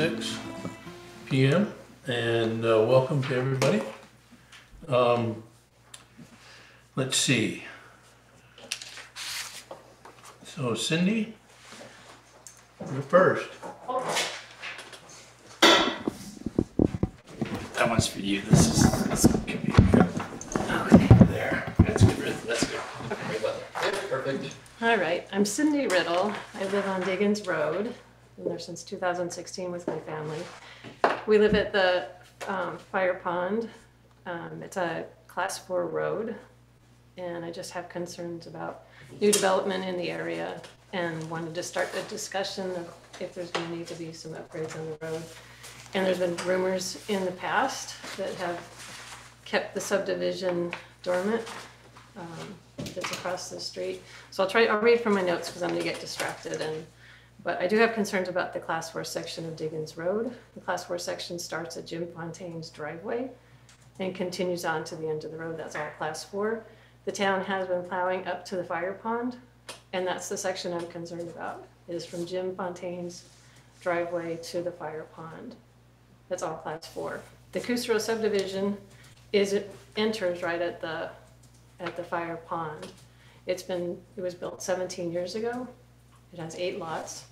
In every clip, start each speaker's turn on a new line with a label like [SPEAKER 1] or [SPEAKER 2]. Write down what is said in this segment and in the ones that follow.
[SPEAKER 1] 6:06 PM, and uh, welcome to everybody. Um, Let's see. So Cindy, you're first.
[SPEAKER 2] That one's for you. This is this could be there. That's good. That's good. Great weather. Perfect.
[SPEAKER 3] All right, I'm Cindy Riddle. I live on Diggins Road. Been there since 2016 with my family. We live at the um, Fire Pond. Um, It's a class four road. And I just have concerns about new development in the area and wanted to start a discussion of if there's gonna need to be some upgrades on the road. And there's been rumors in the past that have kept the subdivision dormant um, that's across the street. So I'll try, I'll read from my notes because I'm gonna get distracted and, but I do have concerns about the class four section of Diggins Road. The class four section starts at Jim Fontaine's driveway and continues on to the end of the road. That's all class four. The town has been plowing up to the fire pond, and that's the section I'm concerned about, is from Jim Fontaine's driveway to the fire pond. That's all class four. The Kusro subdivision is, it enters right at the, at the fire pond. It's been, it was built seventeen years ago. It has eight lots.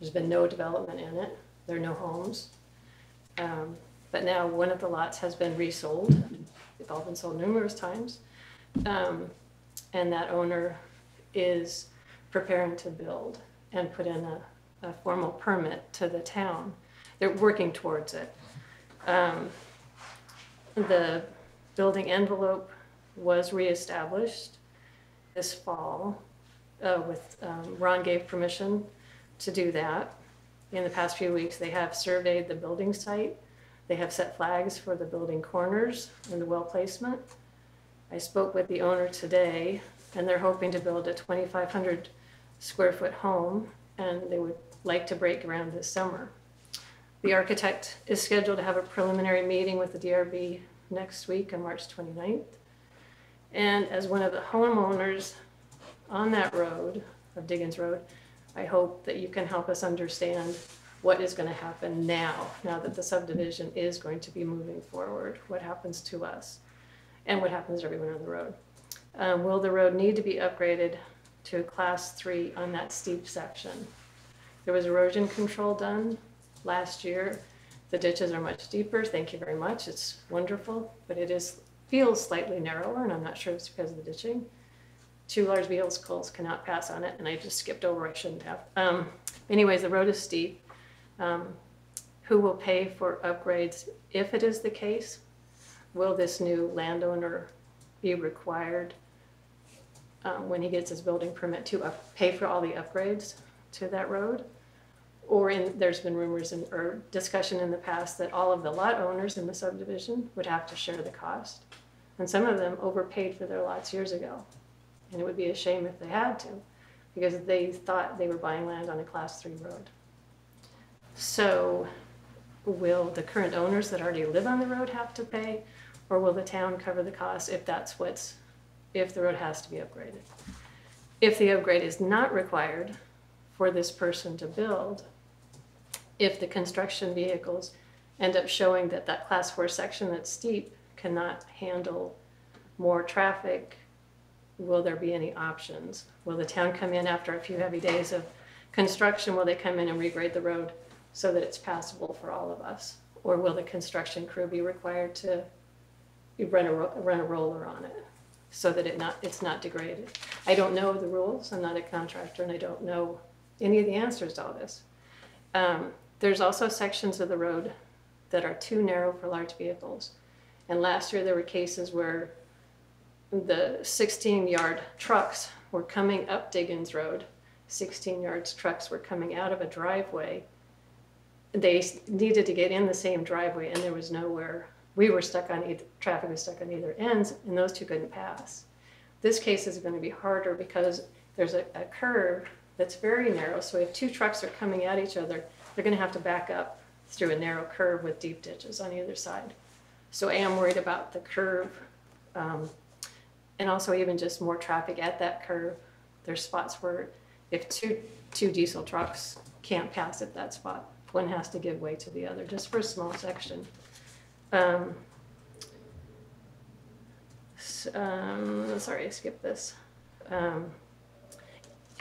[SPEAKER 3] There's been no development in it. There are no homes. Um, But now one of the lots has been resold. They've all been sold numerous times. Um, And that owner is preparing to build and put in a, a formal permit to the town. They're working towards it. Um, The building envelope was reestablished this fall uh, with, um, Ron gave permission to do that. In the past few weeks, they have surveyed the building site. They have set flags for the building corners and the well placement. I spoke with the owner today, and they're hoping to build a 2,500 square foot home, and they would like to break ground this summer. The architect is scheduled to have a preliminary meeting with the DRB next week on March 29th. And as one of the homeowners on that road, of Diggins Road, I hope that you can help us understand what is gonna happen now, now that the subdivision is going to be moving forward. What happens to us? And what happens to everyone on the road? Um, will the road need to be upgraded to class three on that steep section? There was erosion control done last year. The ditches are much deeper, thank you very much, it's wonderful, but it is, feels slightly narrower, and I'm not sure it's because of the ditching two large vehicles cannot pass on it, and I just skipped over, I shouldn't have. Um, anyways, the road is steep. Um, who will pay for upgrades if it is the case? Will this new landowner be required um, when he gets his building permit to up, pay for all the upgrades to that road? Or in, there's been rumors and, or discussion in the past that all of the lot owners in the subdivision would have to share the cost. And some of them overpaid for their lots years ago. And it would be a shame if they had to, because they thought they were buying land on a class three road. So will the current owners that already live on the road have to pay? Or will the town cover the cost if that's what's, if the road has to be upgraded? If the upgrade is not required for this person to build, if the construction vehicles end up showing that that class four section that's steep cannot handle more traffic, will there be any options? Will the town come in after a few heavy days of construction? Will they come in and regrade the road so that it's passable for all of us? Or will the construction crew be required to run a, run a roller on it so that it not, it's not degraded? I don't know the rules. I'm not a contractor and I don't know any of the answers to all this. Um, there's also sections of the road that are too narrow for large vehicles. And last year there were cases where the 16 yard trucks were coming up Diggins Road. 16 yards trucks were coming out of a driveway. They needed to get in the same driveway and there was nowhere. We were stuck on either, traffic was stuck on either ends and those two couldn't pass. This case is going to be harder because there's a, a curve that's very narrow. So if two trucks are coming at each other, they're going to have to back up through a narrow curve with deep ditches on either side. So I am worried about the curve. Um, and also even just more traffic at that curve. There's spots where if two, two diesel trucks can't pass at that spot, one has to give way to the other, just for a small section. Um, um, sorry, I skipped this. Um,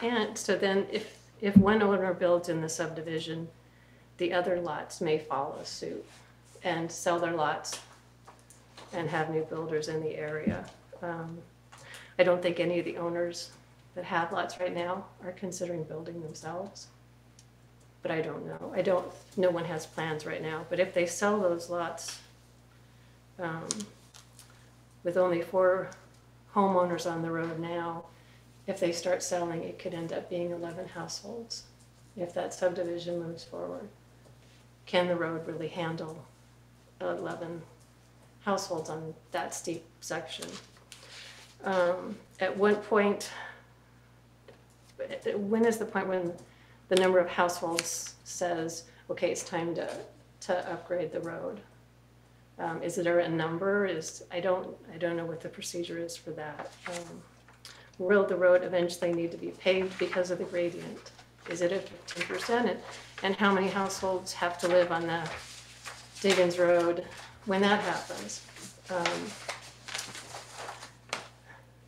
[SPEAKER 3] and so then if, if one owner builds in the subdivision, the other lots may follow suit and sell their lots and have new builders in the area. Um, I don't think any of the owners that have lots right now are considering building themselves. But I don't know. I don't, no one has plans right now, but if they sell those lots, um, with only four homeowners on the road now, if they start selling, it could end up being eleven households, if that subdivision moves forward. Can the road really handle eleven households on that steep section? Um, at one point, when is the point when the number of households says, okay, it's time to, to upgrade the road? Um, is there a number? Is, I don't, I don't know what the procedure is for that. Um, Will the road eventually need to be paved because of the gradient? Is it at fifteen percent? And, and how many households have to live on the Diggins Road when that happens? Um,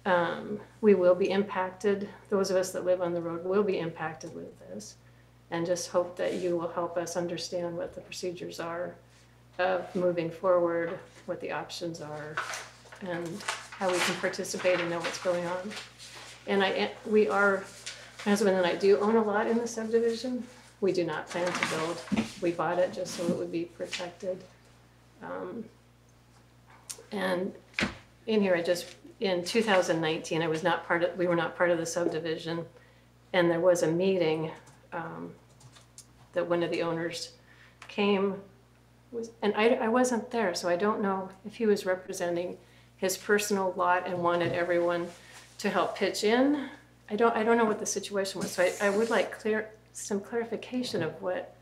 [SPEAKER 3] um, we will be impacted, those of us that live on the road will be impacted with this. And just hope that you will help us understand what the procedures are of moving forward, what the options are, and how we can participate and know what's going on. And I, we are, my husband and I do own a lot in the subdivision. We do not plan to build. We bought it just so it would be protected. Um, And in here, I just, in 2019, I was not part of, we were not part of the subdivision. And there was a meeting um, that one of the owners came, was, and I, I wasn't there, so I don't know if he was representing his personal lot and wanted everyone to help pitch in. I don't, I don't know what the situation was, so I, I would like clear, some clarification of what,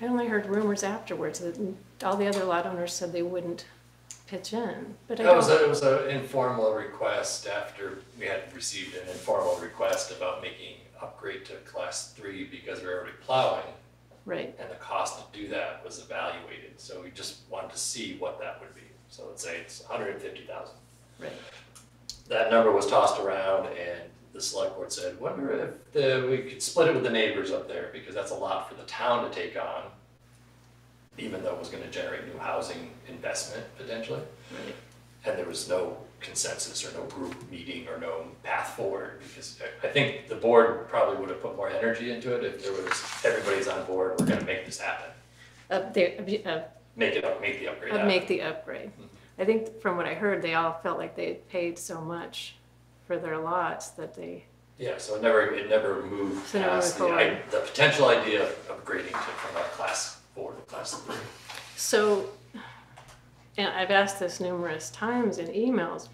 [SPEAKER 3] I only heard rumors afterwards that all the other lot owners said they wouldn't pitch in, but I
[SPEAKER 2] That was, a- it was an informal request after we had received an informal request about making upgrade to class three because we were already plowing.
[SPEAKER 3] Right,
[SPEAKER 2] And the cost to do that was evaluated, so we just wanted to see what that would be. So let's say it's hundred and fifty thousand.
[SPEAKER 3] right.
[SPEAKER 2] That number was tossed around and the select board said, wonder if the, we could split it with the neighbors up there, because that's a lot for the town to take on. Even though it was gonna generate new housing investment potentially.
[SPEAKER 3] Right.
[SPEAKER 2] And there was no consensus or no group meeting or no path forward, because I think the board probably would have put more energy into it if there was, everybody's on board, we're gonna make this happen.
[SPEAKER 3] Up there, uh,
[SPEAKER 2] Make it up, make the upgrade
[SPEAKER 3] I'd make the upgrade. I think from what I heard, they all felt like they had paid so much for their lots that they,
[SPEAKER 2] Yeah, so it never, it never moved
[SPEAKER 3] So
[SPEAKER 2] past the, I- the potential idea of upgrading to, from a class four to class three.
[SPEAKER 3] so, and I've asked this numerous times in emails.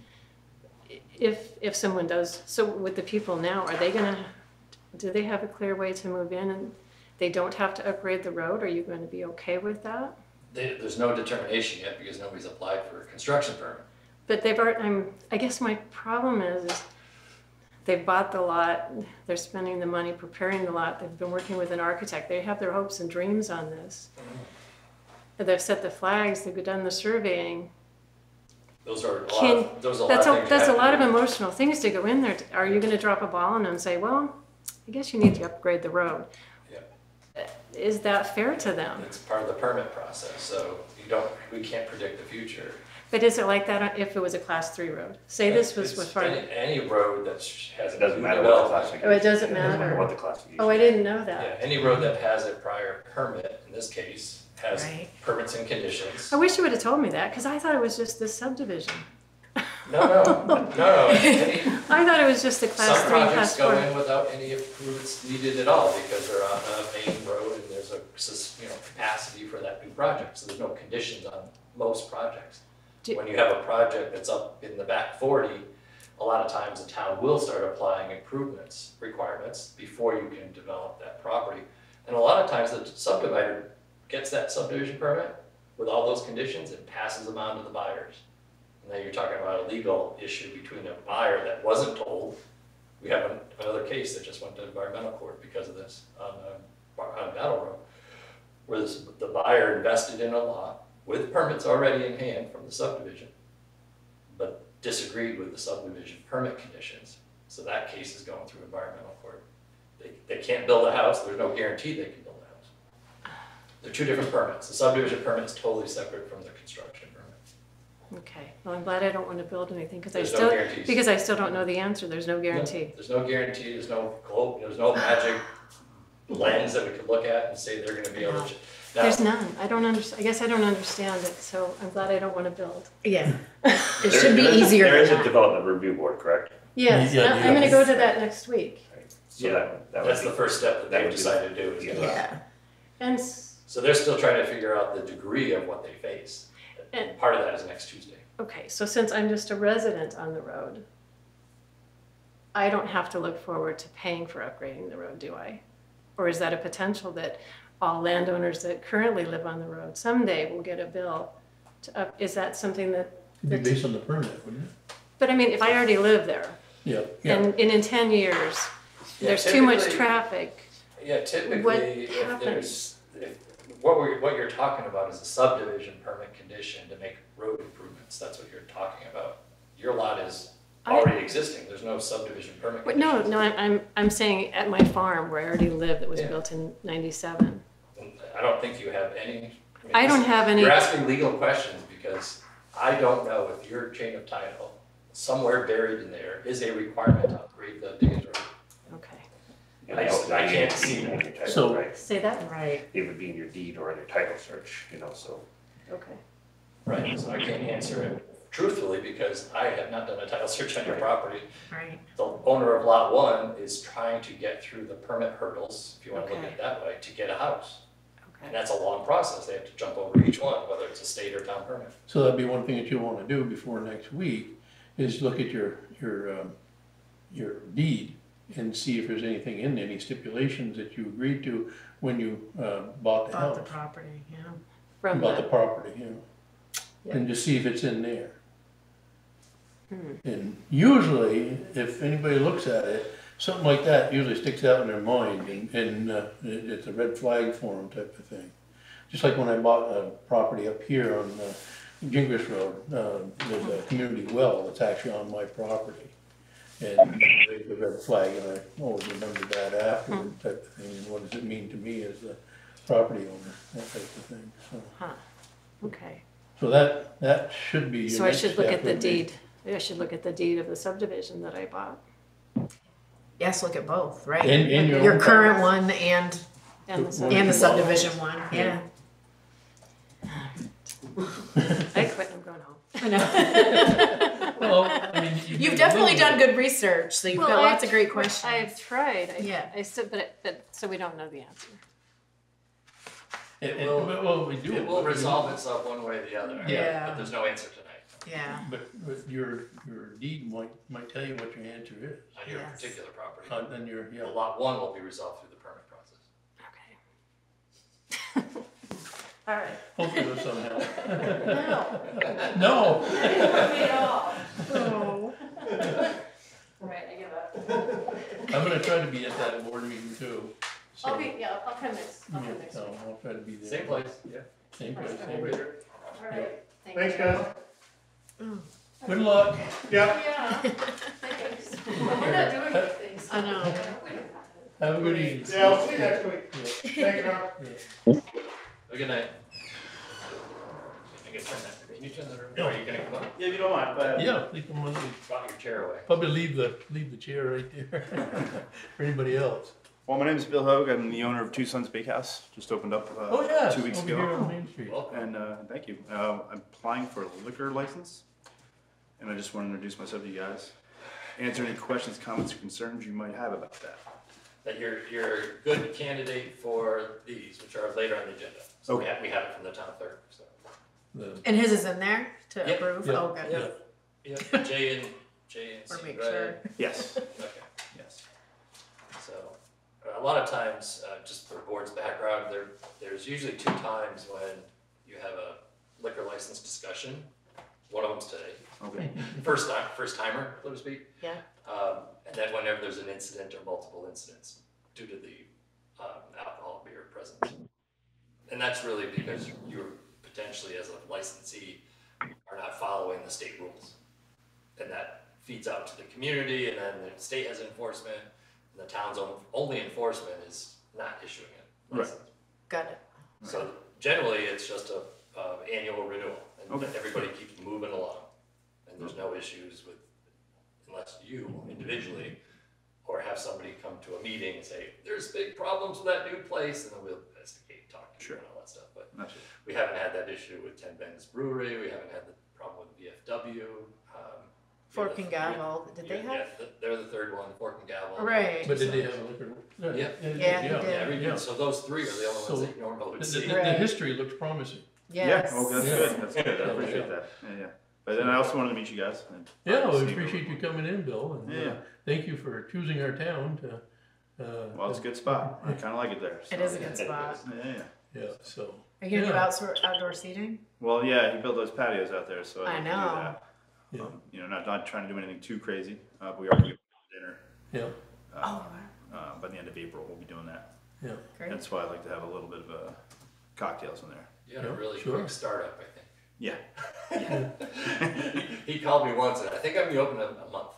[SPEAKER 3] If, if someone does, so with the people now, are they gonna, do they have a clear way to move in and they don't have to upgrade the road? Are you gonna be okay with that?
[SPEAKER 2] They, there's no determination yet because nobody's applied for a construction permit.
[SPEAKER 3] But they've already, I'm, I guess my problem is, is they've bought the lot, they're spending the money preparing the lot, they've been working with an architect, they have their hopes and dreams on this. And They've set the flags, they've done the surveying.
[SPEAKER 2] Those are a lot of, those are a lot of
[SPEAKER 3] that's a, that's a lot of emotional things to go in there. Are you gonna drop a ball on them and say, well, I guess you need to upgrade the road?
[SPEAKER 2] Yeah.
[SPEAKER 3] Is that fair to them?
[SPEAKER 2] It's part of the permit process, so you don't, we can't predict the future.
[SPEAKER 3] But is it like that if it was a class three road? Say this was
[SPEAKER 2] It's
[SPEAKER 3] with front,
[SPEAKER 2] Any, any road that has.
[SPEAKER 4] It doesn't matter what the
[SPEAKER 2] development.
[SPEAKER 4] classification.
[SPEAKER 3] Oh, it doesn't
[SPEAKER 4] It doesn't
[SPEAKER 3] matter.
[SPEAKER 4] what the classification.
[SPEAKER 3] oh, I didn't know
[SPEAKER 2] Yeah,
[SPEAKER 3] that.
[SPEAKER 2] any road that has a prior permit, in this case, has
[SPEAKER 3] Right.
[SPEAKER 2] permits and conditions.
[SPEAKER 3] I wish you would have told me that, because I thought it was just this subdivision.
[SPEAKER 2] No, no, no, no, any,
[SPEAKER 3] I thought it was just the class
[SPEAKER 2] Some
[SPEAKER 3] three,
[SPEAKER 2] projects go
[SPEAKER 3] four.
[SPEAKER 2] in without any improvements needed at all because they're on a main road and there's a, sus- you know, capacity for that new project, so there's no conditions on most projects.
[SPEAKER 3] Do-
[SPEAKER 2] When you have a project that's up in the back forty, a lot of times the town will start applying improvements, requirements before you can develop that property. And a lot of times the subdivider gets that subdivision permit with all those conditions and passes them on to the buyers. And then you're talking about a legal issue between a buyer that wasn't told. We have an- another case that just went to environmental court because of this on, uh, on Battle Road. where this, the buyer invested in a lot with permits already in hand from the subdivision, but disagreed with the subdivision permit conditions, so that case is going through environmental court. They, they can't build a house, there's no guarantee they can build a house. They're two different permits, the subdivision permit is totally separate from the construction permit.
[SPEAKER 3] Okay, well, I'm glad I don't want to build anything, because I
[SPEAKER 2] no
[SPEAKER 3] still,
[SPEAKER 2] guarantees.
[SPEAKER 3] because I still don't know the answer, there's no guarantee.
[SPEAKER 2] There's no guarantee, there's no globe, there's no magic lens that we could look at and say they're gonna be able to. Now,
[SPEAKER 3] There's none, I don't under, I guess I don't understand it, so I'm glad I don't want to build.
[SPEAKER 4] Yeah. It
[SPEAKER 5] There-
[SPEAKER 4] should be
[SPEAKER 5] there is
[SPEAKER 4] easier
[SPEAKER 5] There is
[SPEAKER 4] than
[SPEAKER 5] a
[SPEAKER 4] that.
[SPEAKER 5] development review board, correct?
[SPEAKER 3] Yes,
[SPEAKER 1] Yeah,
[SPEAKER 3] I- I'm gonna go to that next week.
[SPEAKER 5] So that, that would
[SPEAKER 2] That's the
[SPEAKER 5] be,
[SPEAKER 2] first step that
[SPEAKER 5] that
[SPEAKER 2] they
[SPEAKER 5] would be-
[SPEAKER 2] decided to do is do that.
[SPEAKER 4] Yeah.
[SPEAKER 3] And, s-
[SPEAKER 2] So they're still trying to figure out the degree of what they face.
[SPEAKER 3] And-
[SPEAKER 2] Part of that is next Tuesday.
[SPEAKER 3] okay, so since I'm just a resident on the road, I don't have to look forward to paying for upgrading the road, do I? Or is that a potential that all landowners that currently live on the road someday will get a bill to up, is that something that,
[SPEAKER 1] It'd be based on the permit, wouldn't it?
[SPEAKER 3] but I mean, if I already live there,
[SPEAKER 1] Yeah, yeah.
[SPEAKER 3] and, and in ten years,
[SPEAKER 2] Yeah,
[SPEAKER 3] there's too much
[SPEAKER 2] typically-
[SPEAKER 3] traffic,
[SPEAKER 2] Yeah,
[SPEAKER 3] What
[SPEAKER 2] typically, if there's, if, what we're, what you're talking about is a subdivision permit condition to make road improvements, that's what you're talking about. Your lot is
[SPEAKER 3] I-
[SPEAKER 2] already existing, there's no subdivision permit
[SPEAKER 3] Wait, no,
[SPEAKER 2] conditions.
[SPEAKER 3] no, I'm, I'm, I'm saying at my farm where I already live that was
[SPEAKER 2] Yeah.
[SPEAKER 3] built in ninety-seven.
[SPEAKER 2] I don't think you have any. mean,
[SPEAKER 3] I don't have any,
[SPEAKER 2] You're asking legal questions because I don't know if your chain of title, somewhere buried in there, is a requirement to upgrade the Diggins Road.
[SPEAKER 3] okay,
[SPEAKER 5] you
[SPEAKER 2] I
[SPEAKER 5] know,
[SPEAKER 2] just- I can't
[SPEAKER 5] be
[SPEAKER 2] see-
[SPEAKER 5] in your title,
[SPEAKER 1] So-
[SPEAKER 5] right?
[SPEAKER 3] say that,
[SPEAKER 4] Right.
[SPEAKER 5] It would be in your deed or in your title search, you know, so.
[SPEAKER 3] okay.
[SPEAKER 2] Right, so I can't answer it truthfully because I have not done a title search on your property.
[SPEAKER 4] Right.
[SPEAKER 2] The owner of lot one is trying to get through the permit hurdles, if you wanna look at
[SPEAKER 3] Okay.
[SPEAKER 2] it that way, to get a house. And that's a long process, they have to jump over each one, whether it's a state or town permit.
[SPEAKER 1] So that'd be one thing that you'll wanna do before next week, is look at your, your, um, your deed and see if there's anything in there, any stipulations that you agreed to when you, uh, bought the
[SPEAKER 4] Bought the
[SPEAKER 1] house.
[SPEAKER 4] property, yeah.
[SPEAKER 3] from
[SPEAKER 1] Bought the
[SPEAKER 3] the,
[SPEAKER 1] property, you know,
[SPEAKER 3] Yeah.
[SPEAKER 1] and just see if it's in there.
[SPEAKER 3] Hmm.
[SPEAKER 1] And usually, if anybody looks at it, something like that usually sticks out in their mind and, and, uh, it, it's a red flag for them type of thing. Just like when I bought a property up here on, uh, Gingras Road, uh, there's a community well that's actually on my property. And there's a red flag, and I always remember that afterward type of thing, and what does it mean to me as a property owner, that type of thing, so.
[SPEAKER 3] okay.
[SPEAKER 1] So that, that should be your
[SPEAKER 3] So I
[SPEAKER 1] next
[SPEAKER 3] should look
[SPEAKER 1] step
[SPEAKER 3] at the deed, I should look at the deed of the subdivision that I bought.
[SPEAKER 4] Yes, look at both, right?
[SPEAKER 1] And, and your.
[SPEAKER 4] Your current
[SPEAKER 1] property.
[SPEAKER 4] one and,
[SPEAKER 3] And the
[SPEAKER 4] and
[SPEAKER 3] subdivision.
[SPEAKER 4] the subdivision one, yeah.
[SPEAKER 3] I quit, I'm going home.
[SPEAKER 4] I know.
[SPEAKER 1] Well, I mean. you
[SPEAKER 4] You've definitely done good research, so you've
[SPEAKER 3] Well,
[SPEAKER 4] got
[SPEAKER 3] I-
[SPEAKER 4] lots of great questions.
[SPEAKER 3] I've tried, I,
[SPEAKER 4] Yeah.
[SPEAKER 3] I still, but, it- but, so we don't know the answer.
[SPEAKER 1] bit.
[SPEAKER 2] It will-
[SPEAKER 1] Well, we do.
[SPEAKER 2] It will resolve itself one way or the other,
[SPEAKER 4] Yeah.
[SPEAKER 2] but there's no answer tonight
[SPEAKER 4] Yeah,
[SPEAKER 1] But, but your, your deed might, might tell you what your answer is,
[SPEAKER 2] on your
[SPEAKER 4] Yes.
[SPEAKER 2] particular property.
[SPEAKER 1] on, on your, yeah.
[SPEAKER 2] The lot one will be resolved through the permit process.
[SPEAKER 3] Okay. All right.
[SPEAKER 1] Hopefully there's some help.
[SPEAKER 3] No.
[SPEAKER 1] No,
[SPEAKER 3] I didn't want me at all. Oh. All right, I give up.
[SPEAKER 1] I'm gonna try to be at that board meeting too. so-
[SPEAKER 3] I'll be, yeah, I'll come next, I'll
[SPEAKER 1] Yeah,
[SPEAKER 3] come next
[SPEAKER 1] so. I'll try to be there.
[SPEAKER 2] Same place, yeah.
[SPEAKER 1] Same place, same place.
[SPEAKER 3] All right. thank
[SPEAKER 6] Thanks,
[SPEAKER 3] you.
[SPEAKER 6] guys.
[SPEAKER 1] Good luck.
[SPEAKER 6] Yeah.
[SPEAKER 3] Yeah, thanks. We're not doing good things.
[SPEAKER 4] I know.
[SPEAKER 1] Have a good evening.
[SPEAKER 6] Yeah, I'll see you next week. Thank you, Rob.
[SPEAKER 2] Have a good night. I can turn that, can you turn that, or are you gonna come up?
[SPEAKER 6] Yeah, if you don't mind, but.
[SPEAKER 1] Yeah, please come on, in.
[SPEAKER 2] Brought your chair away.
[SPEAKER 1] probably leave the, leave the chair right there for anybody else.
[SPEAKER 7] Well, my name is Bill Hogue. I'm the owner of Two Sons Bakehouse. Just opened up uh,
[SPEAKER 1] Oh, yeah.
[SPEAKER 7] two weeks
[SPEAKER 1] over here
[SPEAKER 7] ago.
[SPEAKER 1] on Main Street.
[SPEAKER 7] And uh, thank you. Uh, I'm applying for a liquor license. And I just want to introduce myself to you guys. Answer any questions, comments, or concerns you might have about that.
[SPEAKER 2] That you're, you're a good candidate for these, which are later on the agenda. So we
[SPEAKER 7] Okay.
[SPEAKER 2] have, we have it from the town clerk, so.
[SPEAKER 1] The-
[SPEAKER 4] And his is in there to
[SPEAKER 2] Yep.
[SPEAKER 4] approve?
[SPEAKER 1] Yep.
[SPEAKER 4] Oh, good.
[SPEAKER 2] Yeah. Yeah, J and, J and
[SPEAKER 4] Or
[SPEAKER 2] C,
[SPEAKER 4] make
[SPEAKER 2] right?
[SPEAKER 4] sure.
[SPEAKER 7] Yes,
[SPEAKER 2] Okay,
[SPEAKER 7] yes.
[SPEAKER 2] So, a lot of times, uh, just for board's background, there, there's usually two times when you have a liquor license discussion. One of them's today,
[SPEAKER 7] Okay.
[SPEAKER 2] first time, first timer, so to speak.
[SPEAKER 4] Yeah.
[SPEAKER 2] Um, and then whenever there's an incident or multiple incidents due to the, um, alcohol beer presence. And that's really because you're potentially, as a licensee, are not following the state rules. And that feeds out to the community, and then the state has enforcement, and the town's own, only enforcement is not issuing it.
[SPEAKER 7] Right.
[SPEAKER 4] Got it.
[SPEAKER 2] So generally, it's just a, uh, annual renewal, and
[SPEAKER 7] Okay.
[SPEAKER 2] everybody keeps moving along. And there's no issues with, unless you individually, or have somebody come to a meeting and say, there's big problems with that new place, and then we'll investigate, talk to you
[SPEAKER 7] Sure.
[SPEAKER 2] and all that stuff, but
[SPEAKER 7] That's it.
[SPEAKER 2] we haven't had that issue with Ten Bends Brewery, we haven't had the problem with VFW, we
[SPEAKER 4] Fork
[SPEAKER 2] have-
[SPEAKER 4] and Gavel, did they have?
[SPEAKER 2] yeah, they're the third one, Fork and Gavel.
[SPEAKER 4] Right.
[SPEAKER 1] But did they have a liquor?
[SPEAKER 2] Yeah.
[SPEAKER 4] Yeah, he
[SPEAKER 2] Yeah,
[SPEAKER 4] did.
[SPEAKER 2] every,
[SPEAKER 1] Yeah.
[SPEAKER 2] so those three are the only
[SPEAKER 1] So,
[SPEAKER 2] ones that you normally
[SPEAKER 1] The,
[SPEAKER 2] would
[SPEAKER 1] the,
[SPEAKER 2] see.
[SPEAKER 1] the
[SPEAKER 4] Right.
[SPEAKER 1] history looks promising.
[SPEAKER 4] Yes.
[SPEAKER 7] Yeah, oh, that's
[SPEAKER 1] Yeah.
[SPEAKER 7] good, that's good, I
[SPEAKER 1] Yeah.
[SPEAKER 7] appreciate that, yeah, yeah. But then I also wanted to meet you guys. and
[SPEAKER 1] Yeah, we appreciate you coming in, Bill, and,
[SPEAKER 7] Yeah.
[SPEAKER 1] uh, thank you for choosing our town to, uh.
[SPEAKER 7] Well, it's a good spot, I kinda like it there.
[SPEAKER 4] It
[SPEAKER 7] so-
[SPEAKER 4] is a good spot.
[SPEAKER 7] Yeah, yeah.
[SPEAKER 1] Yeah, so,
[SPEAKER 4] Are you gonna do
[SPEAKER 1] Yeah.
[SPEAKER 4] outdoor, outdoor seating?
[SPEAKER 7] Well, yeah, he built those patios out there, so I
[SPEAKER 4] I
[SPEAKER 7] like to do
[SPEAKER 4] know.
[SPEAKER 7] that.
[SPEAKER 1] Yeah,
[SPEAKER 7] Um, You know, not, not trying to do anything too crazy, uh, but we are gonna dinner,
[SPEAKER 1] yeah,
[SPEAKER 7] uh,
[SPEAKER 4] Oh,
[SPEAKER 7] uh, by the end of April, we'll be doing that.
[SPEAKER 1] yeah.
[SPEAKER 4] great.
[SPEAKER 7] That's why I like to have a little bit of, uh, cocktails in there.
[SPEAKER 2] You had a really
[SPEAKER 1] sure.
[SPEAKER 2] quick startup, I think.
[SPEAKER 7] Yeah,
[SPEAKER 2] He called me once and I think I'm gonna open in a month.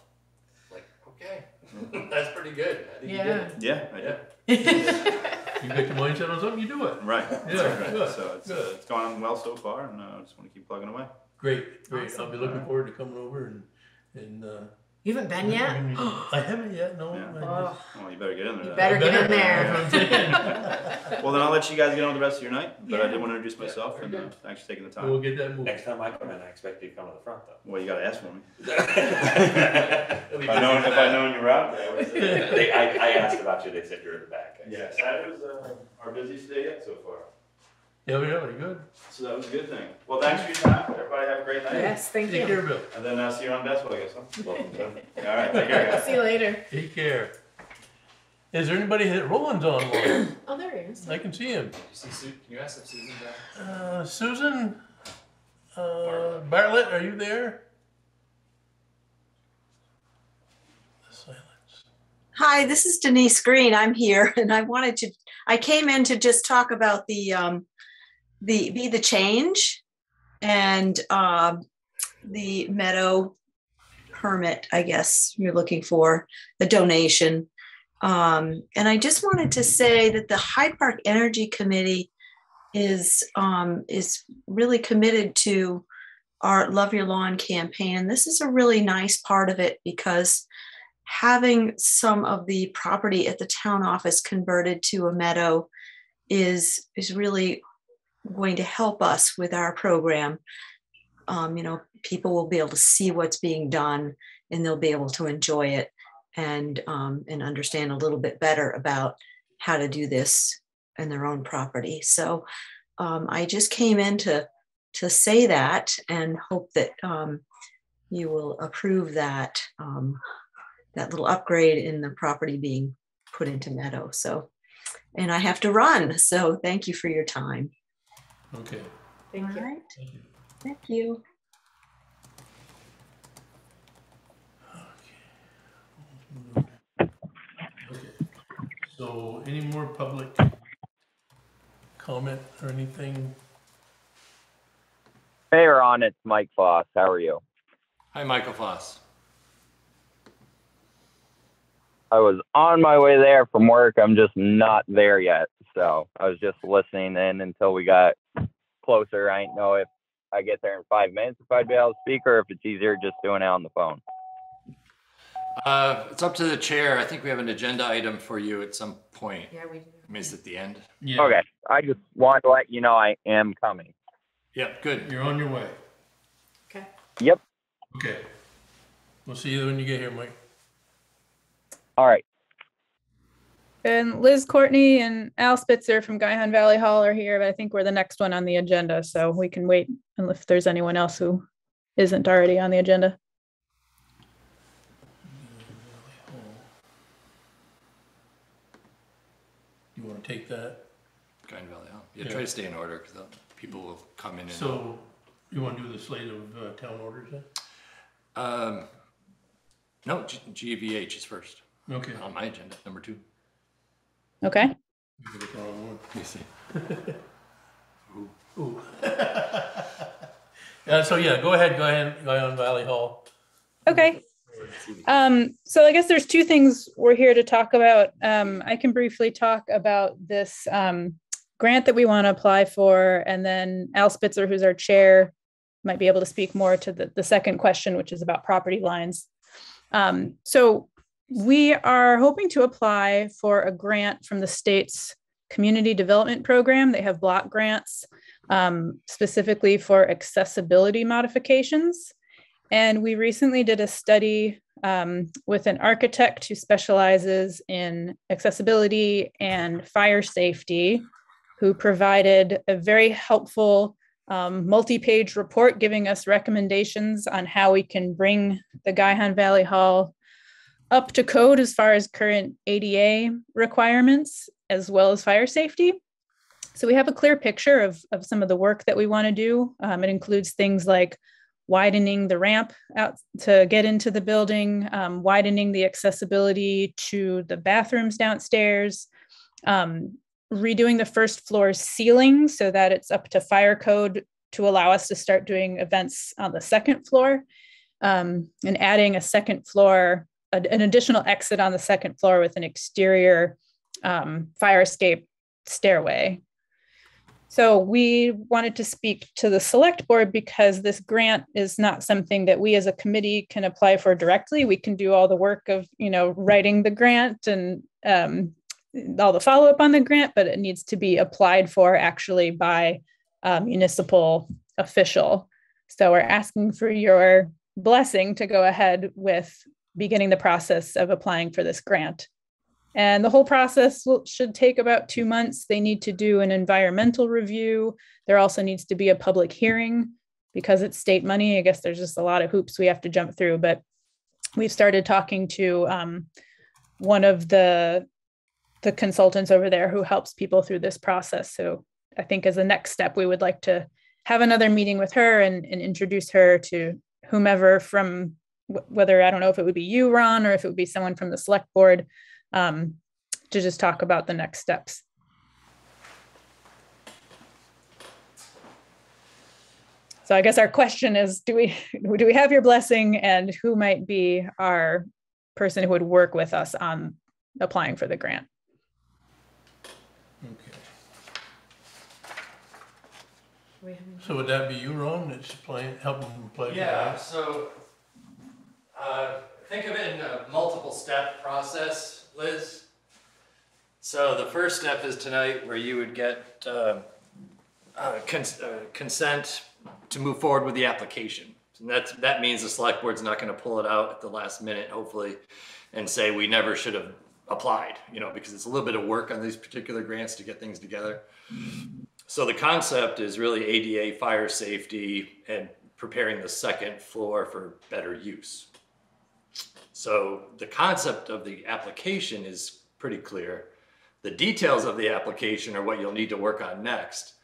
[SPEAKER 2] Like, okay, that's pretty good. I think you did
[SPEAKER 4] Yeah.
[SPEAKER 2] it.
[SPEAKER 7] yeah, I did,
[SPEAKER 1] You got your mindset on something, you do it.
[SPEAKER 7] right.
[SPEAKER 1] Yeah,
[SPEAKER 7] right.
[SPEAKER 1] good,
[SPEAKER 7] So it's, uh,
[SPEAKER 1] good.
[SPEAKER 7] it's gone well so far, and uh, I just wanna keep plugging away.
[SPEAKER 1] Great, great, I'll be looking forward to coming over and, and, uh.
[SPEAKER 4] You haven't been yet?
[SPEAKER 1] I haven't yet, no.
[SPEAKER 7] Yeah.
[SPEAKER 4] Oh,
[SPEAKER 7] Well, you better get in there.
[SPEAKER 4] You
[SPEAKER 7] then.
[SPEAKER 4] better get in
[SPEAKER 1] That's what I'm
[SPEAKER 4] there.
[SPEAKER 7] Well, then I'll let you guys get on with the rest of your night, but I did wanna introduce myself,
[SPEAKER 2] very
[SPEAKER 7] and uh, thanks for taking the time.
[SPEAKER 1] We'll get that moved.
[SPEAKER 5] Next time I come in, I expect you to come to the front though.
[SPEAKER 7] Well, you gotta ask for me.
[SPEAKER 5] If I known, if I
[SPEAKER 2] that.
[SPEAKER 5] known you were out there, I would've they, I, I asked about you, they said you're in the back. I said,
[SPEAKER 7] Yes, that was, uh, our busiest day yet so far.
[SPEAKER 1] Yeah, yeah, very good.
[SPEAKER 7] So that was a good thing. Well, thanks for your time. Everybody have a great night.
[SPEAKER 4] yes, thank you.
[SPEAKER 1] Take
[SPEAKER 4] you.
[SPEAKER 1] care, Bill.
[SPEAKER 7] And then I'll see you on Bethel, I guess, huh?
[SPEAKER 5] Welcome to-
[SPEAKER 7] All right, take care, guys.
[SPEAKER 4] See you later.
[SPEAKER 1] Take care. Is there anybody that Roland's online?
[SPEAKER 4] Oh, there he is.
[SPEAKER 1] I can see him.
[SPEAKER 2] You see Su- Can you ask if Susan's back?
[SPEAKER 1] Uh, Susan, uh, Bartlett, are you there? Silence.
[SPEAKER 8] Hi, this is Denise Green. I'm here and I wanted to, I came in to just talk about the, um, the, be the change and, um, the meadow permit, I guess you're looking for, the donation. Um, and I just wanted to say that the Hyde Park Energy Committee is, um, is really committed to our Love Your Lawn campaign. This is a really nice part of it because having some of the property at the town office converted to a meadow is is really going to help us with our program. Um, you know, people will be able to see what's being done and they'll be able to enjoy it and um, and understand a little bit better about how to do this in their own property. So um, I just came in to to say that and hope that um, you will approve that. Um, that little upgrade in the property being put into meadow. So, and I have to run. So thank you for your time.
[SPEAKER 1] Okay,
[SPEAKER 4] Thank you.
[SPEAKER 8] All right.
[SPEAKER 1] thank you.
[SPEAKER 8] Thank you.
[SPEAKER 1] Okay, so any more public comment or anything?
[SPEAKER 9] Hey, Ron, it's Mike Foss. How are you?
[SPEAKER 2] Hi, Michael Foss.
[SPEAKER 9] I was on my way there from work. I'm just not there yet. So I was just listening in until we got closer. I didn't know if I get there in five minutes if I'd be able to speak or if it's easier just doing it on the phone.
[SPEAKER 2] Uh, it's up to the chair. I think we have an agenda item for you at some point.
[SPEAKER 4] Yeah, we do.
[SPEAKER 2] I mean, it's at the end.
[SPEAKER 1] Yeah,
[SPEAKER 9] Okay. I just want to let you know I am coming.
[SPEAKER 2] Yep, good.
[SPEAKER 1] You're on your way.
[SPEAKER 4] Okay.
[SPEAKER 9] Yep.
[SPEAKER 1] Okay. We'll see you when you get here, Mike.
[SPEAKER 9] All right.
[SPEAKER 10] And Liz Courtney and Al Spitzer from Gihon Valley Hall are here, but I think we're the next one on the agenda, so we can wait and if there's anyone else who isn't already on the agenda.
[SPEAKER 1] You wanna take that?
[SPEAKER 2] Guyhan Valley, Hall. Yeah,
[SPEAKER 1] Yeah.
[SPEAKER 2] try to stay in order because people will come in and.
[SPEAKER 1] So, you wanna do the slate of, uh, town orders then?
[SPEAKER 2] Um, no, G- GVH is first
[SPEAKER 1] Okay.
[SPEAKER 2] on my agenda, number two.
[SPEAKER 10] Okay.
[SPEAKER 1] We did it the wrong one.
[SPEAKER 2] You
[SPEAKER 1] Ooh. Yeah, so yeah, go ahead, go ahead, go on Valley Hall.
[SPEAKER 10] Okay. Um, so I guess there's two things we're here to talk about. Um, I can briefly talk about this um, grant that we want to apply for, and then Al Spitzer, who's our chair, might be able to speak more to the, the second question, which is about property lines. Um, so we are hoping to apply for a grant from the state's community development program. They have block grants um, specifically for accessibility modifications. And we recently did a study um, with an architect who specializes in accessibility and fire safety, who provided a very helpful um, multi-page report giving us recommendations on how we can bring the Gihon Valley Hall up to code as far as current ADA requirements, as well as fire safety. So we have a clear picture of, of some of the work that we want to do. Um, it includes things like widening the ramp out to get into the building, um, widening the accessibility to the bathrooms downstairs, um, redoing the first floor ceiling so that it's up to fire code to allow us to start doing events on the second floor, um, and adding a second floor, a- an additional exit on the second floor with an exterior um, fire escape stairway. So we wanted to speak to the select board because this grant is not something that we as a committee can apply for directly. We can do all the work of, you know, writing the grant and um, all the follow up on the grant, but it needs to be applied for actually by a municipal official. So we're asking for your blessing to go ahead with beginning the process of applying for this grant. And the whole process will, should take about two months. They need to do an environmental review. There also needs to be a public hearing because it's state money. I guess there's just a lot of hoops we have to jump through. But we've started talking to um, one of the the consultants over there who helps people through this process. So I think as a next step, we would like to have another meeting with her and, and introduce her to whomever from whether I don't know if it would be you, Ron, or if it would be someone from the select board um, to just talk about the next steps. So I guess our question is, do we, do we have your blessing and who might be our person who would work with us on applying for the grant?
[SPEAKER 1] Okay. So would that be you, Ron, that's playing, helping them play? the
[SPEAKER 2] Yeah, so, uh, think of it in a multiple step process, Liz. So the first step is tonight where you would get, uh, uh, cons- uh, consent to move forward with the application. And that's, that means the select board's not gonna pull it out at the last minute, hopefully, and say we never should have applied, you know, because it's a little bit of work on these particular grants to get things together. So the concept is really ADA fire safety and preparing the second floor for better use. So the concept of the application is pretty clear. The details of the application are what you'll need to work on next.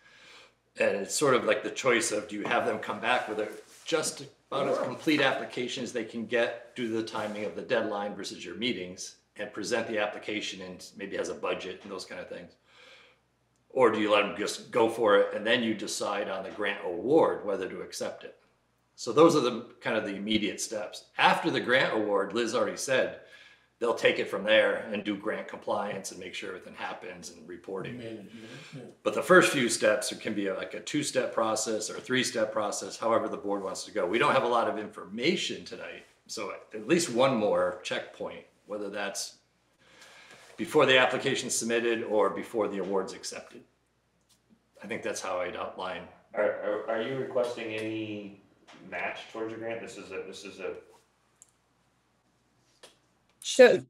[SPEAKER 2] And it's sort of like the choice of do you have them come back with a just about as complete application as they can get due to the timing of the deadline versus your meetings and present the application and maybe has a budget and those kind of things. Or do you let them just go for it and then you decide on the grant award whether to accept it? So those are the kind of the immediate steps. After the grant award, Liz already said they'll take it from there and do grant compliance and make sure everything happens and reporting.
[SPEAKER 1] Yeah.
[SPEAKER 2] But the first few steps can be like a two-step process or a three-step process, however the board wants to go. We don't have a lot of information tonight, so at least one more checkpoint, whether that's before the application submitted or before the award's accepted. I think that's how I'd outline.
[SPEAKER 5] Are, are, are you requesting any match towards the grant? This is a, this is a,
[SPEAKER 10] So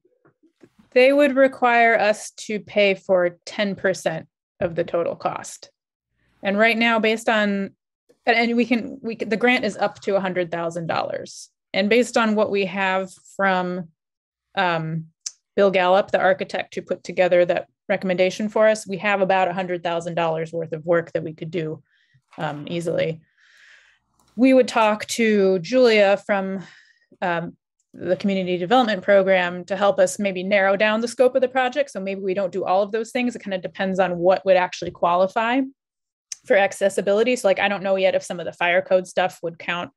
[SPEAKER 10] they would require us to pay for ten percent of the total cost. And right now, based on, and, we can, we, can- the grant is up to a hundred thousand dollars. And based on what we have from um, Bill Gallup, the architect who put together that recommendation for us, we have about a hundred thousand dollars worth of work that we could do um, easily. We would talk to Julia from um, the community development program to help us maybe narrow down the scope of the project. So maybe we don't do all of those things. It kind of depends on what would actually qualify. for accessibility. So like, I don't know yet if some of the fire code stuff would count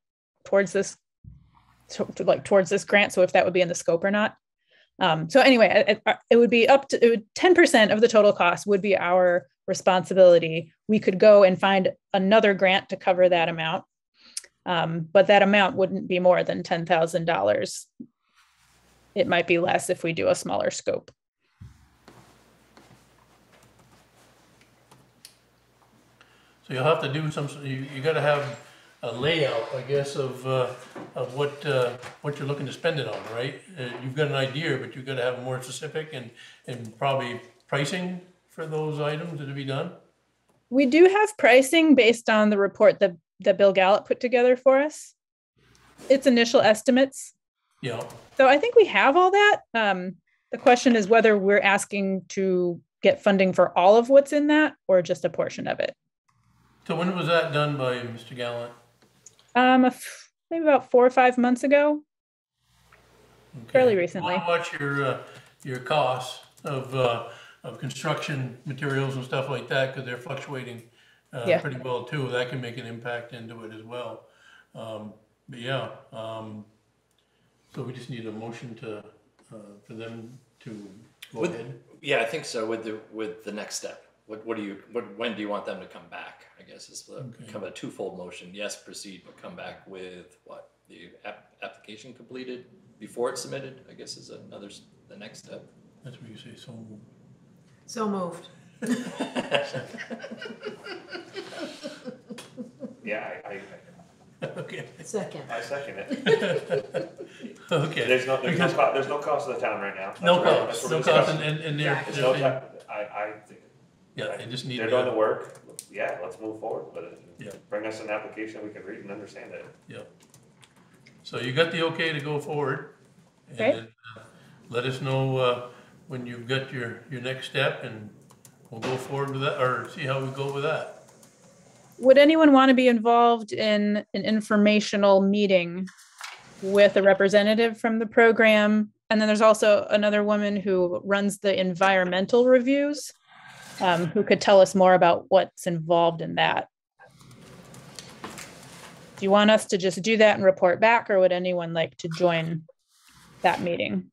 [SPEAKER 10] towards this, to, like towards this grant. So if that would be in the scope or not. Um, so anyway, it, it- would be up to, would, 10% of the total cost would be our responsibility. We could go and find another grant to cover that amount. Um, but that amount wouldn't be more than $10,000. It might be less if we do a smaller scope.
[SPEAKER 1] So you'll have to do some, you, you gotta have a layout, I guess, of, uh, of what, uh, what you're looking to spend it on, right? Uh, You've got an idea, but you've gotta have more specific and, and probably pricing for those items to be done?
[SPEAKER 10] We do have pricing based on the report that, that Bill Gallup put together for us. It's initial estimates.
[SPEAKER 1] Yeah.
[SPEAKER 10] So I think we have all that. Um, the question is whether we're asking to get funding for all of what's in that or just a portion of it.
[SPEAKER 1] so when was that done by you, Mr. Gallant?
[SPEAKER 10] Um, maybe about four or five months ago.
[SPEAKER 1] Okay.
[SPEAKER 10] Fairly recently.
[SPEAKER 1] How much your, uh, your costs of, uh, of construction materials and stuff like that, cause they're fluctuating, uh,
[SPEAKER 10] Yeah.
[SPEAKER 1] pretty well too, that can make an impact into it as well. Um, but yeah, um, so we just need a motion to, uh, for them to go
[SPEAKER 2] With-
[SPEAKER 1] ahead.
[SPEAKER 2] Yeah, I think so with the, with the next step. What, what do you, what, when do you want them to come back? I guess is the,
[SPEAKER 1] Okay.
[SPEAKER 2] kind of a twofold motion. Yes, proceed, but come back with what? The app, application completed before it's submitted, I guess is another, s- the next step.
[SPEAKER 1] That's what you say, so.
[SPEAKER 4] So moved.
[SPEAKER 5] Yeah, I, I,
[SPEAKER 1] Okay,
[SPEAKER 4] Second.
[SPEAKER 5] I second it.
[SPEAKER 1] okay.
[SPEAKER 5] There's no, there's no, co- there's no cost to the town right now. That's
[SPEAKER 1] No
[SPEAKER 5] what that's
[SPEAKER 1] cost,
[SPEAKER 5] what
[SPEAKER 1] no
[SPEAKER 5] we're
[SPEAKER 1] cost, and,
[SPEAKER 5] discussing.
[SPEAKER 1] and and they're,
[SPEAKER 5] There's no,
[SPEAKER 1] they're,
[SPEAKER 5] ti- I, I think.
[SPEAKER 1] yeah, they just need
[SPEAKER 5] They're doing the
[SPEAKER 1] to,
[SPEAKER 5] work, yeah, let's move forward with it.
[SPEAKER 1] Yeah.
[SPEAKER 5] Bring us an application, we can read and understand it.
[SPEAKER 1] yeah. So you got the okay to go forward. and
[SPEAKER 10] Okay.
[SPEAKER 1] then, uh, Let us know, uh, when you've got your, your next step and we'll go forward with that, or see how we go with that.
[SPEAKER 10] Would anyone want to be involved in an informational meeting with a representative from the program? And then there's also another woman who runs the environmental reviews, um, who could tell us more about what's involved in that. Do you want us to just do that and report back, or would anyone like to join that meeting?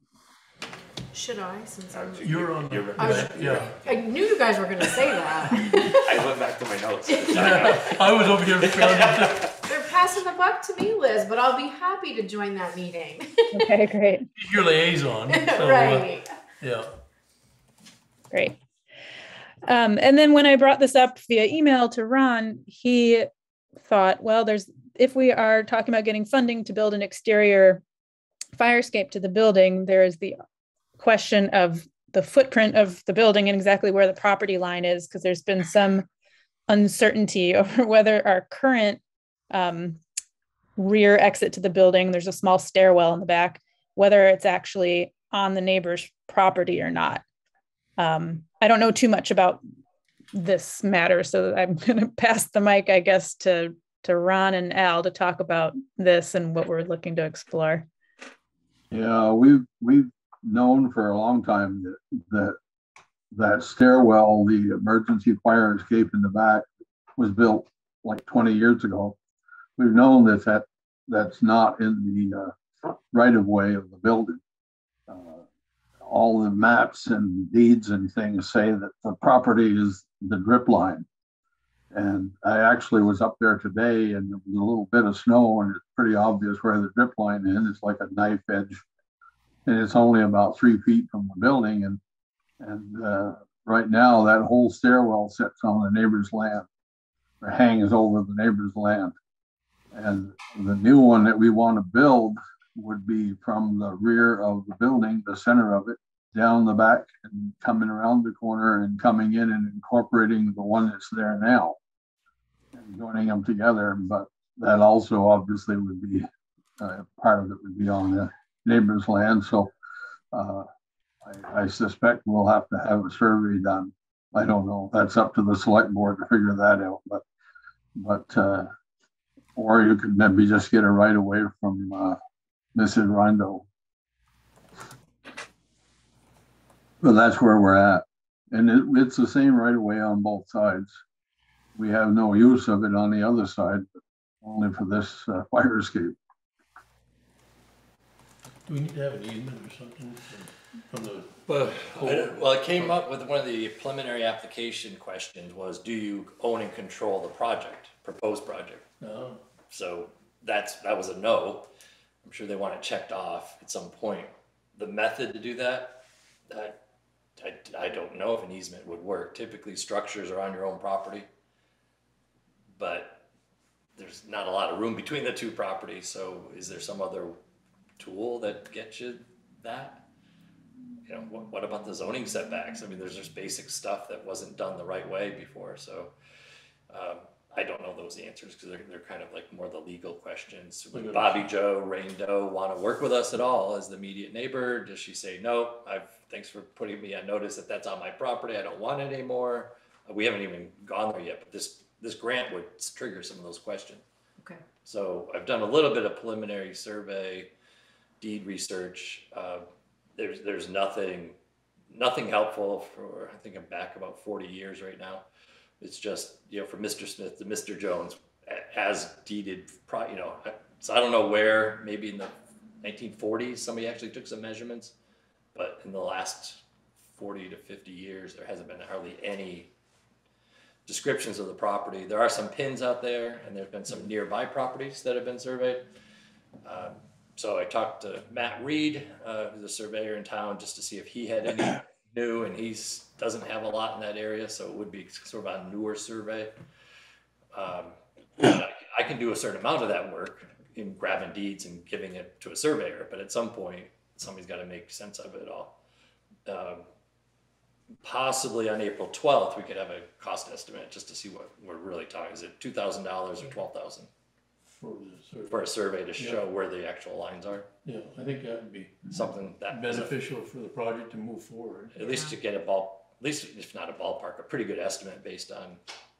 [SPEAKER 4] Should I, since I'm,
[SPEAKER 1] You're on, the-
[SPEAKER 5] You're-
[SPEAKER 4] I was-
[SPEAKER 1] yeah.
[SPEAKER 4] I knew you guys were gonna say that.
[SPEAKER 5] I went back to my notes.
[SPEAKER 1] I was over here, counting.
[SPEAKER 4] They're passing the buck to me, Liz, but I'll be happy to join that meeting.
[SPEAKER 10] Okay, great.
[SPEAKER 1] your liaison, so, uh,
[SPEAKER 4] Right.
[SPEAKER 1] yeah.
[SPEAKER 10] Great. Um, and then when I brought this up via email to Ron, he thought, well, there's if we are talking about getting funding to build an exterior fire escape to the building, there is the question of the footprint of the building and exactly where the property line is, because there's been some uncertainty over whether our current um, rear exit to the building, there's a small stairwell in the back, whether it's actually on the neighbor's property or not. Um, I don't know too much about this matter, so I'm going to pass the mic, I guess, to to Ron and Al to talk about this and what we're looking to explore.
[SPEAKER 11] Yeah, we've, we've known for a long time that, that, that stairwell, the emergency fire escape in the back was built like twenty years ago. We've known that that, that's not in the, uh, right of way of the building. Uh, All the maps and deeds and things say that the property is the drip line. And I actually was up there today and there was a little bit of snow and it's pretty obvious where the drip line is. It's like a knife edge. And it's only about three feet from the building and, and, uh, right now that whole stairwell sits on the neighbor's land or hangs over the neighbor's land. And the new one that we want to build would be from the rear of the building, the center of it, down the back and coming around the corner and coming in and incorporating the one that's there now. And joining them together, but that also obviously would be, uh, part of it would be on the neighbor's land, so, uh, I, I suspect we'll have to have a survey done. I don't know, that's up to the select board to figure that out, but, but, uh, or you could maybe just get a right away from, uh, Mrs. Rondo. But that's where we're at. And it, it's the same right away on both sides. we have no use of it on the other side, only for this uh, fire escape.
[SPEAKER 1] Do we need to have an easement or something from- from the,
[SPEAKER 2] Well, I- well, it came up with one of the preliminary application questions was, do you own and control the project, proposed project?
[SPEAKER 1] no?
[SPEAKER 2] So that's, that was a no. I'm sure they want it checked off at some point. The method to do that, that, I, I don't know if an easement would work. Typically, structures are on your own property. But there's not a lot of room between the two properties, so is there some other tool that gets you that? You know, what, what about the zoning setbacks? I mean, there's just basic stuff that wasn't done the right way before, so. Um, I don't know those answers, cause they're, they're kind of like more the legal questions. Would Bobby Joe, Rain Doe wanna work with us at all as the immediate neighbor? Does she say, no, I've, thanks for putting me on notice that that's on my property, I don't want it anymore? Uh, We haven't even gone there yet, but this, this grant would trigger some of those questions.
[SPEAKER 4] Okay.
[SPEAKER 2] So I've done a little bit of preliminary survey, deed research. Uh, There's, there's nothing, nothing helpful for, I think I'm back about forty years right now. It's just, you know, from Mr. Smith to Mr. Jones, as deeded, you know, so I don't know where, maybe in the nineteen forties, somebody actually took some measurements. But in the last forty to fifty years, there hasn't been hardly any descriptions of the property. There are some pins out there, and there's been some nearby properties that have been surveyed. Um, So I talked to Matt Reed, uh, who's a surveyor in town, just to see if he had any new, and he doesn't have a lot in that area, so it would be sort of a newer survey. Um, I I can do a certain amount of that work in grabbing deeds and giving it to a surveyor, but at some point, somebody's gotta make sense of it all. Um, Possibly on April twelfth, we could have a cost estimate, just to see what we're really talking, is it two thousand dollars or twelve thousand?
[SPEAKER 1] For the survey?
[SPEAKER 2] For a survey to show where the actual lines are,
[SPEAKER 1] Yeah, I think that would be
[SPEAKER 2] something that.
[SPEAKER 1] beneficial for the project to move forward.
[SPEAKER 2] At least to get a ball, at least if not a ballpark, a pretty good estimate based on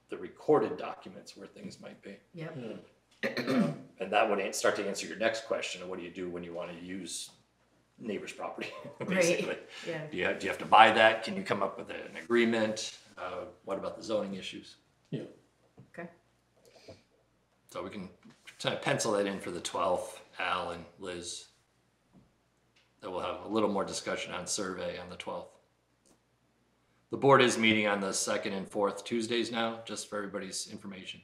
[SPEAKER 2] the recorded documents where things might be.
[SPEAKER 4] Yep.
[SPEAKER 1] Yeah.
[SPEAKER 2] And that would an- start to answer your next question of what do you do when you wanna use neighbor's property, basically.
[SPEAKER 4] Yeah.
[SPEAKER 2] Do you have, do you have to buy that? Can you come up with an agreement? Uh, what about the zoning issues?
[SPEAKER 1] Yeah.
[SPEAKER 4] Okay.
[SPEAKER 2] So we can kind of pencil that in for the twelfth, Al and Liz. Then we'll have a little more discussion on survey on the twelfth. The board is meeting on the second and fourth Tuesdays now, just for everybody's information.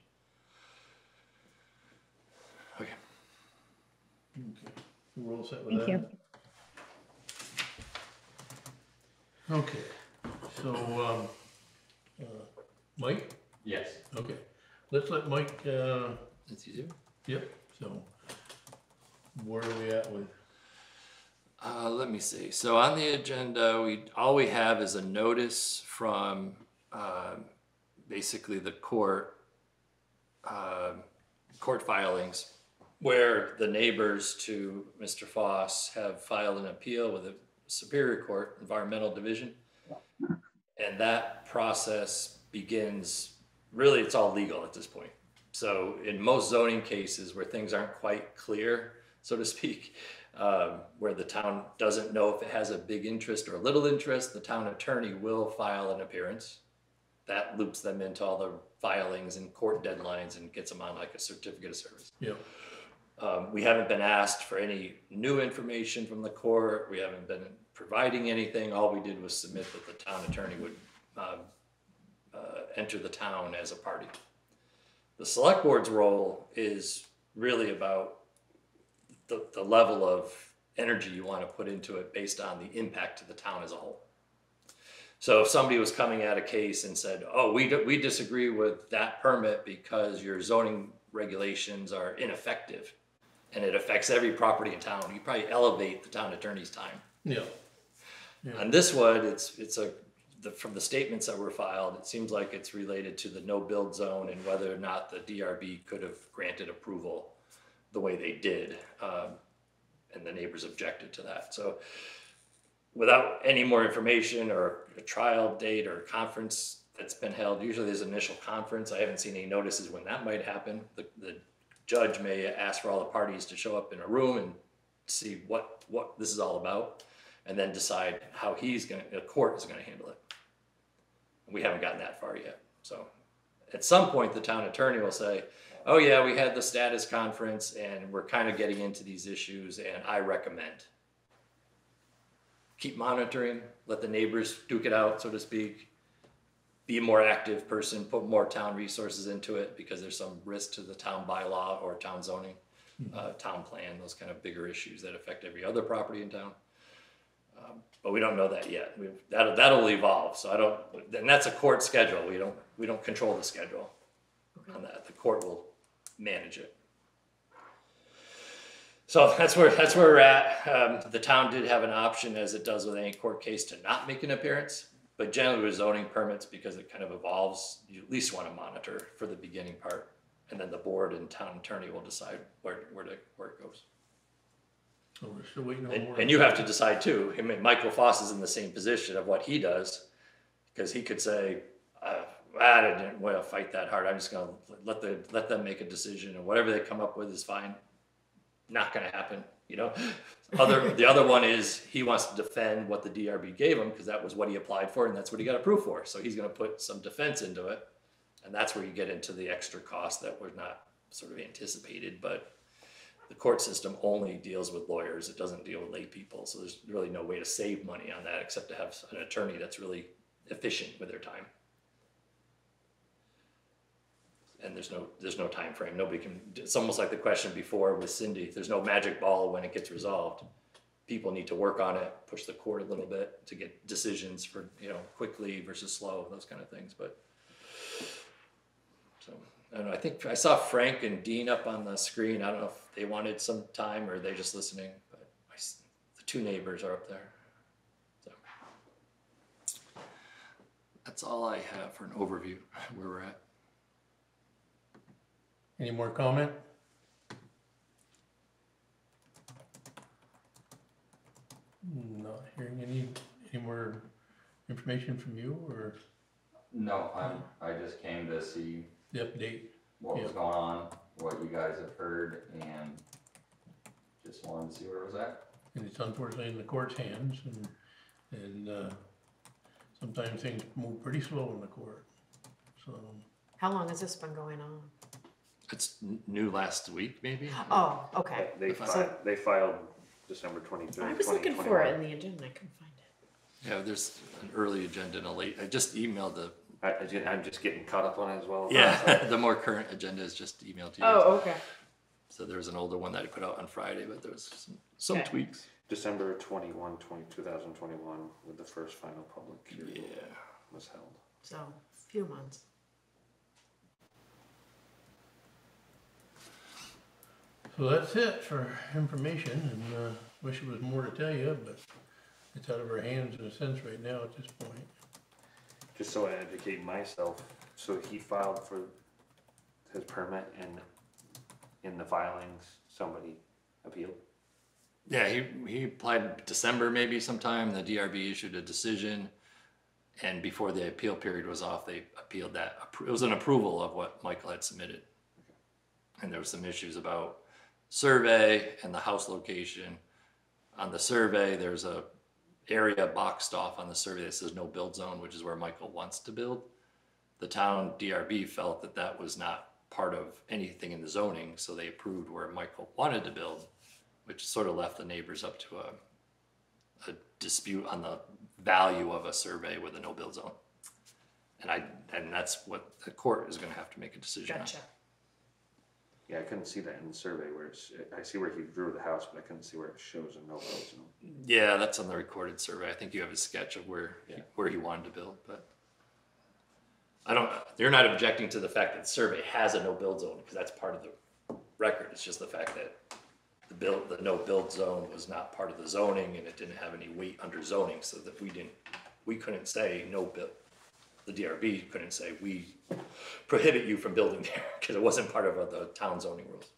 [SPEAKER 2] Okay.
[SPEAKER 1] Okay. We're all set with
[SPEAKER 10] Thank
[SPEAKER 1] that?
[SPEAKER 10] you.
[SPEAKER 1] Okay, so, um, uh, Mike?
[SPEAKER 5] Yes.
[SPEAKER 1] Okay, let's let Mike, uh,
[SPEAKER 2] That's easier.
[SPEAKER 1] Yep, so where are we at with?
[SPEAKER 2] Uh, let me see. So on the agenda, we, all we have is a notice from, um, basically the court, um, court filings where the neighbors to Mr. Foss have filed an appeal with the Superior Court Environmental Division. And that process begins, really, it's all legal at this point. So in most zoning cases where things aren't quite clear, so to speak, um, where the town doesn't know if it has a big interest or a little interest, the town attorney will file an appearance. That loops them into all the filings and court deadlines and gets them on like a certificate of service.
[SPEAKER 1] Yeah,
[SPEAKER 2] Um, we haven't been asked for any new information from the court. We haven't been providing anything. All we did was submit that the town attorney would um, uh, enter the town as a party. The select board's role is really about the, the level of energy you want to put into it based on the impact to the town as a whole. So if somebody was coming at a case and said, oh, we, we disagree with that permit because your zoning regulations are ineffective and it affects every property in town, you probably elevate the town attorney's time.
[SPEAKER 1] yeah,
[SPEAKER 2] On this one, it's, it's a, the, from the statements that were filed, it seems like it's related to the no-build zone and whether or not the DRB could have granted approval the way they did. Um, and the neighbors objected to that. So without any more information or a trial date or conference that's been held, usually there's an initial conference. I haven't seen any notices when that might happen. The, the judge may ask for all the parties to show up in a room and see what, what this is all about and then decide how he's gonna, the court is gonna handle it. We haven't gotten that far yet, so at some point, the town attorney will say, oh yeah, we had the status conference and we're kind of getting into these issues and I recommend. Keep monitoring, let the neighbors duke it out, so to speak. Be a more active person, put more town resources into it because there's some risk to the town bylaw or town zoning, uh, town plan, those kind of bigger issues that affect every other property in town. Um, But we don't know that yet. We, that'll, that'll evolve. So I don't, and that's a court schedule. We don't, we don't control the schedule on that. The court will manage it. So that's where, that's where we're at. Um, the town did have an option, as it does with any court case, to not make an appearance. But generally with zoning permits, because it kind of evolves, you at least want to monitor for the beginning part. And then the board and town attorney will decide where, where to, where it goes.
[SPEAKER 1] So we're still waiting on
[SPEAKER 2] And,
[SPEAKER 1] more.
[SPEAKER 2] and you have to decide too. I mean, Michael Foss is in the same position of what he does, because he could say, uh, I didn't want to fight that hard. I'm just gonna let the, let them make a decision and whatever they come up with is fine. Not gonna happen, you know? Other, the other one is he wants to defend what the DRB gave him, because that was what he applied for and that's what he got approved for. So he's gonna put some defense into it. And that's where you get into the extra cost that was not sort of anticipated, but the court system only deals with lawyers. It doesn't deal with lay people. So there's really no way to save money on that except to have an attorney that's really efficient with their time. And there's no, there's no time frame. Nobody can, it's almost like the question before with Cindy, there's no magic ball when it gets resolved. People need to work on it, push the court a little bit to get decisions for, you know, quickly versus slow, those kind of things, but. So, I don't know, I think I saw Frank and Dean up on the screen. I don't know if they wanted some time or they just listening, but I s the two neighbors are up there. So. That's all I have for an overview where we're at.
[SPEAKER 1] Any more comment? Not hearing any, any more information from you or
[SPEAKER 12] No, I'm, I just came to see
[SPEAKER 1] the update?
[SPEAKER 12] what was going on, what you guys have heard, and just wanted to see where it was at.
[SPEAKER 1] And it's unfortunately in the court's hands and, and, uh, sometimes things move pretty slow in the court, so.
[SPEAKER 4] How long has this been going on?
[SPEAKER 2] It's n- new last week, maybe?
[SPEAKER 4] Oh, okay.
[SPEAKER 5] They
[SPEAKER 2] So-
[SPEAKER 5] filed, they filed December twenty-third,
[SPEAKER 4] I
[SPEAKER 5] twenty
[SPEAKER 4] was looking for it in the agenda, I couldn't find it.
[SPEAKER 2] Yeah, there's an early agenda and a late, I just emailed the,
[SPEAKER 5] I, I ju- I'm just getting caught up on it as well.
[SPEAKER 2] yeah, the more current agenda is just emailed to you.
[SPEAKER 4] Oh, okay.
[SPEAKER 2] So there was an older one that I put out on Friday, but there was some, some
[SPEAKER 4] Okay.
[SPEAKER 2] tweaks.
[SPEAKER 5] December 21, 20 2021, with the first final public hearing
[SPEAKER 2] Yeah.
[SPEAKER 5] was held.
[SPEAKER 4] So, a few months.
[SPEAKER 1] So that's it for information and, uh, wish there was more to tell you, but it's out of our hands in a sense right now at this point.
[SPEAKER 5] Just so I educate myself, so he filed for his permit and in the filings, somebody appealed.
[SPEAKER 2] Yeah, he, he applied December maybe sometime, the DRB issued a decision. And before the appeal period was off, they appealed that, it was an approval of what Michael had submitted. And there was some issues about survey and the house location. On the survey, there's a area boxed off on the survey that says no build zone, which is where Michael wants to build. The town DRB felt that that was not part of anything in the zoning, so they approved where Michael wanted to build which sort of left the neighbors up to a, a dispute on the value of a survey with a no build zone. And I, and that's what the court is gonna have to make a decision on.
[SPEAKER 4] Gotcha.
[SPEAKER 5] Yeah, I couldn't see that in the survey where it's, I see where he drew the house, but I couldn't see where it shows a no build zone.
[SPEAKER 2] Yeah, that's on the recorded survey. I think you have a sketch of where, he-
[SPEAKER 5] Yeah.
[SPEAKER 2] where he wanted to build, but. I don't, you're not objecting to the fact that the survey has a no build zone, because that's part of the record. It's just the fact that the build, the no build zone was not part of the zoning and it didn't have any weight under zoning, so that we didn't, we couldn't say no build. The DRB couldn't say, we prohibit you from building there, because it wasn't part of the town zoning rules.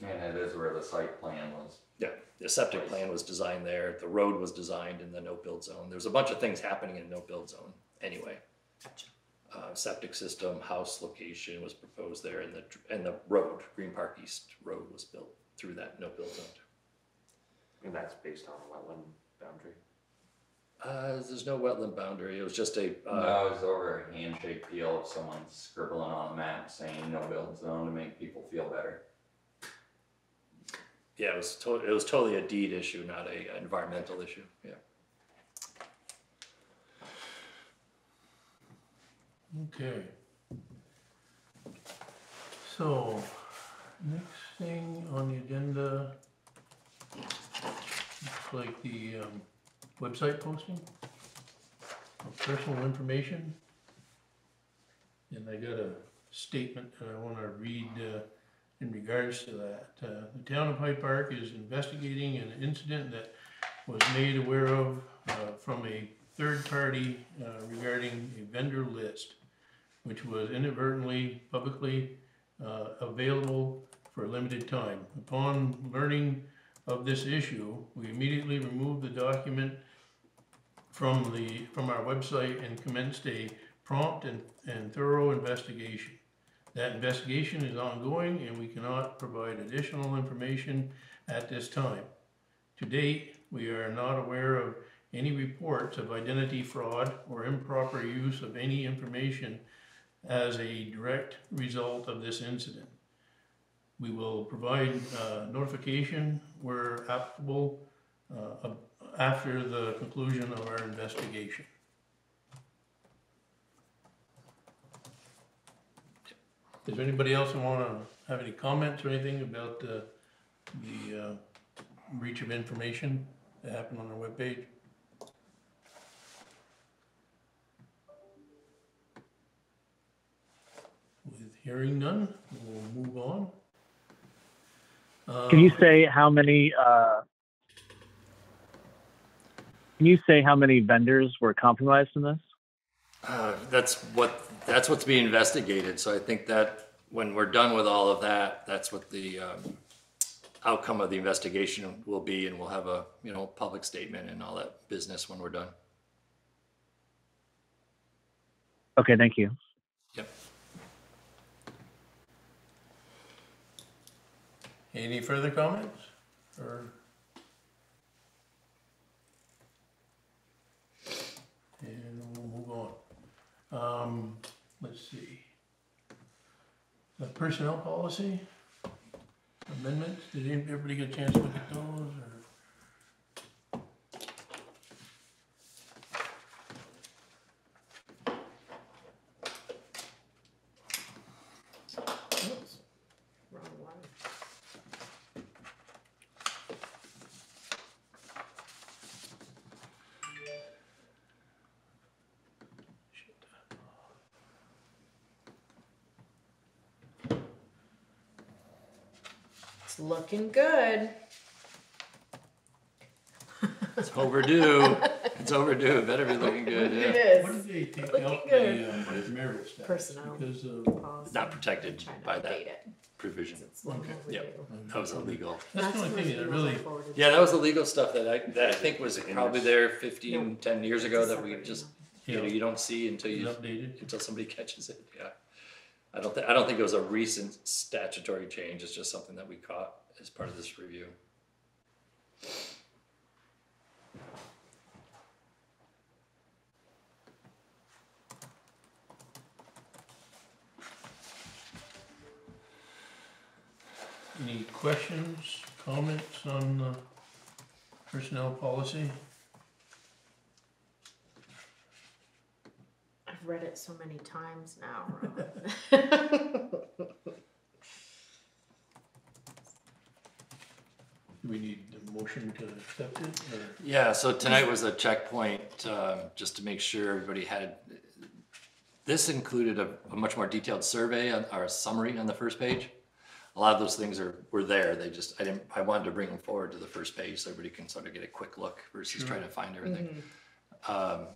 [SPEAKER 12] And it is where the site plan was.
[SPEAKER 2] Yeah, the septic plan was designed there, the road was designed in the no-build zone, there's a bunch of things happening in no-build zone anyway.
[SPEAKER 4] Gotcha.
[SPEAKER 2] Uh, septic system, house location was proposed there, and the, and the road, Green Park East Road was built through that no-build zone.
[SPEAKER 5] And that's based on a wetland boundary.
[SPEAKER 2] Uh, there's no wetland boundary, it was just a, uh,
[SPEAKER 12] No, it was over a handshake deal of someone scribbling on a map saying no build zone to make people feel better.
[SPEAKER 2] yeah, it was to, it was totally a deed issue, not a environmental issue, yeah.
[SPEAKER 1] Okay. So, next thing on the agenda, looks like the um, website posting personal information. And I got a statement that I want to read uh, in regards to that. Uh, The town of Hyde Park is investigating an incident that was made aware of uh, from a third party uh, regarding a vendor list which was inadvertently publicly uh, available for a limited time. Upon learning of this issue, we immediately removed the document from the, from our website and commenced a prompt and, and thorough investigation. That investigation is ongoing and we cannot provide additional information at this time. To date, we are not aware of any reports of identity fraud or improper use of any information as a direct result of this incident. We will provide uh, notification where applicable uh, after the conclusion of our investigation. Does anybody else want to have any comments or anything about uh, the uh, breach of information that happened on our webpage? With hearing none, we'll move on.
[SPEAKER 13] Can you
[SPEAKER 1] Uh,
[SPEAKER 13] say how many, uh, can you say how many vendors were compromised in this?
[SPEAKER 2] Uh, that's what, that's what's being investigated, so I think that when we're done with all of that, that's what the, um, outcome of the investigation will be, and we'll have a, you know, public statement and all that business when we're done.
[SPEAKER 13] Okay, thank you.
[SPEAKER 2] Yep.
[SPEAKER 1] Any further comments, or? And we'll move on. Um, let's see. The personnel policy amendments, did everybody get a chance to look at those, or?
[SPEAKER 4] Oops, Wrong one. It's looking good.
[SPEAKER 2] It's overdue, it's overdue, it better be looking good,
[SPEAKER 4] It
[SPEAKER 2] yeah.
[SPEAKER 4] is.
[SPEAKER 1] What did they take
[SPEAKER 4] Looking
[SPEAKER 1] out
[SPEAKER 4] good.
[SPEAKER 1] the, uh, marital status?
[SPEAKER 4] Personnel.
[SPEAKER 1] Because of,
[SPEAKER 4] Policy.
[SPEAKER 2] Not protected by
[SPEAKER 4] update
[SPEAKER 2] that
[SPEAKER 4] it.
[SPEAKER 2] provision.
[SPEAKER 4] It's looking
[SPEAKER 1] Okay.
[SPEAKER 2] Yep.
[SPEAKER 4] overdue.
[SPEAKER 2] That was illegal.
[SPEAKER 1] that's the only thing that really,
[SPEAKER 2] Yeah, that was illegal stuff that I, that I think was probably there 15, 10 years ago that we just, you know, you don't see until you,
[SPEAKER 1] updated.
[SPEAKER 2] until somebody catches it, yeah. I don't thi- I don't think it was a recent statutory change, it's just something that we caught as part of this review.
[SPEAKER 1] Any questions, comments on the personnel policy?
[SPEAKER 4] I've read it so many times now. Rob.
[SPEAKER 1] Do we need a motion to accept it, or?
[SPEAKER 2] Yeah, so tonight was a checkpoint, um, just to make sure everybody had, this included a, a much more detailed survey on, or a summary on the first page. A lot of those things are, were there, they just, I didn't, I wanted to bring them forward to the first page so everybody can sort of get a quick look versus trying to find everything. Um,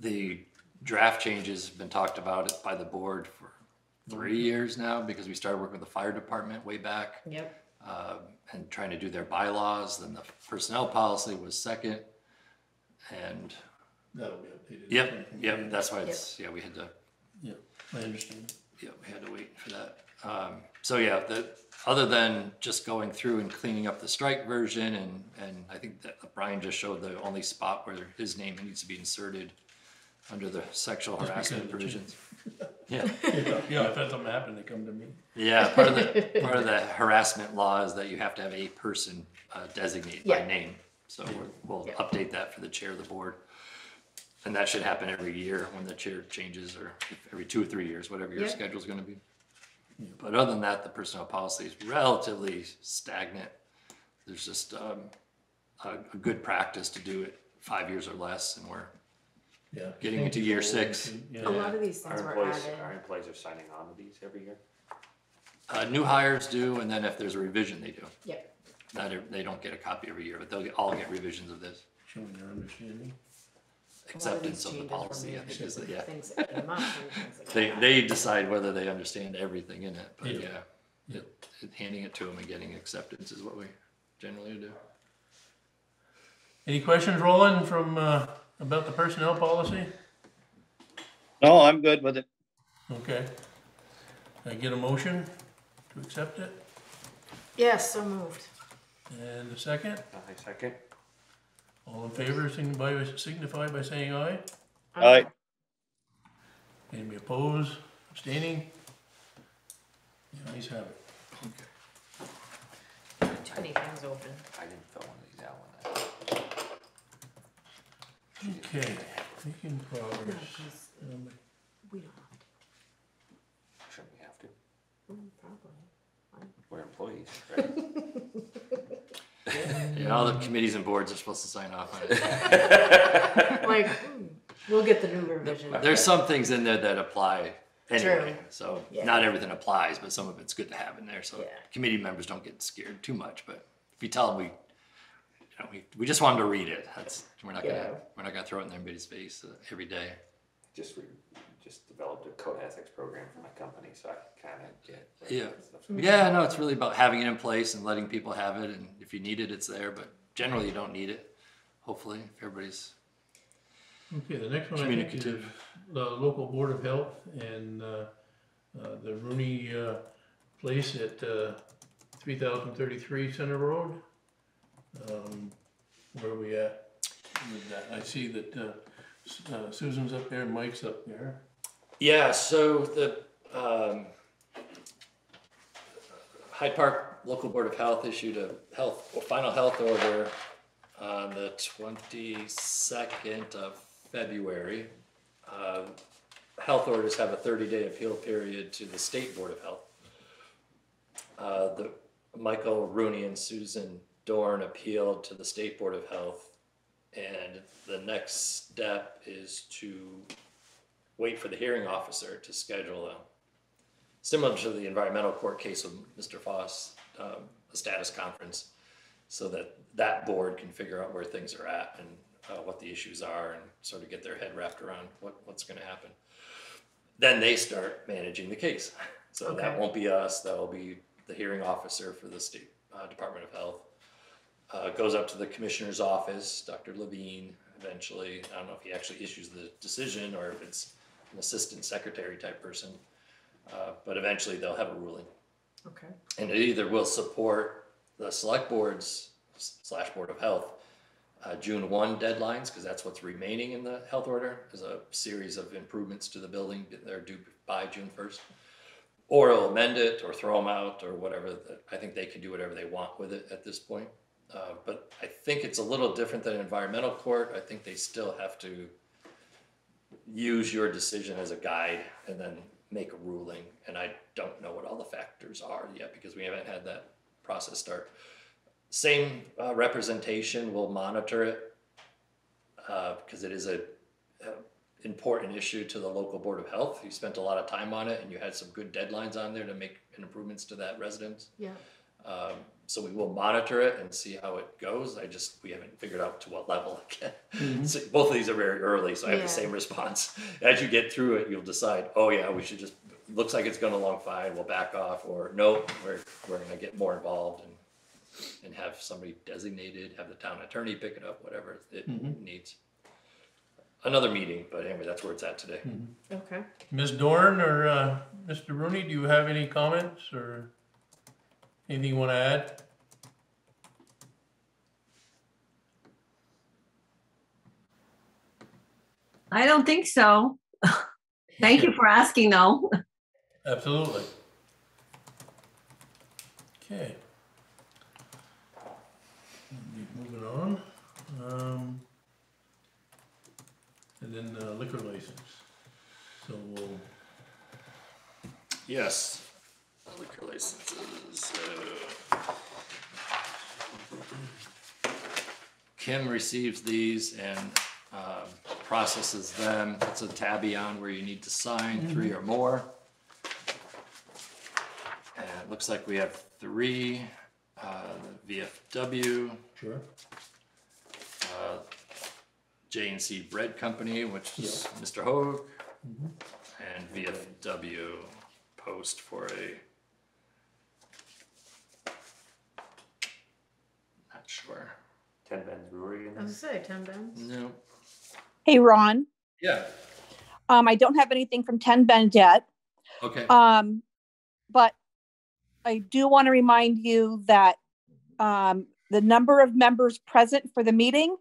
[SPEAKER 2] the draft changes have been talked about by the board for three years now, because we started working with the fire department way back
[SPEAKER 4] Yep.
[SPEAKER 2] Um, and trying to do their bylaws, then the personnel policy was second. And,
[SPEAKER 1] That'll be updated.
[SPEAKER 2] yep, yep, that's why it's, yeah, we had to,
[SPEAKER 1] Yeah, I understand.
[SPEAKER 2] yeah, we had to wait for that. Um, so yeah, the, other than just going through and cleaning up the strike version and, and I think that Brian just showed the only spot where his name needs to be inserted under the sexual
[SPEAKER 1] Just
[SPEAKER 2] harassment
[SPEAKER 1] because of the
[SPEAKER 2] provisions. Yeah.
[SPEAKER 1] Yeah, if that's something happened, they come to me.
[SPEAKER 2] Yeah, part of the, part of the harassment law is that you have to have a person uh, designated by
[SPEAKER 4] Yeah.
[SPEAKER 2] name. So we're- we'll
[SPEAKER 4] Yeah.
[SPEAKER 2] update that for the chair of the board. And that should happen every year when the chair changes or every two or three years, whatever your
[SPEAKER 4] Yeah.
[SPEAKER 2] schedule's gonna be. But other than that, the personnel policy is relatively stagnant. There's just um, a, a good practice to do it five years or less and we're
[SPEAKER 1] Yeah.
[SPEAKER 2] Getting into year six.
[SPEAKER 1] Yeah.
[SPEAKER 4] A lot of these
[SPEAKER 5] Our
[SPEAKER 4] things were
[SPEAKER 5] employees,
[SPEAKER 4] added.
[SPEAKER 5] our employees are signing on to these every year.
[SPEAKER 2] Uh, new hires do, and then if there's a revision, they do.
[SPEAKER 4] Yep.
[SPEAKER 2] Not, ev- they don't get a copy every year, but they'll get, all get revisions of this.
[SPEAKER 1] Showing their understanding.
[SPEAKER 2] Acceptance of the policy, I think is, the- yeah.
[SPEAKER 4] Things that came up and things like
[SPEAKER 2] They,
[SPEAKER 4] that.
[SPEAKER 2] they decide whether they understand everything in it, but
[SPEAKER 1] Yeah.
[SPEAKER 2] yeah.
[SPEAKER 1] Yeah.
[SPEAKER 2] it- it- Handing it to them and getting acceptance is what we generally do.
[SPEAKER 1] Any questions, Roland, from, uh, about the personnel policy?
[SPEAKER 6] No, I'm good with it.
[SPEAKER 1] Okay. Can I get a motion to accept it?
[SPEAKER 4] Yes, so moved.
[SPEAKER 1] And a second?
[SPEAKER 5] I second.
[SPEAKER 1] All in favor, signify, signify by saying aye.
[SPEAKER 6] Aye.
[SPEAKER 1] Anybody opposed, abstaining? The ayes have it.
[SPEAKER 4] Too many things open.
[SPEAKER 5] I didn't fill one of these out when I.
[SPEAKER 1] Okay, making progress. Um,
[SPEAKER 4] We don't have to.
[SPEAKER 5] Shouldn't we have to?
[SPEAKER 4] Mm, Probably.
[SPEAKER 5] We're employees, right?
[SPEAKER 2] Yeah, all the committees and boards are supposed to sign off on it.
[SPEAKER 4] Like, hmm, we'll get the new revision.
[SPEAKER 2] There's some things in there that apply anyway,
[SPEAKER 4] True.
[SPEAKER 2] so
[SPEAKER 4] Yeah.
[SPEAKER 2] not everything applies, but some of it's good to have in there, so
[SPEAKER 4] Yeah.
[SPEAKER 2] committee members don't get scared too much, but if you tell them we, you know, we, we just want them to read it, that's, we're not gonna,
[SPEAKER 4] Yeah.
[SPEAKER 2] we're not gonna throw it in everybody's face uh, every day.
[SPEAKER 5] Just, re- just developed a code ethics program for my company, so I kind of get. that
[SPEAKER 2] Yeah.
[SPEAKER 5] stuff.
[SPEAKER 2] Yeah, no, it's really about having it in place and letting people have it, and if you need it, it's there, but generally you don't need it, hopefully, if everybody's
[SPEAKER 1] Okay, the next one I think is
[SPEAKER 2] Communicative.
[SPEAKER 1] the local board of health and, uh, uh, the Rooney, uh, place at, uh, three thousand thirty-three Center Road. Um, where are we at with that? I see that, uh, uh, Susan's up there, Mike's up there.
[SPEAKER 2] Yeah, so the um, Hyde Park Local Board of Health issued a health, final health order on the twenty-second of February. Um, Health orders have a thirty-day appeal period to the State Board of Health. Uh, the, Michael Rooney and Susan Dorn appealed to the State Board of Health. And the next step is to wait for the hearing officer to schedule a, similar to the environmental court case with Mr. Foss, um, a status conference, so that that board can figure out where things are at and uh, what the issues are and sort of get their head wrapped around what, what's gonna happen. Then they start managing the case. So that won't be us, that'll be the hearing officer for the state, uh, Department of Health. Uh, goes up to the commissioner's office, Dr. Levine, eventually. I don't know if he actually issues the decision or if it's an assistant secretary type person. Uh, but eventually they'll have a ruling.
[SPEAKER 4] Okay.
[SPEAKER 2] And it either will support the select boards slash board of health, uh, June one deadlines, because that's what's remaining in the health order, is a series of improvements to the building that are due by June first. Or it'll amend it or throw them out or whatever. I think they can do whatever they want with it at this point. Uh, but I think it's a little different than environmental court. I think they still have to use your decision as a guide and then make a ruling. And I don't know what all the factors are yet because we haven't had that process start. Same uh, representation, we'll monitor it uh, because it is a, a important issue to the local board of health. You spent a lot of time on it and you had some good deadlines on there to make improvements to that residence.
[SPEAKER 4] Yeah.
[SPEAKER 2] Um, so we will monitor it and see how it goes. I just, we haven't figured out to what level again. So both of these are very early, so I have
[SPEAKER 4] Yeah.
[SPEAKER 2] the same response. As you get through it, you'll decide, oh yeah, we should just, looks like it's going along fine, we'll back off, or nope, we're, we're gonna get more involved and, and have somebody designated, have the town attorney pick it up, whatever it
[SPEAKER 1] Mhm.
[SPEAKER 2] needs. another meeting, but anyway, that's where it's at today.
[SPEAKER 4] Okay.
[SPEAKER 1] Ms. Dorn or, uh, Mr. Rooney, do you have any comments or anything you wanna add?
[SPEAKER 14] I don't think so. Thank you for asking though.
[SPEAKER 1] Absolutely. Okay. Moving on. Um, and then the liquor license. So we'll,
[SPEAKER 2] Yes. Liquor licenses. uh, Kim receives these and um, processes them. It's a tabby on where you need to sign three or more. And it looks like we have three, uh, VFW,
[SPEAKER 1] sure.
[SPEAKER 2] uh, J and C Bread Company, which is Mr. Hoag, and VFW Post for a. sure.
[SPEAKER 5] Ten Bends Brewery in
[SPEAKER 4] I was gonna say ten bends.
[SPEAKER 2] No.
[SPEAKER 15] Hey, Ron.
[SPEAKER 2] Yeah.
[SPEAKER 15] Um, I don't have anything from Ten Bend yet.
[SPEAKER 2] Okay.
[SPEAKER 15] Um, but I do want to remind you that um, the number of members present for the meeting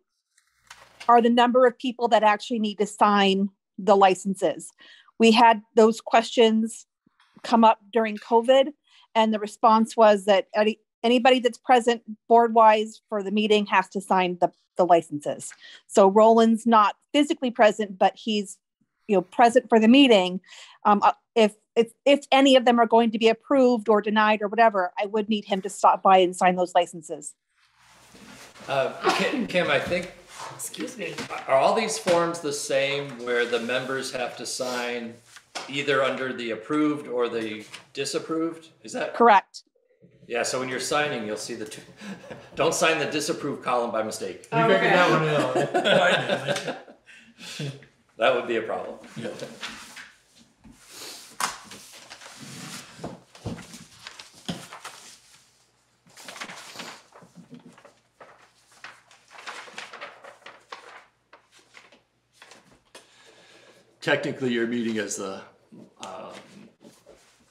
[SPEAKER 15] are the number of people that actually need to sign the licenses. We had those questions come up during COVID, and the response was that any, anybody that's present board-wise for the meeting has to sign the, the licenses. So Roland's not physically present, but he's, you know, present for the meeting. Um, uh, if, if, if any of them are going to be approved or denied or whatever, I would need him to stop by and sign those licenses.
[SPEAKER 2] Uh, Kim, Kim, I think, excuse me, are all these forms the same where the members have to sign either under the approved or the disapproved? Is that?
[SPEAKER 15] Correct.
[SPEAKER 2] Yeah, so when you're signing, you'll see the two, don't sign the disapproved column by mistake.
[SPEAKER 1] We figured that one out.
[SPEAKER 2] That would be a problem.
[SPEAKER 1] Yeah.
[SPEAKER 2] Technically, you're meeting as the um,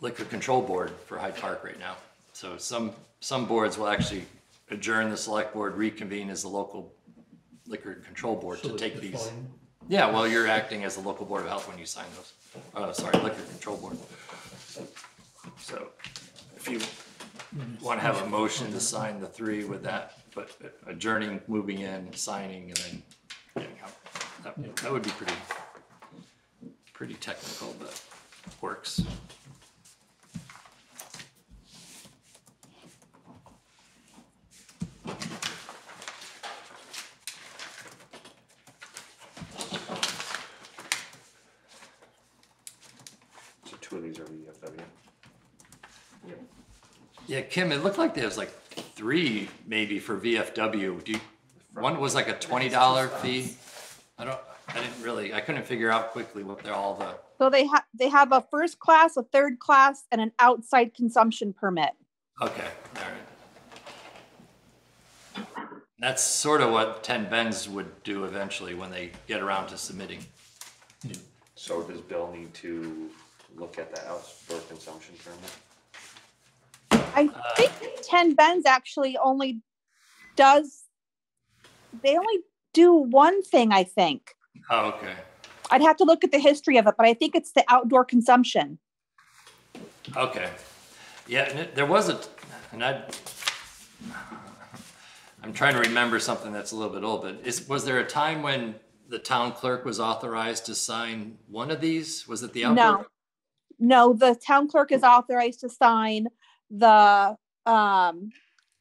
[SPEAKER 2] liquor control board for Hyde Park right now. So some, some boards will actually adjourn the select board, reconvene as the local liquor control board to take these. Yeah, well, you're acting as the local board of health when you sign those. Uh, sorry, liquor control board. So if you want to have a motion to sign the three with that, but adjourning, moving in, signing, and then getting out. That, that would be pretty, pretty technical, but works.
[SPEAKER 5] So two of these are VFW.
[SPEAKER 2] Yeah, Kim, it looked like there was like three maybe for VFW. Do you, one was like a twenty dollar fee? I don't, I didn't really, I couldn't figure out quickly what they're all the,
[SPEAKER 15] So they have, they have a first class, a third class, and an outside consumption permit.
[SPEAKER 2] okay, all right. That's sort of what Ten Bends would do eventually when they get around to submitting.
[SPEAKER 5] So does Bill need to look at the outdoor consumption permit?
[SPEAKER 15] I think Ten Bends actually only does, they only do one thing, I think.
[SPEAKER 2] Oh, okay.
[SPEAKER 15] I'd have to look at the history of it, but I think it's the outdoor consumption.
[SPEAKER 2] Okay. Yeah, there was a, and I, I'm trying to remember something that's a little bit old, but is, was there a time when the town clerk was authorized to sign one of these? Was it the outdoor?
[SPEAKER 15] No. No, the town clerk is authorized to sign the, um,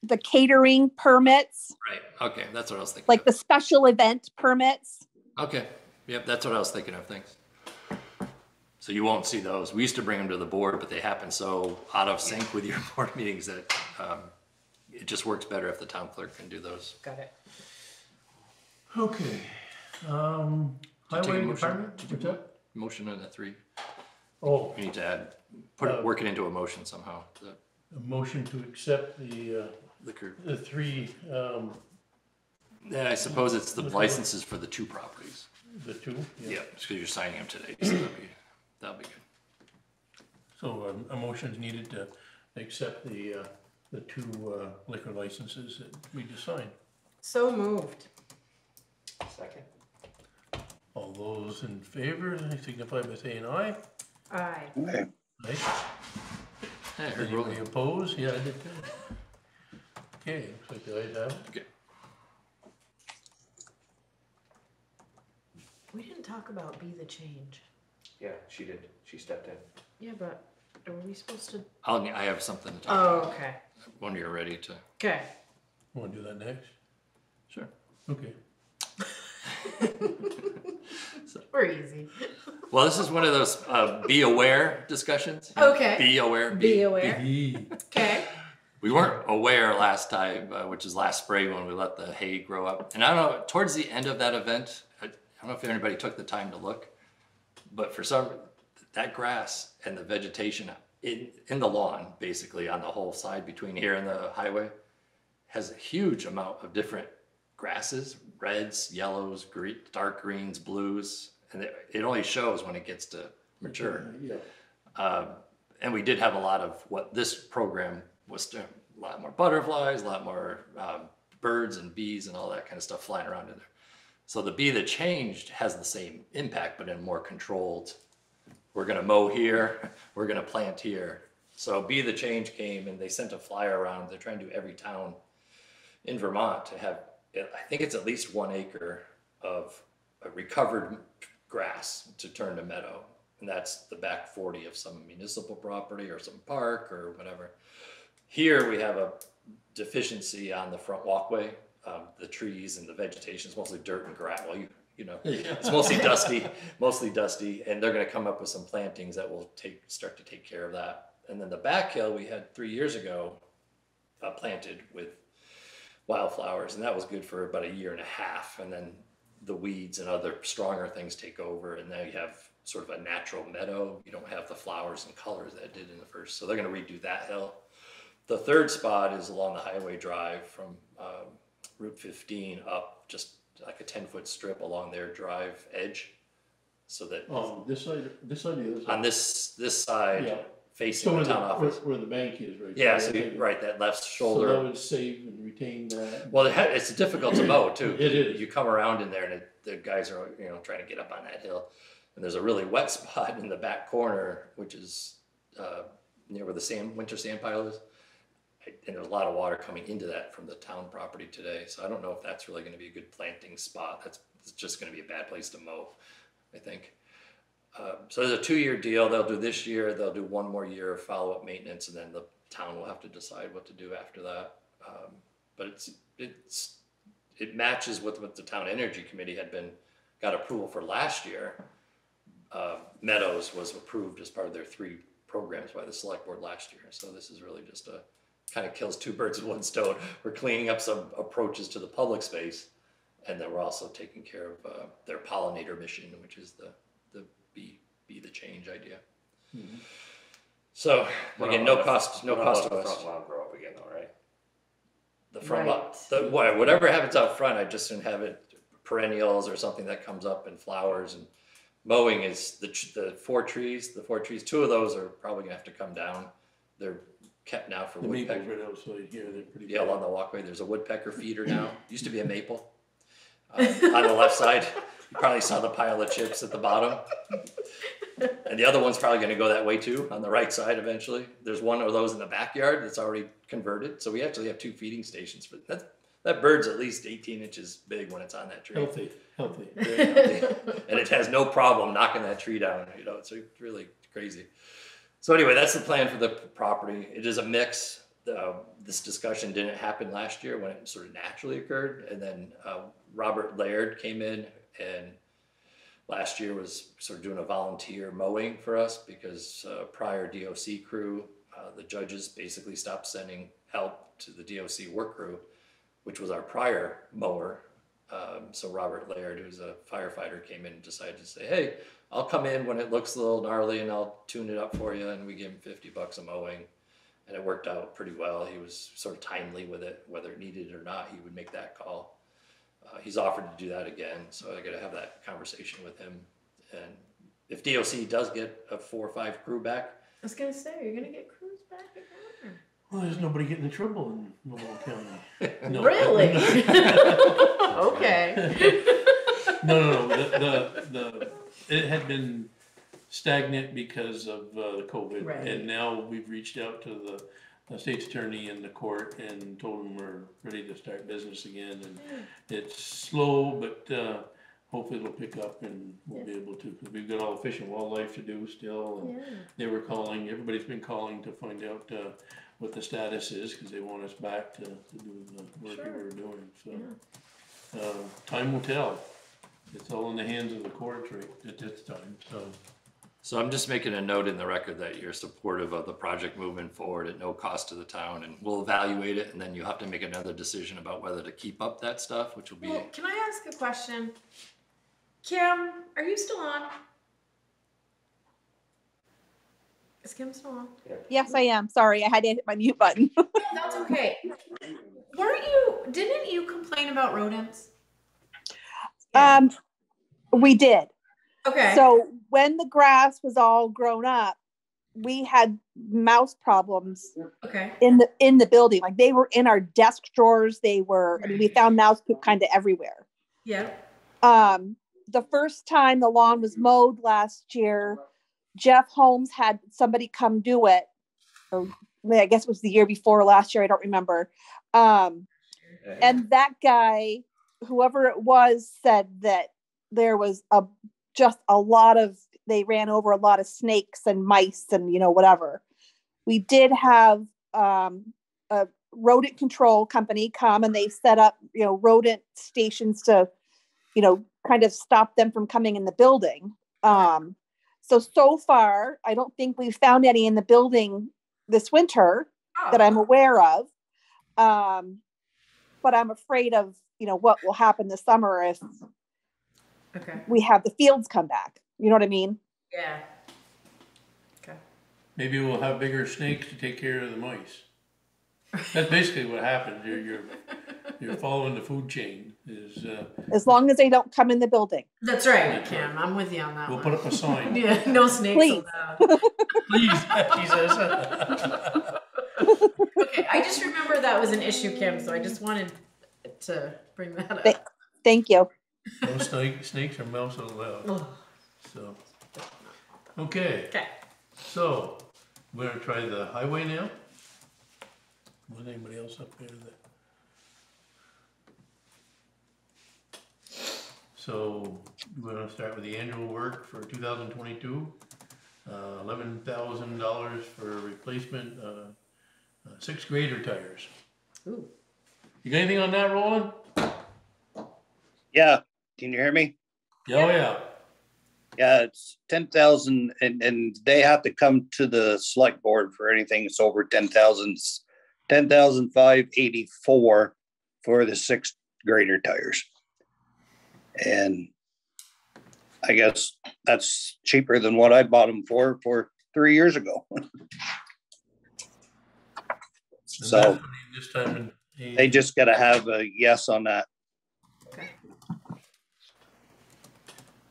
[SPEAKER 15] the catering permits,
[SPEAKER 2] Right, okay, that's what I was thinking.
[SPEAKER 15] like the special event permits.
[SPEAKER 2] Okay, yep, that's what I was thinking of, thanks. So you won't see those. We used to bring them to the board, but they happen so out of sync with your board meetings that, um, it just works better if the town clerk can do those.
[SPEAKER 4] Got it.
[SPEAKER 1] Okay, um,
[SPEAKER 2] Did you take a
[SPEAKER 1] highway
[SPEAKER 2] motion?
[SPEAKER 1] department,
[SPEAKER 2] Did you
[SPEAKER 1] what's that?
[SPEAKER 2] Motion on the three.
[SPEAKER 1] Oh,
[SPEAKER 2] We need to add, put it, work it into a motion somehow. The
[SPEAKER 1] a motion to accept the, uh,
[SPEAKER 2] liquor,
[SPEAKER 1] the three, um,
[SPEAKER 2] yeah, I suppose it's the licenses for the two properties.
[SPEAKER 1] The two?
[SPEAKER 2] Yeah, because you're signing them today, so that'll be, that'll be good.
[SPEAKER 1] So um, a motion's needed to accept the, uh, the two uh, liquor licenses that we just signed.
[SPEAKER 4] So moved.
[SPEAKER 2] Second.
[SPEAKER 1] All those in favor, signify by saying aye.
[SPEAKER 4] Aye.
[SPEAKER 11] Okay.
[SPEAKER 1] Aye.
[SPEAKER 2] Hey, I heard
[SPEAKER 1] Anybody
[SPEAKER 2] Roland.
[SPEAKER 1] opposed? Yeah, I did too. Okay, looks like the ayes have it.
[SPEAKER 2] Okay.
[SPEAKER 4] We didn't talk about be the change.
[SPEAKER 5] Yeah, she did. She stepped in.
[SPEAKER 4] Yeah, but are we supposed to?
[SPEAKER 2] I'll, I have something to talk
[SPEAKER 4] Oh,
[SPEAKER 2] about
[SPEAKER 4] okay.
[SPEAKER 2] when you're ready to.
[SPEAKER 4] Okay.
[SPEAKER 1] Want to do that next?
[SPEAKER 2] Sure.
[SPEAKER 1] Okay.
[SPEAKER 4] We're easy.
[SPEAKER 2] Well, this is one of those uh, be aware discussions.
[SPEAKER 4] Okay.
[SPEAKER 2] Be aware.
[SPEAKER 4] Be aware.
[SPEAKER 1] Be-
[SPEAKER 4] Okay.
[SPEAKER 2] We weren't aware last time, uh, which is last spring when we let the hay grow up. And I don't know, towards the end of that event, I, I don't know if anybody took the time to look, but for some, that grass and the vegetation in, in the lawn, basically on the whole side between here and the highway, has a huge amount of different grasses, reds, yellows, green, dark greens, blues, and it, it only shows when it gets to mature.
[SPEAKER 1] Yeah.
[SPEAKER 2] Um, and we did have a lot of what this program was doing, a lot more butterflies, a lot more um, birds and bees and all that kind of stuff flying around in there. So the bee that changed has the same impact, but in more controlled. We're gonna mow here, we're gonna plant here. So bee the change came and they sent a flyer around. They're trying to do every town in Vermont to have, I think it's at least one acre of recovered grass to turn to meadow. And that's the back 40 of some municipal property or some park or whatever. Here we have a deficiency on the front walkway. Um, the trees and the vegetation is mostly dirt and gravel. You, you know, it's mostly dusty, mostly dusty. And they're going to come up with some plantings that will take, start to take care of that. And then the back hill we had three years ago uh, planted with wildflowers, and that was good for about a year and a half. And then the weeds and other stronger things take over, and now you have sort of a natural meadow. You don't have the flowers and colors that it did in the first. So they're going to redo that hill. The third spot is along the highway drive from um, Route 15 up, just like a 10 foot strip along their drive edge. So that
[SPEAKER 1] this side, this side?
[SPEAKER 2] on this this side
[SPEAKER 1] Yeah.
[SPEAKER 2] Facing
[SPEAKER 1] So
[SPEAKER 2] the
[SPEAKER 1] where the,
[SPEAKER 2] town
[SPEAKER 1] where,
[SPEAKER 2] office.
[SPEAKER 1] where the bank is, right?
[SPEAKER 2] Yeah,
[SPEAKER 1] there,
[SPEAKER 2] so you, right, that left
[SPEAKER 1] So
[SPEAKER 2] shoulder.
[SPEAKER 1] that would save and retain that.
[SPEAKER 2] Well, it ha- it's difficult to mow too.
[SPEAKER 1] It is.
[SPEAKER 2] You come around in there and it, the guys are, you know, trying to get up on that hill. And there's a really wet spot in the back corner, which is, uh, near where the sand, winter sand pile is. And there's a lot of water coming into that from the town property today. So I don't know if that's really gonna be a good planting spot. That's, it's just gonna be a bad place to mow, I think. Uh, so there's a two-year deal. They'll do this year, they'll do one more year of follow-up maintenance, and then the town will have to decide what to do after that. Um, but it's, it's, it matches with what the town energy committee had been, got approval for last year. Uh, Meadows was approved as part of their three programs by the select board last year. So this is really just a, kind of kills two birds with one stone. We're cleaning up some approaches to the public space. And then we're also taking care of, uh, their pollinator mission, which is the, the be, be the change idea. So,
[SPEAKER 5] We're
[SPEAKER 2] again, no
[SPEAKER 5] letting the-
[SPEAKER 2] cost, no cost to
[SPEAKER 5] letting
[SPEAKER 2] us.
[SPEAKER 5] The front lawn grow up again though, right?
[SPEAKER 2] The front lot,
[SPEAKER 4] Right.
[SPEAKER 2] the, whatever happens out front, I just have it perennials or something that comes up and flowers and mowing is the, the four trees, the four trees, two of those are probably gonna have to come down. They're kept now for
[SPEAKER 1] The maples
[SPEAKER 2] woodpecker.
[SPEAKER 1] right outside here, they're pretty.
[SPEAKER 2] Yeah,
[SPEAKER 1] bad.
[SPEAKER 2] along the walkway, there's a woodpecker feeder now, used to be a maple. Uh, on the left side, you probably saw the pile of chips at the bottom. And the other one's probably gonna go that way too, on the right side eventually. There's one of those in the backyard that's already converted, so we actually have two feeding stations for, that, that bird's at least eighteen inches big when it's on that tree.
[SPEAKER 1] Healthy, healthy.
[SPEAKER 2] Very healthy. And it has no problem knocking that tree down, you know, it's really crazy. So anyway, that's the plan for the property. It is a mix. Uh, this discussion didn't happen last year when it sort of naturally occurred. And then uh, Robert Laird came in and last year was sort of doing a volunteer mowing for us because uh, prior DOC crew, uh, the judges basically stopped sending help to the DOC work crew, which was our prior mower. Um, so Robert Laird, who's a firefighter, came in and decided to say, "Hey, I'll come in when it looks a little gnarly and I'll tune it up for you." And we gave him fifty bucks a mowing, and it worked out pretty well. He was sort of timely with it, whether it needed or not. He would make that call. Uh, he's offered to do that again, so I gotta have that conversation with him. And if DOC does get a four or five crew back,
[SPEAKER 4] I was gonna say, you're gonna get crews back again?
[SPEAKER 1] Well, there's nobody getting in trouble in Lamoille County. No.
[SPEAKER 4] Really? Okay.
[SPEAKER 1] No, no, no, the, the, the, it had been stagnant because of, uh, the COVID.
[SPEAKER 4] Right.
[SPEAKER 1] And now we've reached out to the, the state's attorney and the court and told them we're ready to start business again. And it's slow, but, uh, hopefully it'll pick up and we'll be able to, cause we've got all the fish and wildlife to do still. and
[SPEAKER 4] Yeah.
[SPEAKER 1] They were calling, everybody's been calling to find out, uh, what the status is, cause they want us back to, to do the work that
[SPEAKER 4] Sure.
[SPEAKER 1] were doing, so. Uh, time will tell. It's all in the hands of the courts right at this time, so.
[SPEAKER 2] So I'm just making a note in the record that you're supportive of the project moving forward at no cost to the town and we'll evaluate it and then you have to make another decision about whether to keep up that stuff, which will be,
[SPEAKER 4] Well, can I ask a question? Kim, are you still on? Is Kim still on?
[SPEAKER 15] Yes, I am. Sorry, I had to hit my mute button.
[SPEAKER 4] That's okay. Weren't you, didn't you complain about rodents?
[SPEAKER 15] Um, we did.
[SPEAKER 4] Okay.
[SPEAKER 15] So when the grass was all grown up, we had mouse problems
[SPEAKER 4] Okay.
[SPEAKER 15] in the in the building. Like they were in our desk drawers. They were. I mean, we found mouse poop kind of everywhere.
[SPEAKER 4] Yeah.
[SPEAKER 15] Um, the first time the lawn was mowed last year, Jeff Holmes had somebody come do it. Or I guess it was the year before last year. I don't remember. Um, and that guy, whoever it was, said that there was a just a lot of they ran over a lot of snakes and mice and you know whatever. We did have um, a rodent control company come and they set up you know rodent stations to you know kind of stop them from coming in the building. Um, so so far, I don't think we've found any in the building this winter that I'm aware of. Um, but I'm afraid of you know what will happen this summer if
[SPEAKER 4] Okay.
[SPEAKER 15] we have the fields come back. You know what I mean?
[SPEAKER 4] Yeah. Okay.
[SPEAKER 1] Maybe we'll have bigger snakes to take care of the mice. That's basically what happens, you're, you're, you're following the food chain, is, uh,
[SPEAKER 15] As long as they don't come in the building.
[SPEAKER 4] That's right, Kim. I'm with you on that
[SPEAKER 1] we'll
[SPEAKER 4] one.
[SPEAKER 1] put up a sign.
[SPEAKER 4] Yeah, no snakes
[SPEAKER 15] Please.
[SPEAKER 4] allowed.
[SPEAKER 1] Please, Jesus.
[SPEAKER 4] Okay, I just remember that was an issue, Kim, so I just wanted to bring that up.
[SPEAKER 15] Thank you.
[SPEAKER 1] No snake, snakes or mouse allowed,
[SPEAKER 4] Ugh.
[SPEAKER 1] so. Okay,
[SPEAKER 4] Okay.
[SPEAKER 1] so, we're gonna try the highway now? Was anybody else up there that? So, we're gonna start with the annual work for two thousand twenty-two. Uh, eleven thousand dollars for replacement, uh, uh, six grader tires.
[SPEAKER 4] Ooh.
[SPEAKER 1] You got anything on that, Roland?
[SPEAKER 6] Yeah, can you hear me?
[SPEAKER 1] Oh, yeah.
[SPEAKER 6] Yeah, it's ten thousand and, and they have to come to the select board for anything that's over ten thousand. Ten thousand five eighty-four for the six grader tires. And I guess that's cheaper than what I bought them for, for three years ago. So
[SPEAKER 1] that's what he- This time, in-
[SPEAKER 6] they just gotta have a yes on that.
[SPEAKER 4] Okay.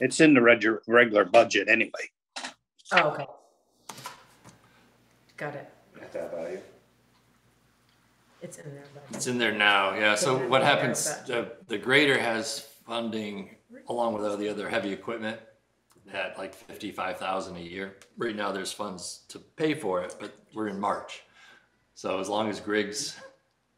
[SPEAKER 6] It's in the regu- regular budget anyway.
[SPEAKER 4] Oh, okay. Got it.
[SPEAKER 5] At that value.
[SPEAKER 4] It's in there. but-
[SPEAKER 2] it's in there now, yeah. So
[SPEAKER 4] Okay,
[SPEAKER 2] what
[SPEAKER 4] yeah,
[SPEAKER 2] happens,
[SPEAKER 4] but-
[SPEAKER 2] the, the grader has funding along with all the other heavy equipment at like fifty-five thousand a year. Right now, there's funds to pay for it, but we're in March. So as long as Griggs,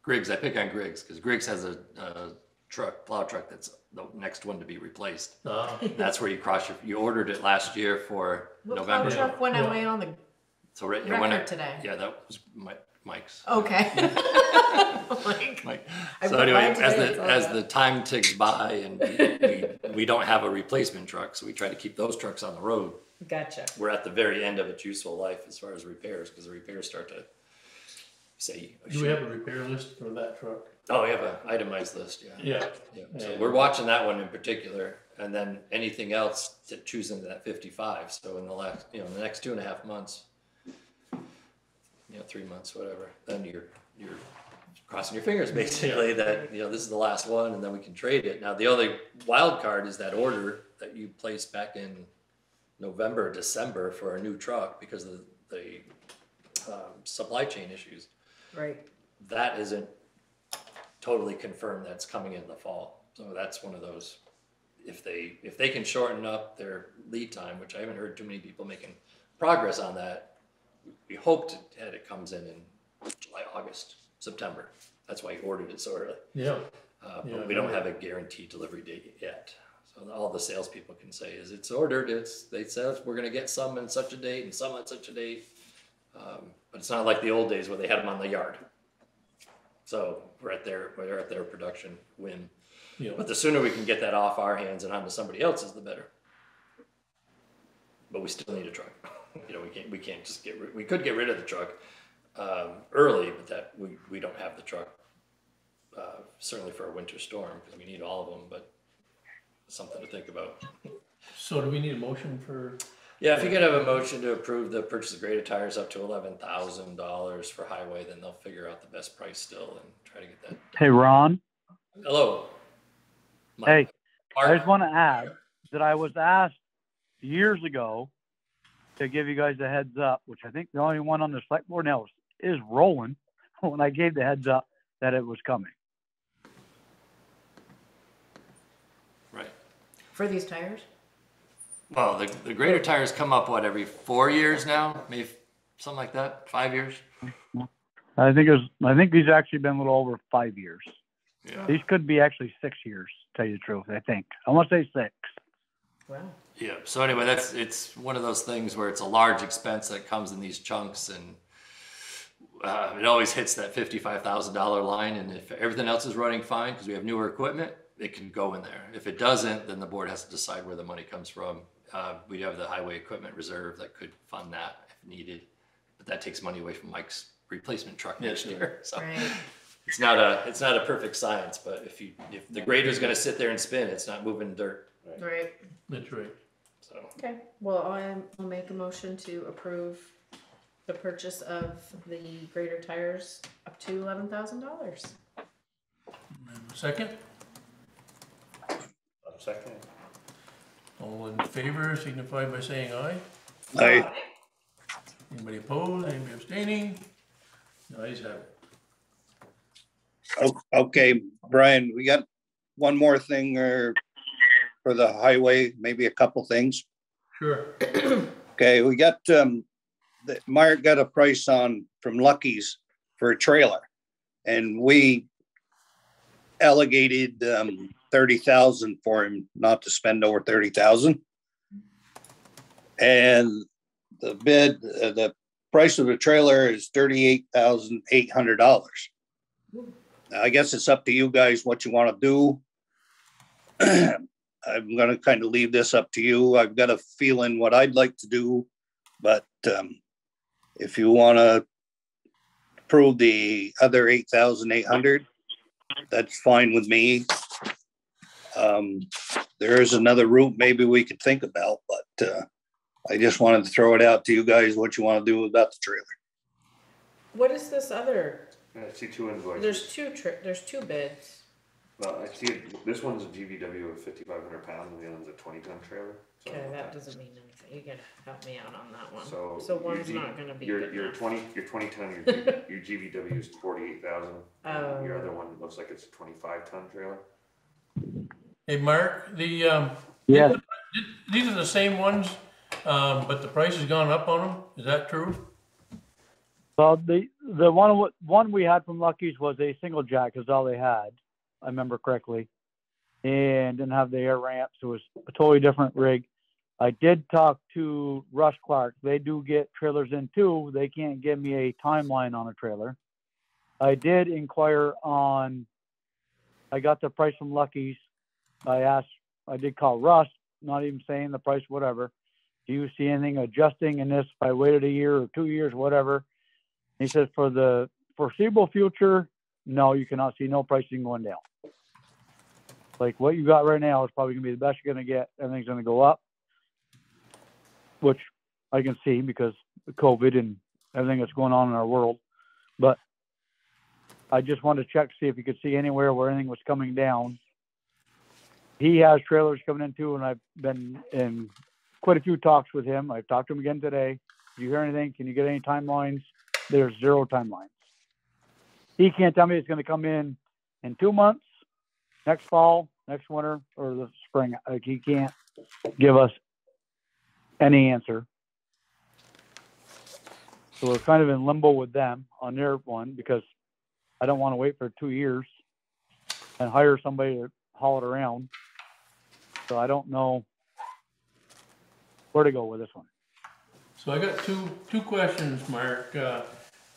[SPEAKER 2] Griggs, I pick on Griggs, because Griggs has a, a truck, plow truck that's the next one to be replaced.
[SPEAKER 1] Ah.
[SPEAKER 2] That's where you cross your, you ordered it last year for
[SPEAKER 4] What plow
[SPEAKER 2] November.
[SPEAKER 4] truck went away on the
[SPEAKER 2] So right, yeah, when I-
[SPEAKER 4] record today?
[SPEAKER 2] Yeah, that was Mi- Mike's.
[SPEAKER 4] Okay. Like,
[SPEAKER 2] Mike.
[SPEAKER 4] I
[SPEAKER 2] So
[SPEAKER 4] went
[SPEAKER 2] anyway,
[SPEAKER 4] by
[SPEAKER 2] as
[SPEAKER 4] today,
[SPEAKER 2] the,
[SPEAKER 4] so
[SPEAKER 2] as
[SPEAKER 4] that-
[SPEAKER 2] the time ticks by and we, we, we don't have a replacement truck, so we try to keep those trucks on the road.
[SPEAKER 4] Gotcha.
[SPEAKER 2] We're at the very end of its useful life as far as repairs, because the repairs start to say.
[SPEAKER 1] Do we have a repair list for that truck?
[SPEAKER 2] Oh, we have an itemized list, yeah.
[SPEAKER 1] Yeah.
[SPEAKER 2] Yeah, so we're watching that one in particular, and then anything else to choose into that fifty-five, so in the last, you know, in the next two and a half months, you know, three months, whatever, then you're, you're crossing your fingers basically that, you know, this is the last one and then we can trade it. Now, the only wild card is that order that you placed back in November, December for a new truck because of the, um, supply chain issues.
[SPEAKER 4] Right.
[SPEAKER 2] That isn't totally confirmed that's coming in the fall. So that's one of those, if they, if they can shorten up their lead time, which I haven't heard too many people making progress on that. We hoped that it comes in in July, August, September. That's why he ordered it so early.
[SPEAKER 1] Yeah.
[SPEAKER 2] Uh,
[SPEAKER 1] Yeah,
[SPEAKER 2] but we don't
[SPEAKER 1] yeah.
[SPEAKER 2] have a guaranteed delivery date yet. So all the salespeople can say is it's ordered, it's, they said we're gonna get some in such a date and some on such a date. Um, but it's not like the old days where they had them on the yard. So we're at their, we're at their production whim.
[SPEAKER 1] Yeah.
[SPEAKER 2] But the sooner we can get that off our hands and onto somebody else's, the better. But we still need a truck. You know, we can't, we can't just get, rid- we could get rid of the truck, um, early, but that, we, we don't have the truck. Uh, certainly for a winter storm, because we need all of them, but something to think about.
[SPEAKER 1] So do we need a motion for,
[SPEAKER 2] Yeah, if you could have a motion to approve the purchase of grader tires up to eleven thousand dollars for highway, then they'll figure out the best price still and try to get that.
[SPEAKER 13] Hey, Ron.
[SPEAKER 2] Hello? Mike.
[SPEAKER 13] Hey, I
[SPEAKER 2] Mark?
[SPEAKER 13] just want to add that I was asked years ago to give you guys a heads up, which I think the only one on the select board now is, is Roland, when I gave the heads up that it was coming.
[SPEAKER 2] Right.
[SPEAKER 4] For these tires?
[SPEAKER 2] Well, the, the grader tires come up, what, every four years now? Maybe something like that? Five years?
[SPEAKER 13] I think it was, I think these actually been a little over five years.
[SPEAKER 2] Yeah.
[SPEAKER 13] These could be actually six years, to tell you the truth, I think. I want to say six.
[SPEAKER 4] Wow.
[SPEAKER 2] Yeah, so anyway, that's, it's one of those things where it's a large expense that comes in these chunks and uh, it always hits that fifty-five thousand dollar line and if everything else is running fine, because we have newer equipment, it can go in there. If it doesn't, then the board has to decide where the money comes from. Uh, we have the highway equipment reserve that could fund that if needed, but that takes money away from Mike's replacement truck
[SPEAKER 1] Yeah,
[SPEAKER 2] next
[SPEAKER 1] sure.
[SPEAKER 2] year, so.
[SPEAKER 4] Right.
[SPEAKER 2] It's not a, it's not a perfect science, but if you, if the grader's gonna sit there and spin, it's not moving dirt,
[SPEAKER 4] Right.
[SPEAKER 1] that's right.
[SPEAKER 2] so.
[SPEAKER 4] Okay, well, I will make a motion to approve the purchase of the grader tires up to eleven thousand dollars.
[SPEAKER 1] Second,
[SPEAKER 5] Second.
[SPEAKER 1] All in favor signify by saying aye.
[SPEAKER 6] Aye.
[SPEAKER 1] Anybody opposed, anybody abstaining? The ayes have it.
[SPEAKER 6] O- Okay, Brian, we got one more thing or for the highway, maybe a couple things.
[SPEAKER 1] Sure.
[SPEAKER 6] Okay, we got, um, the, Mark got a price on, from Lucky's for a trailer. And we allocated, um, thirty thousand for him not to spend over thirty thousand. And the bid, uh, the price of the trailer is thirty-eight thousand eight hundred dollars. I guess it's up to you guys what you want to do. I'm gonna kind of leave this up to you. I've got a feeling what I'd like to do, but um, if you wanna approve the other eight thousand eight hundred, that's fine with me. Um, there is another route maybe we could think about, but uh, I just wanted to throw it out to you guys what you want to do about the trailer.
[SPEAKER 4] What is this other,
[SPEAKER 5] I see two invoices.
[SPEAKER 4] there's two tri- there's two bids.
[SPEAKER 5] Well, I see, it- this one's a GVW of fifty-five hundred pounds and the other one's a twenty-ton trailer. so-
[SPEAKER 4] Okay, that doesn't mean anything, you gotta help me out on that one.
[SPEAKER 5] So.
[SPEAKER 4] So
[SPEAKER 5] your
[SPEAKER 4] one's
[SPEAKER 5] G-
[SPEAKER 4] not gonna be
[SPEAKER 5] Your,
[SPEAKER 4] good
[SPEAKER 5] your
[SPEAKER 4] enough.
[SPEAKER 5] twenty, your twenty ton, your, G- your GVW is forty-eight thousand. Your
[SPEAKER 4] Oh.
[SPEAKER 5] other one looks like it's a twenty-five ton trailer.
[SPEAKER 1] Hey, Mark, the, um,
[SPEAKER 13] Yes.
[SPEAKER 1] these are the same ones, um, but the price has gone up on them, is that true?
[SPEAKER 13] Well, the, the one, one we had from Lucky's was a single jack is all they had, I remember correctly. And didn't have the air ramps. It was a totally different rig. I did talk to Russ Clark. They do get trailers in too. They can't give me a timeline on a trailer. I did inquire on, I got the price from Lucky's. I asked, I did call Russ, not even saying the price, whatever. Do you see anything adjusting in this if I waited a year or two years, whatever? He says for the foreseeable future, no, you cannot see no pricing going down. Like what you got right now is probably gonna be the best you're gonna get. Everything's gonna go up. Which I can see because of COVID and everything that's going on in our world. But I just wanted to check, to see if you could see anywhere where anything was coming down. He has trailers coming in too, and I've been in quite a few talks with him. I've talked to him again today. Do you hear anything? Can you get any timelines? There's zero timelines. He can't tell me it's gonna come in in two months, next fall, next winter, or the spring. Like, he can't give us any answer. So we're kind of in limbo with them on their one because I don't want to wait for two years and hire somebody to haul it around. So I don't know where to go with this one.
[SPEAKER 1] So I got two, two questions, Mark. Uh,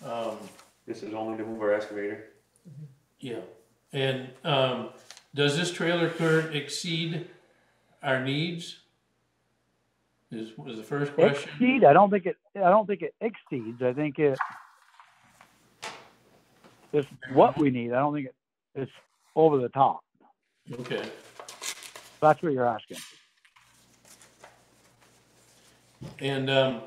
[SPEAKER 1] um,
[SPEAKER 5] This is only to move our excavator.
[SPEAKER 1] yeah. And, um, does this trailer current exceed our needs? Is, was the first question.
[SPEAKER 13] Exceed, I don't think it, I don't think it exceeds. I think it it is what we need. I don't think it, it's over the top.
[SPEAKER 1] Okay.
[SPEAKER 13] That's what you're asking.
[SPEAKER 1] And um,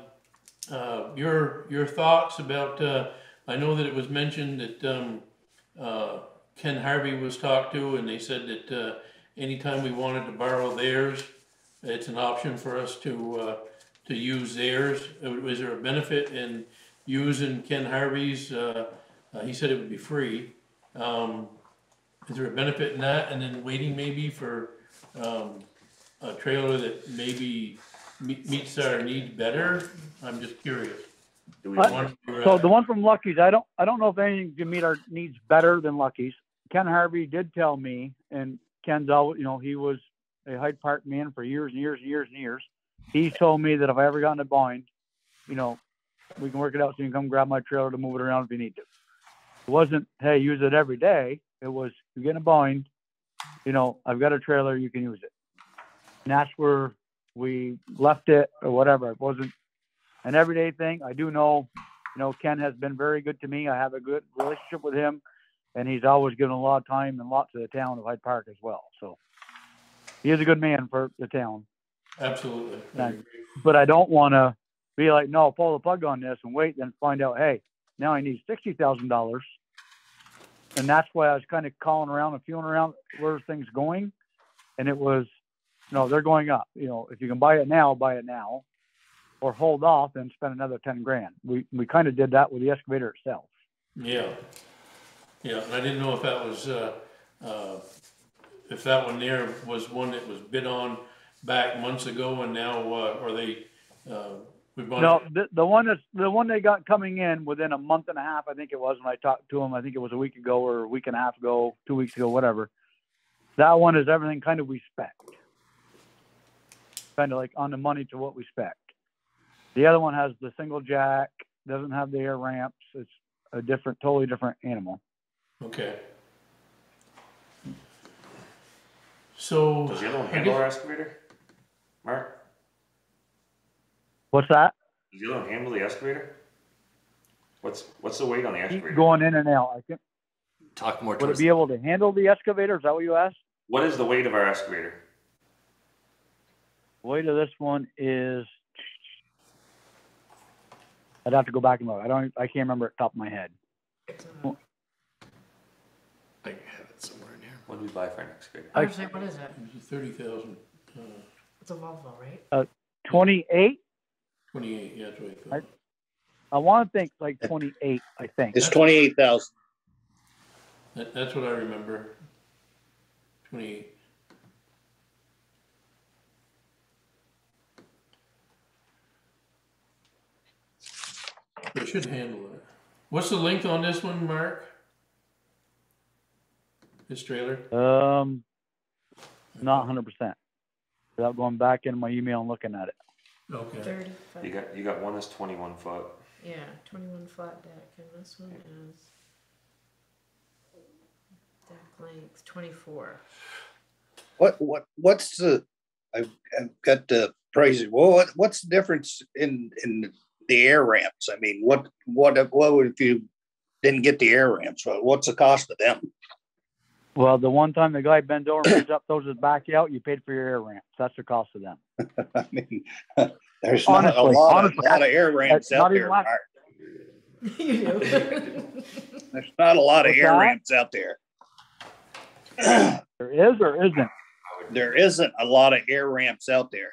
[SPEAKER 1] uh, your, your thoughts about, uh, I know that it was mentioned that um, uh, Ken Harvey was talked to, and they said that uh, anytime we wanted to borrow theirs, it's an option for us to, uh, to use theirs. Was there a benefit in using Ken Harvey's? Uh, He said it would be free. Um, Is there a benefit in that, and then waiting maybe for um, a trailer that maybe me- meets our needs better? I'm just curious. Do we
[SPEAKER 13] Uh,
[SPEAKER 1] want to,
[SPEAKER 13] So
[SPEAKER 1] uh,
[SPEAKER 13] the one from Lucky's, I don't, I don't know if anything can meet our needs better than Lucky's. Ken Harvey did tell me, and Ken's always, you know, he was a Hyde Park man for years and years and years and years. He told me that if I ever got in a bind, you know, we can work it out so you can come grab my trailer to move it around if you need to. It wasn't, hey, use it every day. It was, you get in a bind, you know, I've got a trailer, you can use it. And that's where we left it or whatever. It wasn't an everyday thing. I do know, you know, Ken has been very good to me. I have a good relationship with him, and he's always given a lot of time and lots to the town of Hyde Park as well. So he is a good man for the town.
[SPEAKER 1] Absolutely. I.
[SPEAKER 13] But I don't want to be like, no, pull the plug on this and wait, then find out, hey, now I need sixty thousand dollars. And that's why I was kind of calling around and feeling around where things going, and it was, no, they're going up. You know, if you can buy it now, buy it now, or hold off and spend another ten grand. We we kind of did that with the excavator itself.
[SPEAKER 1] Yeah. Yeah, and I didn't know if that was, uh, uh, if that one there was one that was bid on back months ago and now, uh, are they, uh.
[SPEAKER 13] No, the, the one that's the one they got coming in within a month and a half, I think it was when I talked to them. I think it was a week ago or a week and a half ago, two weeks ago, whatever. That one is everything kind of we spec, kind of like on the money to what we spec. The other one has the single jack, doesn't have the air ramps. It's a different, totally different animal.
[SPEAKER 1] Okay. So.
[SPEAKER 5] Does the other one handle our excavator? Mark,
[SPEAKER 13] What's that?
[SPEAKER 5] does the other one handle the excavator? What's, what's the weight on the
[SPEAKER 13] Keep
[SPEAKER 5] excavator?
[SPEAKER 13] going in and out. I can,
[SPEAKER 2] Talk more
[SPEAKER 13] would it
[SPEAKER 2] towards,
[SPEAKER 13] be able to handle the excavator? Is that what you asked?
[SPEAKER 5] What is the weight of our excavator?
[SPEAKER 13] Weight of this one is. I'd have to go back and look. I don't. I can't remember at the top of my head.
[SPEAKER 2] I have it somewhere in here.
[SPEAKER 5] What do we buy for an excavator?
[SPEAKER 4] I was like, what is it?
[SPEAKER 1] It's thirty thousand, uh,
[SPEAKER 4] It's a Volvo, right?
[SPEAKER 13] Uh, twenty-eight.
[SPEAKER 1] Twenty-eight, yeah, that's what I.
[SPEAKER 13] I want to think like twenty-eight. I think.
[SPEAKER 6] It's twenty-eight thousand.
[SPEAKER 1] That, that's what I remember. Twenty-eight. They should handle it. What's the length on this one, Mark? This trailer?
[SPEAKER 13] Um, not hundred percent. Without going back into my email and looking at it.
[SPEAKER 1] Okay.
[SPEAKER 5] You
[SPEAKER 4] Thirty-five,
[SPEAKER 5] got, you got one that's twenty-one foot.
[SPEAKER 4] yeah, twenty-one flat deck, and this one is deck length twenty-four.
[SPEAKER 6] What, what, what's the, I've, I've got the prices. Well, what, what's the difference in, in the air ramps? I mean, what, what, what would if you didn't get the air ramps? What- What's the cost of them?
[SPEAKER 13] Well, the one time the guy bends over and picks up those his back out, you paid for your air ramps. That's the cost of them.
[SPEAKER 6] I mean, there's not a
[SPEAKER 13] Honestly,
[SPEAKER 6] lot, of lot of air ramps out there,
[SPEAKER 13] last-
[SPEAKER 6] Mark.
[SPEAKER 4] You do.
[SPEAKER 6] There's not a lot of
[SPEAKER 13] What's
[SPEAKER 6] air
[SPEAKER 13] that?
[SPEAKER 6] ramps out there.
[SPEAKER 13] There is or isn't?
[SPEAKER 6] There isn't a lot of air ramps out there.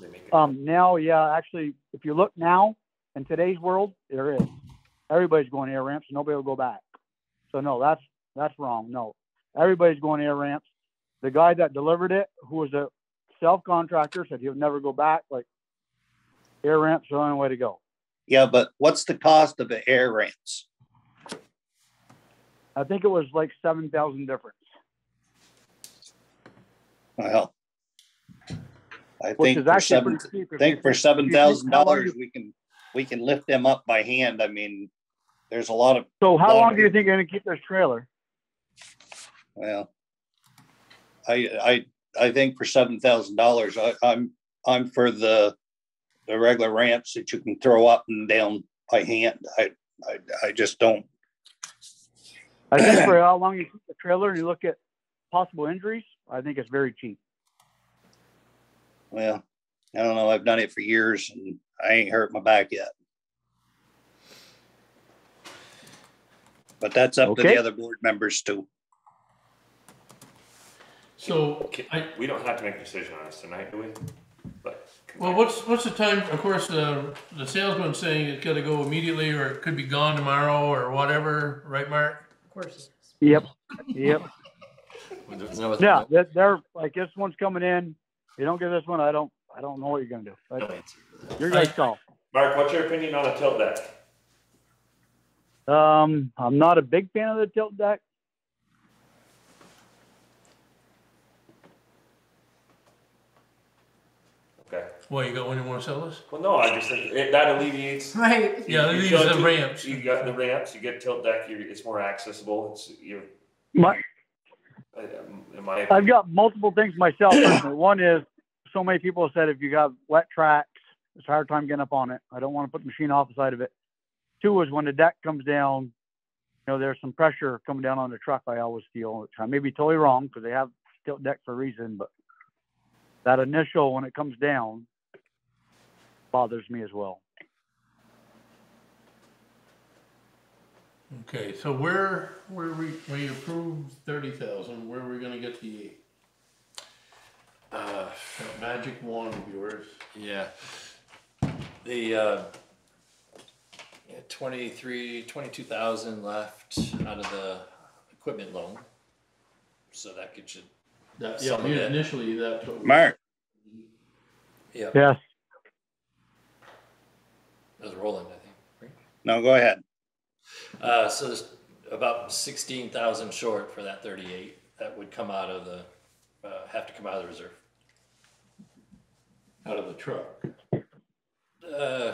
[SPEAKER 5] They make it-
[SPEAKER 13] Um, now, yeah, actually, if you look now in today's world, there is. Everybody's going air ramps. Nobody will go back. So no, that's that's wrong. No, everybody's going air ramps. The guy that delivered it, who was a self contractor, said he would never go back. Like air ramps are the only way to go.
[SPEAKER 6] Yeah, but what's the cost of the air ramps?
[SPEAKER 13] I think it was like seven thousand difference,
[SPEAKER 6] Well, I
[SPEAKER 13] which
[SPEAKER 6] think for seven,
[SPEAKER 13] pretty cheap.
[SPEAKER 6] I think for seven thousand dollars, we can, we can lift them up by hand. I mean, there's a lot of,
[SPEAKER 13] So how
[SPEAKER 6] long
[SPEAKER 13] do you think you're gonna keep this trailer?
[SPEAKER 6] well, I, I, I think for seven thousand dollars, I'm, I'm for the, the regular ramps that you can throw up and down by hand. I, I, I just don't,
[SPEAKER 13] I think for how long you keep the trailer and you look at possible injuries, I think it's very cheap.
[SPEAKER 6] well, I don't know. I've done it for years and I ain't hurt my back yet. But that's up to the other board members too.
[SPEAKER 1] So, I,
[SPEAKER 5] We don't have to make a decision on this tonight, do we? But.
[SPEAKER 1] well, what's, what's the time, of course, uh, the salesman's saying it's gotta go immediately, or it could be gone tomorrow, or whatever, right, Mark?
[SPEAKER 4] Of course.
[SPEAKER 13] Yep, yep.
[SPEAKER 2] There's no-
[SPEAKER 13] Yeah, they're, they're like this one's coming in. You don't get this one, I don't, I don't know what you're gonna do.
[SPEAKER 2] no
[SPEAKER 13] But
[SPEAKER 2] answer to
[SPEAKER 13] your guys' call.
[SPEAKER 5] Mark, what's your opinion on a tilt deck?
[SPEAKER 13] Um, I'm not a big fan of the tilt deck.
[SPEAKER 5] Okay.
[SPEAKER 1] Why, you got one you wanna sell us?
[SPEAKER 5] Well, no, I just think it, that alleviates.
[SPEAKER 4] Right.
[SPEAKER 1] Yeah,
[SPEAKER 5] you- you
[SPEAKER 1] these
[SPEAKER 5] go to-
[SPEAKER 1] ramps.
[SPEAKER 5] You got the ramps, you get tilt deck, you it's more accessible, it's, you,
[SPEAKER 13] My, um,
[SPEAKER 5] in my.
[SPEAKER 13] I've got multiple things myself. One is, so many people have said if you got wet tracks, it's a hard time getting up on it. I don't want to put the machine off the side of it. Two is when the deck comes down, you know, there's some pressure coming down on the truck. I always feel, which I may be totally wrong because they have tilt deck for a reason, but that initial when it comes down bothers me as well.
[SPEAKER 1] Okay, so where, where we, we approved thirty thousand, where are we gonna get the eight?
[SPEAKER 2] Uh,
[SPEAKER 1] That magic wand of yours.
[SPEAKER 2] Yeah. The, uh, yeah, twenty-three, twenty-two thousand left out of the equipment loan. So that gets you,
[SPEAKER 1] That,
[SPEAKER 2] Some
[SPEAKER 1] yeah,
[SPEAKER 2] of it.
[SPEAKER 1] initially that's what. we-
[SPEAKER 6] Mark,
[SPEAKER 2] yeah,
[SPEAKER 13] Yes.
[SPEAKER 2] That was Roland, I think, right?
[SPEAKER 6] no, go ahead.
[SPEAKER 2] Uh, so there's about sixteen thousand short for that thirty-eight. That would come out of the, uh, have to come out of the reserve.
[SPEAKER 1] Out of the truck,
[SPEAKER 2] Uh,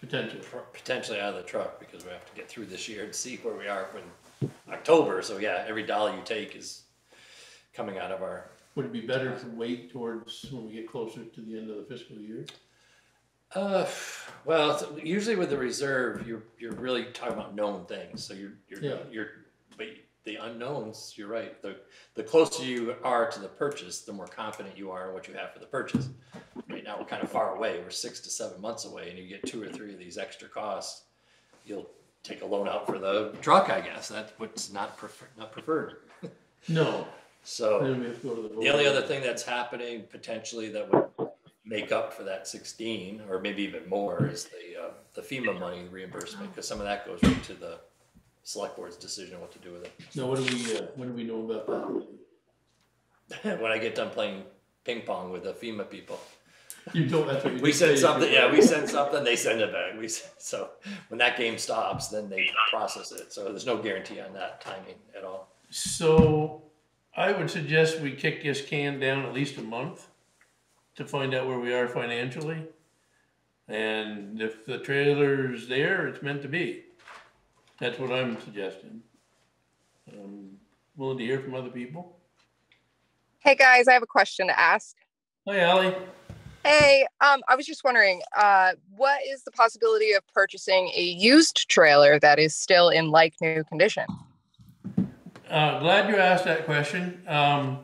[SPEAKER 1] potentially.
[SPEAKER 2] potentially out of the truck because we have to get through this year and see where we are in October. So yeah, every dollar you take is coming out of our,
[SPEAKER 1] Would it be better to wait towards when we get closer to the end of the fiscal year?
[SPEAKER 2] Uh, well, usually with the reserve, you're, you're really talking about known things. So you're, you're,
[SPEAKER 1] Yeah.
[SPEAKER 2] you're, but the unknowns, you're right. The, the closer you are to the purchase, the more confident you are in what you have for the purchase. Right now, we're kind of far away. We're six to seven months away and you get two or three of these extra costs. You'll take a loan out for the truck, I guess. That's what's not prefer, not preferred.
[SPEAKER 1] No,
[SPEAKER 2] So.
[SPEAKER 1] then we have to to the.
[SPEAKER 2] The only other thing that's happening potentially that would make up for that sixteen, or maybe even more, is the, uh, the FEMA money reimbursement, because some of that goes right to the select board's decision what to do with it.
[SPEAKER 1] No, what do we, uh, what do we know about that?
[SPEAKER 2] When I get done playing ping pong with the FEMA people,
[SPEAKER 1] You don't, that's what you.
[SPEAKER 2] we send something, yeah, we send something, they send it back, we, s- so, when that game stops, then they process it, so there's no guarantee on that timing at all.
[SPEAKER 1] So I would suggest we kick this can down at least a month to find out where we are financially. And if the trailer's there, it's meant to be. That's what I'm suggesting. Um, willing to hear from other people?
[SPEAKER 16] Hey guys, I have a question to ask.
[SPEAKER 1] Hi, Ally.
[SPEAKER 16] Hey, um, I was just wondering, uh, what is the possibility of purchasing a used trailer that is still in like new condition?
[SPEAKER 1] Uh, glad you asked that question. Um,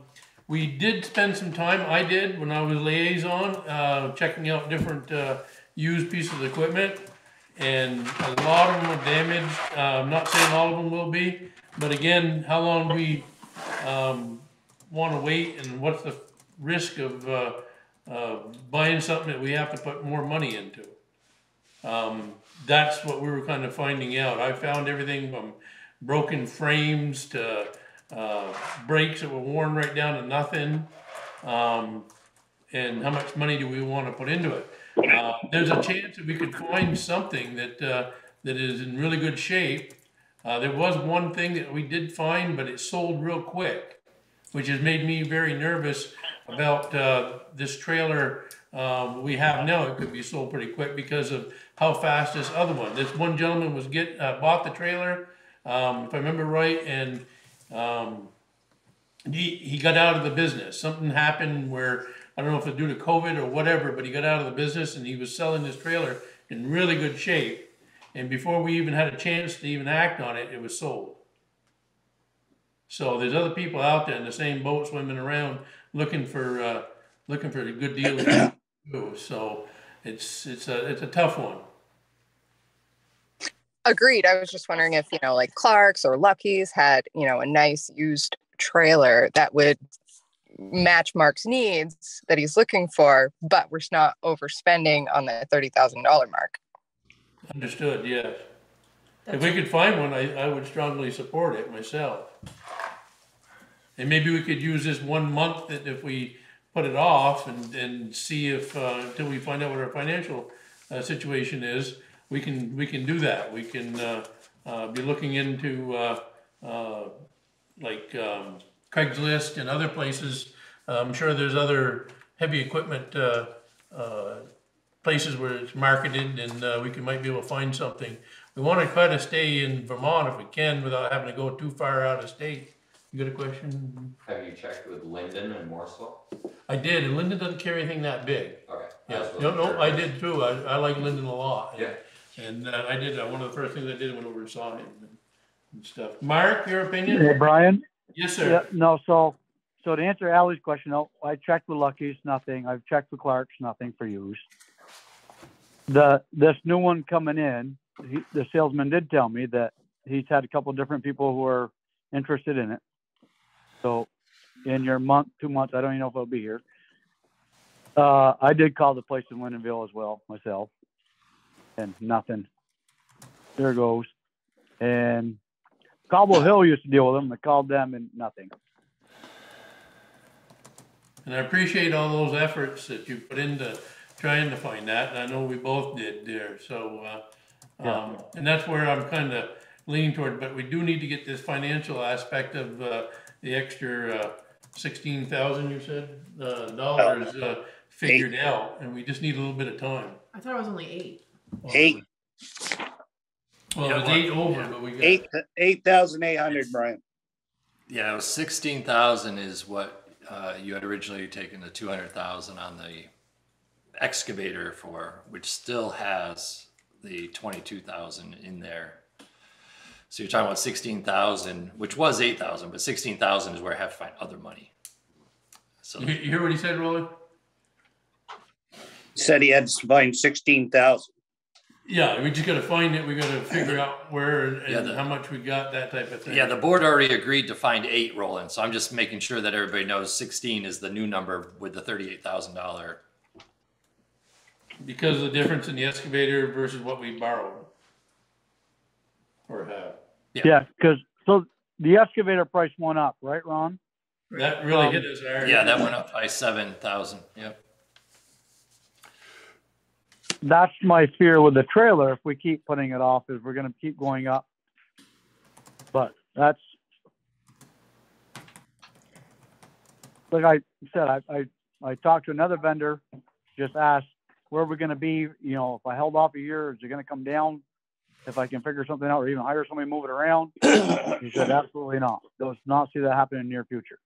[SPEAKER 1] we did spend some time, I did, when I was liaison, uh, checking out different, uh, used pieces of equipment. and a lot of them are damaged. Uh, I'm not saying all of them will be, but again, how long we, um, wanna wait and what's the risk of, uh, uh, buying something that we have to put more money into? Um, that's what we were kind of finding out. I found everything from broken frames to, uh, brakes that were worn right down to nothing. Um, and how much money do we wanna put into it? Uh, there's a chance that we could find something that, uh, that is in really good shape. Uh, there was one thing that we did find, but it sold real quick, which has made me very nervous about, uh, this trailer, uh, we have now. It could be sold pretty quick because of how fast this other one. This one gentleman was get, bought the trailer, um, if I remember right, and, um, he, he got out of the business. Something happened where, I don't know if it's due to COVID or whatever, but he got out of the business and he was selling this trailer in really good shape. And before we even had a chance to even act on it, it was sold. So there's other people out there in the same boat swimming around looking for, uh, looking for a good deal. So it's, it's a, it's a tough one.
[SPEAKER 16] Agreed. I was just wondering if, you know, like Clark's or Lucky's had, you know, a nice used trailer that would match Mark's needs that he's looking for, but we're not overspending on the thirty thousand dollar mark.
[SPEAKER 1] Understood, yes. If we could find one, I, I would strongly support it myself. And maybe we could use this one month that if we put it off and, and see if, uh, until we find out what our financial, uh, situation is, we can, we can do that. We can, uh, uh, be looking into, uh, uh, like, um, Craigslist and other places. I'm sure there's other heavy equipment, uh, uh, places where it's marketed and, uh, we can, might be able to find something. We wanna try to stay in Vermont if we can without having to go too far out of state. You got a question?
[SPEAKER 12] Have you checked with Linden and Morrisville?
[SPEAKER 1] I did, and Linden doesn't carry anything that big.
[SPEAKER 12] Okay. I
[SPEAKER 1] Yeah,
[SPEAKER 12] was
[SPEAKER 1] no, no, I did too, I, I like Linden a lot.
[SPEAKER 12] Yeah.
[SPEAKER 1] And, uh, I did, uh, one of the first things I did, I went over and saw him and- and stuff. Mark, your opinion?
[SPEAKER 13] Hey, Brian?
[SPEAKER 1] Yes,
[SPEAKER 13] Yeah,
[SPEAKER 1] sir.
[SPEAKER 13] no, so, so to answer Ally's question, no, I checked with Lucky's, nothing. I've checked with Clark's, nothing for use. The, this new one coming in, he, the salesman did tell me that he's had a couple different people who are interested in it. So in your month, two months, I don't even know if I'll be here. Uh, I did call the place in Lyndonville as well myself and nothing. There goes. And Cobble Hill used to deal with them. I called them and nothing.
[SPEAKER 1] And I appreciate all those efforts that you put into trying to find that, and I know we both did there, so, uh,
[SPEAKER 13] Yeah.
[SPEAKER 1] um, and that's where I'm kinda leaning toward, but we do need to get this financial aspect of, uh, the extra, uh, sixteen thousand, you said, uh, dollars, uh, figured out, and we just need a little bit of time.
[SPEAKER 4] I thought it was only eight.
[SPEAKER 6] Eight,
[SPEAKER 1] Well, it was eight over, but we got.
[SPEAKER 6] eight, eight thousand eight hundred, Brian.
[SPEAKER 2] Yeah, it was sixteen thousand is what, uh, you had originally taken the two hundred thousand on the excavator for, which still has the twenty-two thousand in there. So you're talking about sixteen thousand, which was eight thousand, but sixteen thousand is where I have to find other money. So,
[SPEAKER 1] You, you hear what he said, Rolly?
[SPEAKER 6] Said he had to find sixteen thousand.
[SPEAKER 1] Yeah, we just gotta find it, we gotta figure out where and
[SPEAKER 2] Yeah,
[SPEAKER 1] and
[SPEAKER 2] the-
[SPEAKER 1] how much we got, that type of thing.
[SPEAKER 2] yeah, the board already agreed to find eight, Roland, so I'm just making sure that everybody knows sixteen is the new number with the thirty-eight thousand dollar.
[SPEAKER 1] Because of the difference in the excavator versus what we borrowed. Or have.
[SPEAKER 13] Yeah, because, so the excavator price went up, right, Ron?
[SPEAKER 1] That really um, hit us hard.
[SPEAKER 2] Yeah, that went up by seven thousand, yep.
[SPEAKER 13] That's my fear with the trailer. If we keep putting it off, is we're gonna keep going up. But that's. Like I said, I, I, I talked to another vendor, just asked, where we're we gonna be? You know, if I held off a year, is it gonna come down? If I can figure something out or even hire somebody to move it around? He said, absolutely not. Does not see that happening in the near future.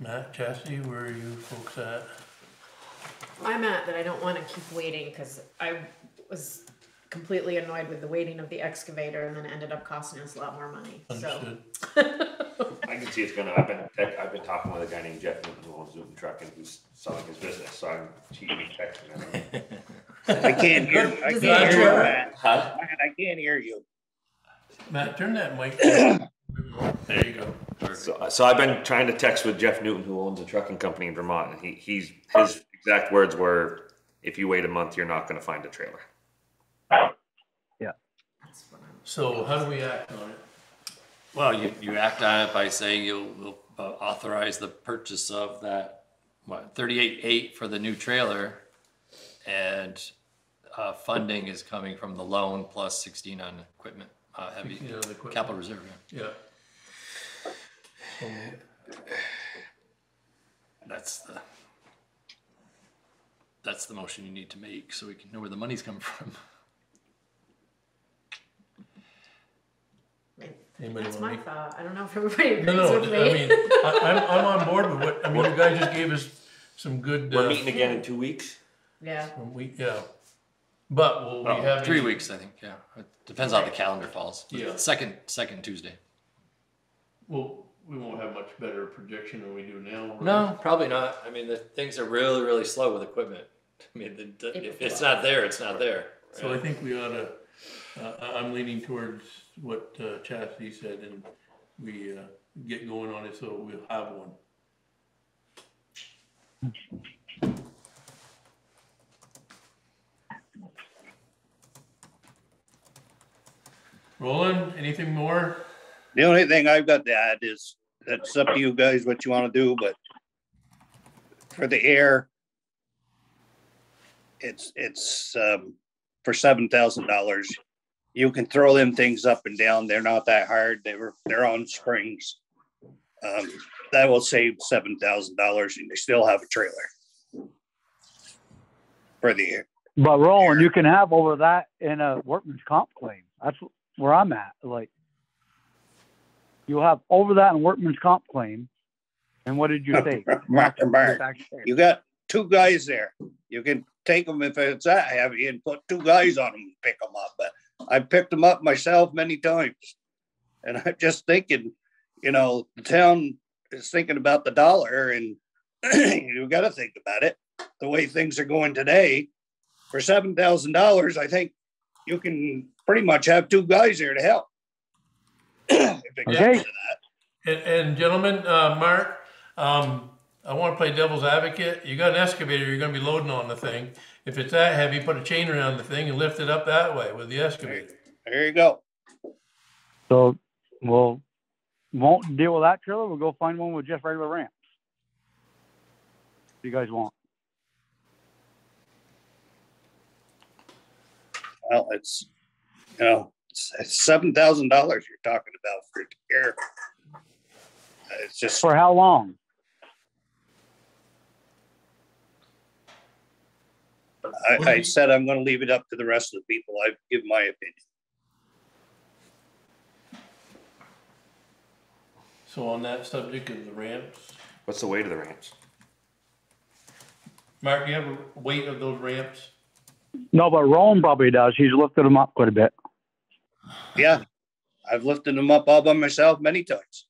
[SPEAKER 1] Matt, Chastity, where are you folks at?
[SPEAKER 4] I'm at that I don't want to keep waiting because I was completely annoyed with the waiting of the excavator and then it ended up costing us a lot more money. So
[SPEAKER 1] Understood.
[SPEAKER 5] I can see it's gonna, I've been, I've been talking with a guy named Jeff Newton who owns Newton Trucking, who's selling his business, so I'm cheating texting him.
[SPEAKER 6] I can't hear, You. I
[SPEAKER 1] Does
[SPEAKER 6] can't
[SPEAKER 1] that
[SPEAKER 6] hear you. Matt.
[SPEAKER 5] Huh?
[SPEAKER 6] Matt, I can't hear you.
[SPEAKER 1] Matt, turn that mic. There you go.
[SPEAKER 5] So, so I've been trying to text with Jeff Newton, who owns a trucking company in Vermont, and he, he's, his exact words were, if you wait a month, you're not gonna find a trailer. Yeah.
[SPEAKER 1] So how do we act on it?
[SPEAKER 2] Well, you, you act on it by saying you'll, will uh, authorize the purchase of that, what, thirty-eight eight for the new trailer. And, uh, funding is coming from the loan plus sixteen on equipment, uh, heavy,
[SPEAKER 1] 16 on the equipment.
[SPEAKER 2] capital reserve, yeah.
[SPEAKER 1] Yeah. So moved.
[SPEAKER 2] That's the, that's the motion you need to make, so we can know where the money's coming from.
[SPEAKER 1] Anybody
[SPEAKER 4] That's
[SPEAKER 1] want
[SPEAKER 4] my
[SPEAKER 1] me?
[SPEAKER 4] thought. I don't know if everybody
[SPEAKER 1] No,
[SPEAKER 4] agrees
[SPEAKER 1] no,
[SPEAKER 4] with
[SPEAKER 1] I
[SPEAKER 4] me.
[SPEAKER 1] mean, I, I'm, I'm on board with what, I mean, you guys just gave us some good.
[SPEAKER 5] We're
[SPEAKER 1] uh,
[SPEAKER 5] meeting again in two weeks?
[SPEAKER 4] Yeah.
[SPEAKER 1] some We, yeah. But will we have?
[SPEAKER 2] Three
[SPEAKER 1] any-
[SPEAKER 2] weeks, I think, yeah. It Depends how the calendar falls.
[SPEAKER 1] Yeah.
[SPEAKER 2] Second, second Tuesday.
[SPEAKER 1] Well, we won't have much better projection than we do now. right?
[SPEAKER 2] No, probably not. I mean, the things are really, really slow with equipment. I mean, the, the, if it's not there, it's not there.
[SPEAKER 1] So I
[SPEAKER 2] right?
[SPEAKER 1] think we ought to, uh, I- I'm leaning towards what uh, Chastity said and we, uh, get going on it so we'll have one. Roland, anything more?
[SPEAKER 6] The only thing I've got to add is, that's up to you guys what you wanna do, but for the air, it's, it's, um, for seven thousand dollars. You can throw them things up and down. They're not that hard. They were, they're on springs. Um, that will save seven thousand dollars and they still have a trailer. For the air.
[SPEAKER 13] But Roland, you can have over that in a workman's comp claim. That's where I'm at. Like, you'll have over that in workman's comp claim. And what did you say?
[SPEAKER 6] Mark, Mark, you got two guys there. You can take them if it's that heavy and put two guys on them and pick them up. But I picked them up myself many times. And I'm just thinking, you know, the town is thinking about the dollar and you got to think about it. The way things are going today, for seven thousand dollars, I think you can pretty much have two guys there to help. If it comes
[SPEAKER 1] Okay.
[SPEAKER 6] to that.
[SPEAKER 1] And, and gentlemen, uh, Mark, um, I wanna play devil's advocate. You got an excavator, you're gonna be loading on the thing. If it's that heavy, put a chain around the thing and lift it up that way with the excavator.
[SPEAKER 6] There you go.
[SPEAKER 13] So we'll, won't deal with that trailer. We'll go find one with just regular ramps. What you guys want?
[SPEAKER 6] Well, it's, you know, it's, it's seven thousand dollars you're talking about for air. Uh, it's just,
[SPEAKER 13] For how long?
[SPEAKER 6] I, I said I'm gonna leave it up to the rest of the people. I've given my opinion.
[SPEAKER 1] So on that subject of the ramps,
[SPEAKER 5] What's the weight of the ramps?
[SPEAKER 1] Mark, do you have a weight of those ramps?
[SPEAKER 13] No, but Roland probably does. He's lifted them up quite a bit.
[SPEAKER 6] Yeah, I've lifted them up all by myself many times.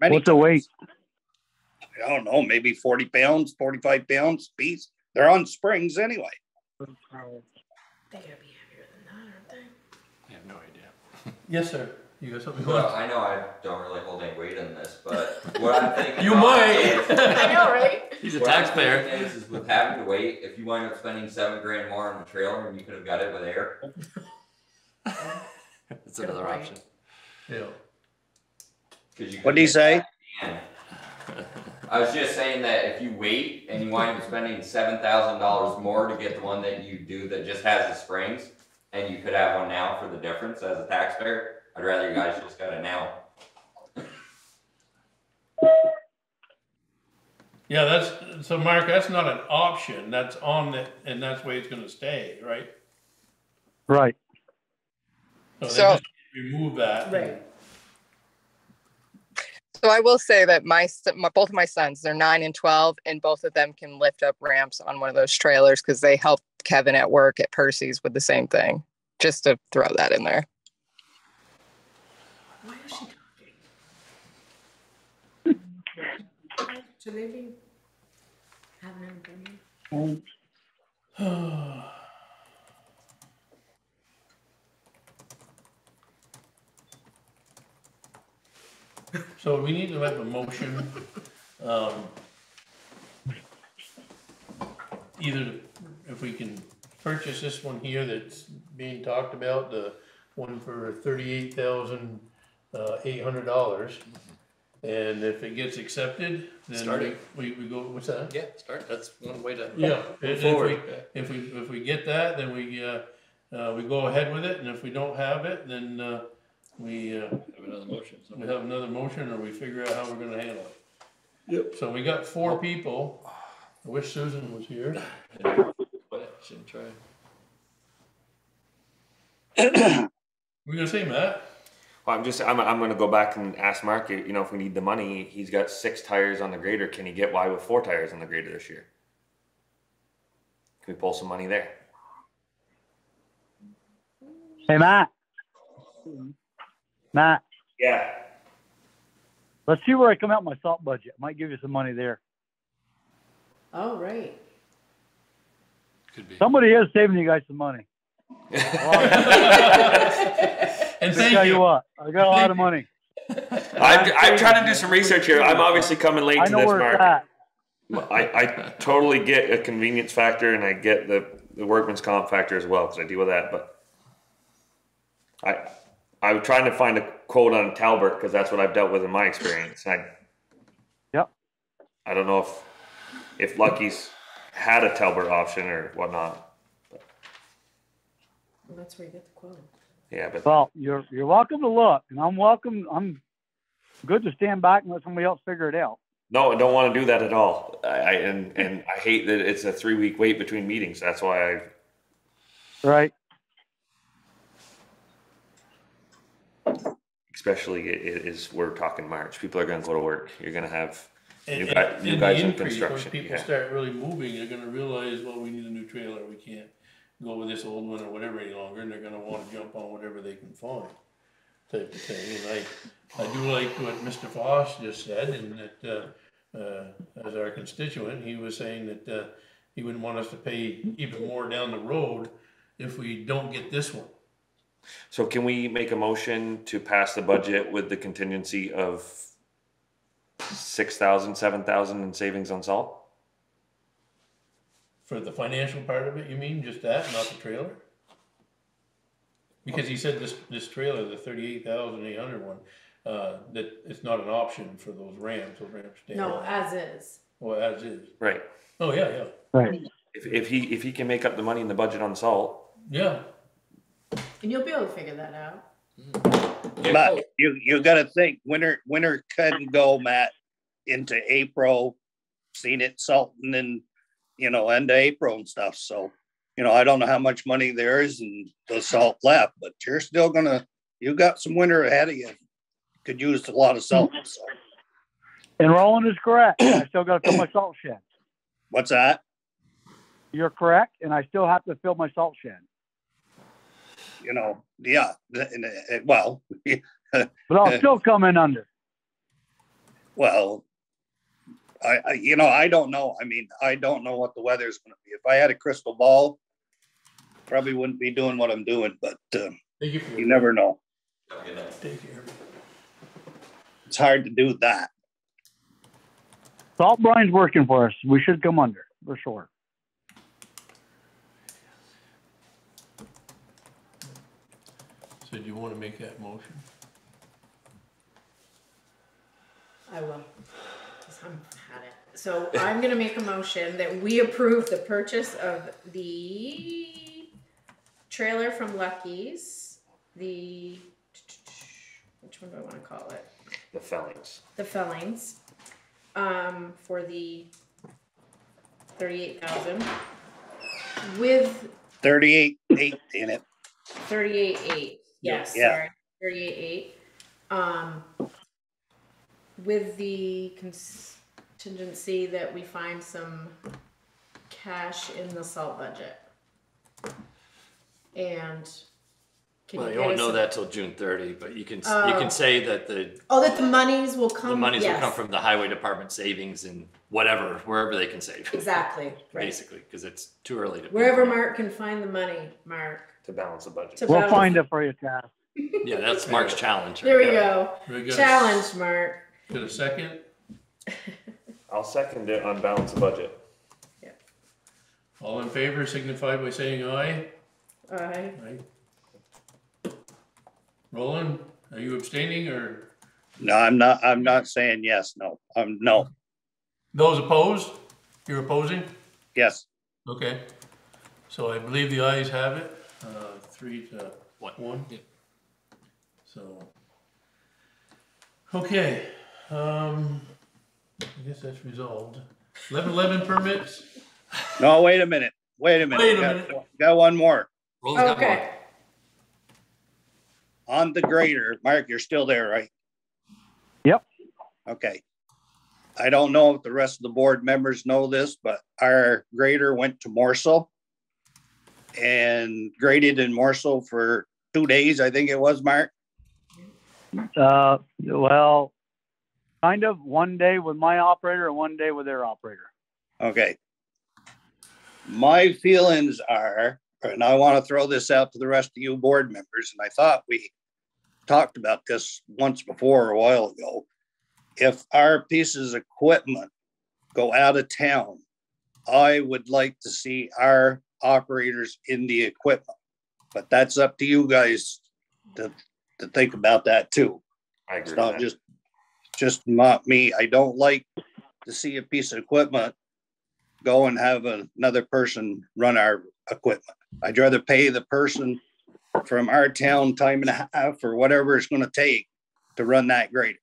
[SPEAKER 6] Many
[SPEAKER 13] What's the weight?
[SPEAKER 6] I don't know, maybe forty pounds, forty-five pounds piece. They're on springs anyway.
[SPEAKER 4] They gotta be heavier than that, aren't they?
[SPEAKER 2] I have no idea.
[SPEAKER 1] Yes, sir. You got something? you
[SPEAKER 12] Well. I know I don't really hold any weight in this, but what I'm thinking.
[SPEAKER 1] You might.
[SPEAKER 12] is-
[SPEAKER 4] I know, right?
[SPEAKER 2] He's a
[SPEAKER 12] what I'm
[SPEAKER 2] taxpayer.
[SPEAKER 12] Is, is with having to wait, if you wind up spending seven grand more on the trailer and you could have got it with air.
[SPEAKER 2] That's another
[SPEAKER 4] point.
[SPEAKER 2] option.
[SPEAKER 1] Yeah.
[SPEAKER 12] 'cause you
[SPEAKER 6] What'd he
[SPEAKER 12] could
[SPEAKER 6] say?
[SPEAKER 12] get. I was just saying that if you wait and you wind up spending seven thousand dollars more to get the one that you do that just has the springs, and you could have one now for the difference as a taxpayer, I'd rather you guys just got it now.
[SPEAKER 1] Yeah, that's, so Mark, that's not an option. That's on the, and that's the way it's gonna stay, right?
[SPEAKER 13] Right.
[SPEAKER 1] Oh,
[SPEAKER 16] so
[SPEAKER 1] remove that.
[SPEAKER 4] Right.
[SPEAKER 16] So I will say that my, my, both of my sons, they're nine and twelve, and both of them can lift up ramps on one of those trailers because they helped Kevin at work at Percy's with the same thing. Just to throw that in there.
[SPEAKER 4] Why is she talking? Jalebi, have an opinion.
[SPEAKER 1] So we need to have a motion, um, either if we can purchase this one here that's being talked about, the one for thirty-eight thousand, uh, eight hundred dollars. And if it gets accepted, then
[SPEAKER 2] Start
[SPEAKER 1] we,
[SPEAKER 2] it.
[SPEAKER 1] we, we go, what's that?
[SPEAKER 2] Yeah, start, that's one way to
[SPEAKER 1] Yeah,
[SPEAKER 2] move
[SPEAKER 1] if if
[SPEAKER 2] forward.
[SPEAKER 1] we, if we, if we get that, then we, uh, uh, we go ahead with it, and if we don't have it, then, uh, we, uh,
[SPEAKER 2] another motion. so-
[SPEAKER 1] we have another motion, or we figure out how we're gonna handle it. Yep. So we got four people, I wish Susan was here.
[SPEAKER 2] But shouldn't try.
[SPEAKER 1] We gonna say, Matt?
[SPEAKER 5] Well, I'm just, I'm, I'm gonna go back and ask Mark, you know, if we need the money, he's got six tires on the grader, can he get by with four tires on the grader this year? Can we pull some money there?
[SPEAKER 13] Hey, Matt. Matt,
[SPEAKER 5] Yeah.
[SPEAKER 13] let's see where I come out my salt budget. Might give you some money there.
[SPEAKER 4] Oh, right.
[SPEAKER 2] Could be.
[SPEAKER 13] Somebody is saving you guys some money.
[SPEAKER 1] And
[SPEAKER 13] I
[SPEAKER 1] thank
[SPEAKER 13] tell you
[SPEAKER 1] you.
[SPEAKER 13] what, I got a lot of money.
[SPEAKER 5] I'm, I'm trying to do some research here. I'm obviously coming late
[SPEAKER 13] I
[SPEAKER 5] to
[SPEAKER 13] know
[SPEAKER 5] this,
[SPEAKER 13] where it's
[SPEAKER 5] Mark.
[SPEAKER 13] at.
[SPEAKER 5] I, I totally get a convenience factor and I get the, the workman's comp factor as well, cause I deal with that, but I, I'm trying to find a quote on Talbert, cause that's what I've dealt with in my experience. I,
[SPEAKER 13] Yep.
[SPEAKER 5] I don't know if, if Lucky's had a Talbert option or whatnot.
[SPEAKER 4] Well, that's where you get the quote.
[SPEAKER 5] Yeah, but
[SPEAKER 13] Well, you're, you're welcome to look and I'm welcome, I'm good to stand back and let somebody else figure it out.
[SPEAKER 5] no, I don't wanna do that at all. I, I, and, and I hate that it's a three week wait between meetings. That's why I,
[SPEAKER 13] Right?
[SPEAKER 5] Especially is, we're talking March. People are gonna go to work. You're gonna have
[SPEAKER 1] And,
[SPEAKER 5] You
[SPEAKER 1] and-
[SPEAKER 5] you
[SPEAKER 1] and
[SPEAKER 5] guys in
[SPEAKER 1] increase, when people
[SPEAKER 5] yeah.
[SPEAKER 1] start really moving, they're gonna realize, well, we need a new trailer, we can't go with this old one or whatever any longer, and they're gonna wanna jump on whatever they can find. Type of thing, and I, I do like what Mr. Foss just said, and that, uh, uh, as our constituent, he was saying that, uh, he wouldn't want us to pay even more down the road if we don't get this one.
[SPEAKER 5] So can we make a motion to pass the budget with the contingency of six thousand, seven thousand in savings on salt?
[SPEAKER 1] For the financial part of it, you mean, just that, not the trailer? Because he said this, this trailer, the thirty-eight thousand eight hundred one, uh, that it's not an option for those ramps, those ramps stay
[SPEAKER 4] No,
[SPEAKER 1] on.
[SPEAKER 4] as is.
[SPEAKER 1] Well, as is.
[SPEAKER 5] Right.
[SPEAKER 1] Oh, yeah, yeah,
[SPEAKER 13] Right.
[SPEAKER 5] If, if he, if he can make up the money in the budget on salt,
[SPEAKER 1] yeah.
[SPEAKER 4] And you'll be able to figure that out. Mm.
[SPEAKER 6] But oh. you, you gotta think, winter, winter couldn't go, Matt, into April, seen it salting in, you know, end of April and stuff, so. You know, I don't know how much money there is in the salt left, but you're still gonna, you got some winter ahead of you. Could use a lot of salt, so.
[SPEAKER 13] And Roland is correct. I still gotta fill my salt shed.
[SPEAKER 6] What's that?
[SPEAKER 13] You're correct, and I still have to fill my salt shed.
[SPEAKER 6] You know, yeah, the- and, uh, well,
[SPEAKER 13] But I'll still come in under.
[SPEAKER 6] Well, I, I, you know, I don't know. I mean, I don't know what the weather is gonna be. If I had a crystal ball, probably wouldn't be doing what I'm doing, but, uh,
[SPEAKER 1] Thank you for
[SPEAKER 6] you never know.
[SPEAKER 1] Take care.
[SPEAKER 6] It's hard to do that.
[SPEAKER 13] Salt brine's working for us. We should come under, for sure.
[SPEAKER 1] So do you wanna make that motion?
[SPEAKER 4] I will. 'cause I'm had it. So I'm gonna make a motion that we approve the purchase of the trailer from Lucky's, the, which one do I wanna call it?
[SPEAKER 5] the fellings.
[SPEAKER 4] The Fellings, um, for the thirty-eight thousand. With
[SPEAKER 6] Thirty-eight, eight in it.
[SPEAKER 4] Thirty-eight eight, yes,
[SPEAKER 6] Yeah.
[SPEAKER 4] sorry, thirty-eight eight. Um, with the contingency that we find some cash in the salt budget. And Can
[SPEAKER 2] Well, you
[SPEAKER 4] get
[SPEAKER 2] won't know that till June thirty, but you can, s- you
[SPEAKER 4] Oh.
[SPEAKER 2] can say that the,
[SPEAKER 4] Oh, that the monies will come.
[SPEAKER 2] the monies will come from the highway department savings and whatever, wherever they can save.
[SPEAKER 4] Exactly, right.
[SPEAKER 2] Basically, because it's too early to.
[SPEAKER 4] Wherever Mark can find the money, Mark.
[SPEAKER 5] To balance the budget.
[SPEAKER 4] To
[SPEAKER 13] We'll
[SPEAKER 4] balance-
[SPEAKER 13] find it for you, Cass.
[SPEAKER 2] Yeah, that's Mark's challenge.
[SPEAKER 4] There we go.
[SPEAKER 1] Very good.
[SPEAKER 4] Challenge, Mark.
[SPEAKER 1] Get a second?
[SPEAKER 5] I'll second it on balance the budget.
[SPEAKER 1] All in favor signify by saying aye.
[SPEAKER 4] Aye.
[SPEAKER 1] Aye. Roland, are you abstaining or
[SPEAKER 6] No, I'm not, I'm not saying yes, no, um, no,
[SPEAKER 1] those opposed? You're opposing?
[SPEAKER 6] yes.
[SPEAKER 1] Okay. So I believe the ayes have it, uh, three to one. yep So. Okay, um, I guess that's resolved. Eleven eleven permits?
[SPEAKER 6] No, wait a minute, wait a minute.
[SPEAKER 1] Wait a
[SPEAKER 6] Got-
[SPEAKER 1] minute.
[SPEAKER 6] Got one more.
[SPEAKER 2] Roland's got more.
[SPEAKER 4] Okay.
[SPEAKER 6] On the grader, Mark, you're still there, right?
[SPEAKER 13] Yep.
[SPEAKER 6] Okay. I don't know if the rest of the board members know this, but our grader went to Morrisville and graded in Morrisville for two days, I think it was, Mark.
[SPEAKER 13] Uh, well, kind of one day with my operator and one day with their operator.
[SPEAKER 6] Okay. My feelings are, and I want to throw this out to the rest of you board members, and I thought we talked about this once before a while ago. If our pieces of equipment go out of town, I would like to see our operators in the equipment. But that's up to you guys to, to think about that too.
[SPEAKER 5] I
[SPEAKER 6] It's
[SPEAKER 5] agree with
[SPEAKER 6] not just, just not me. I don't like to see a piece of equipment go and have another person run our equipment. I'd rather pay the person from our town time and a half or whatever it's gonna take to run that grader.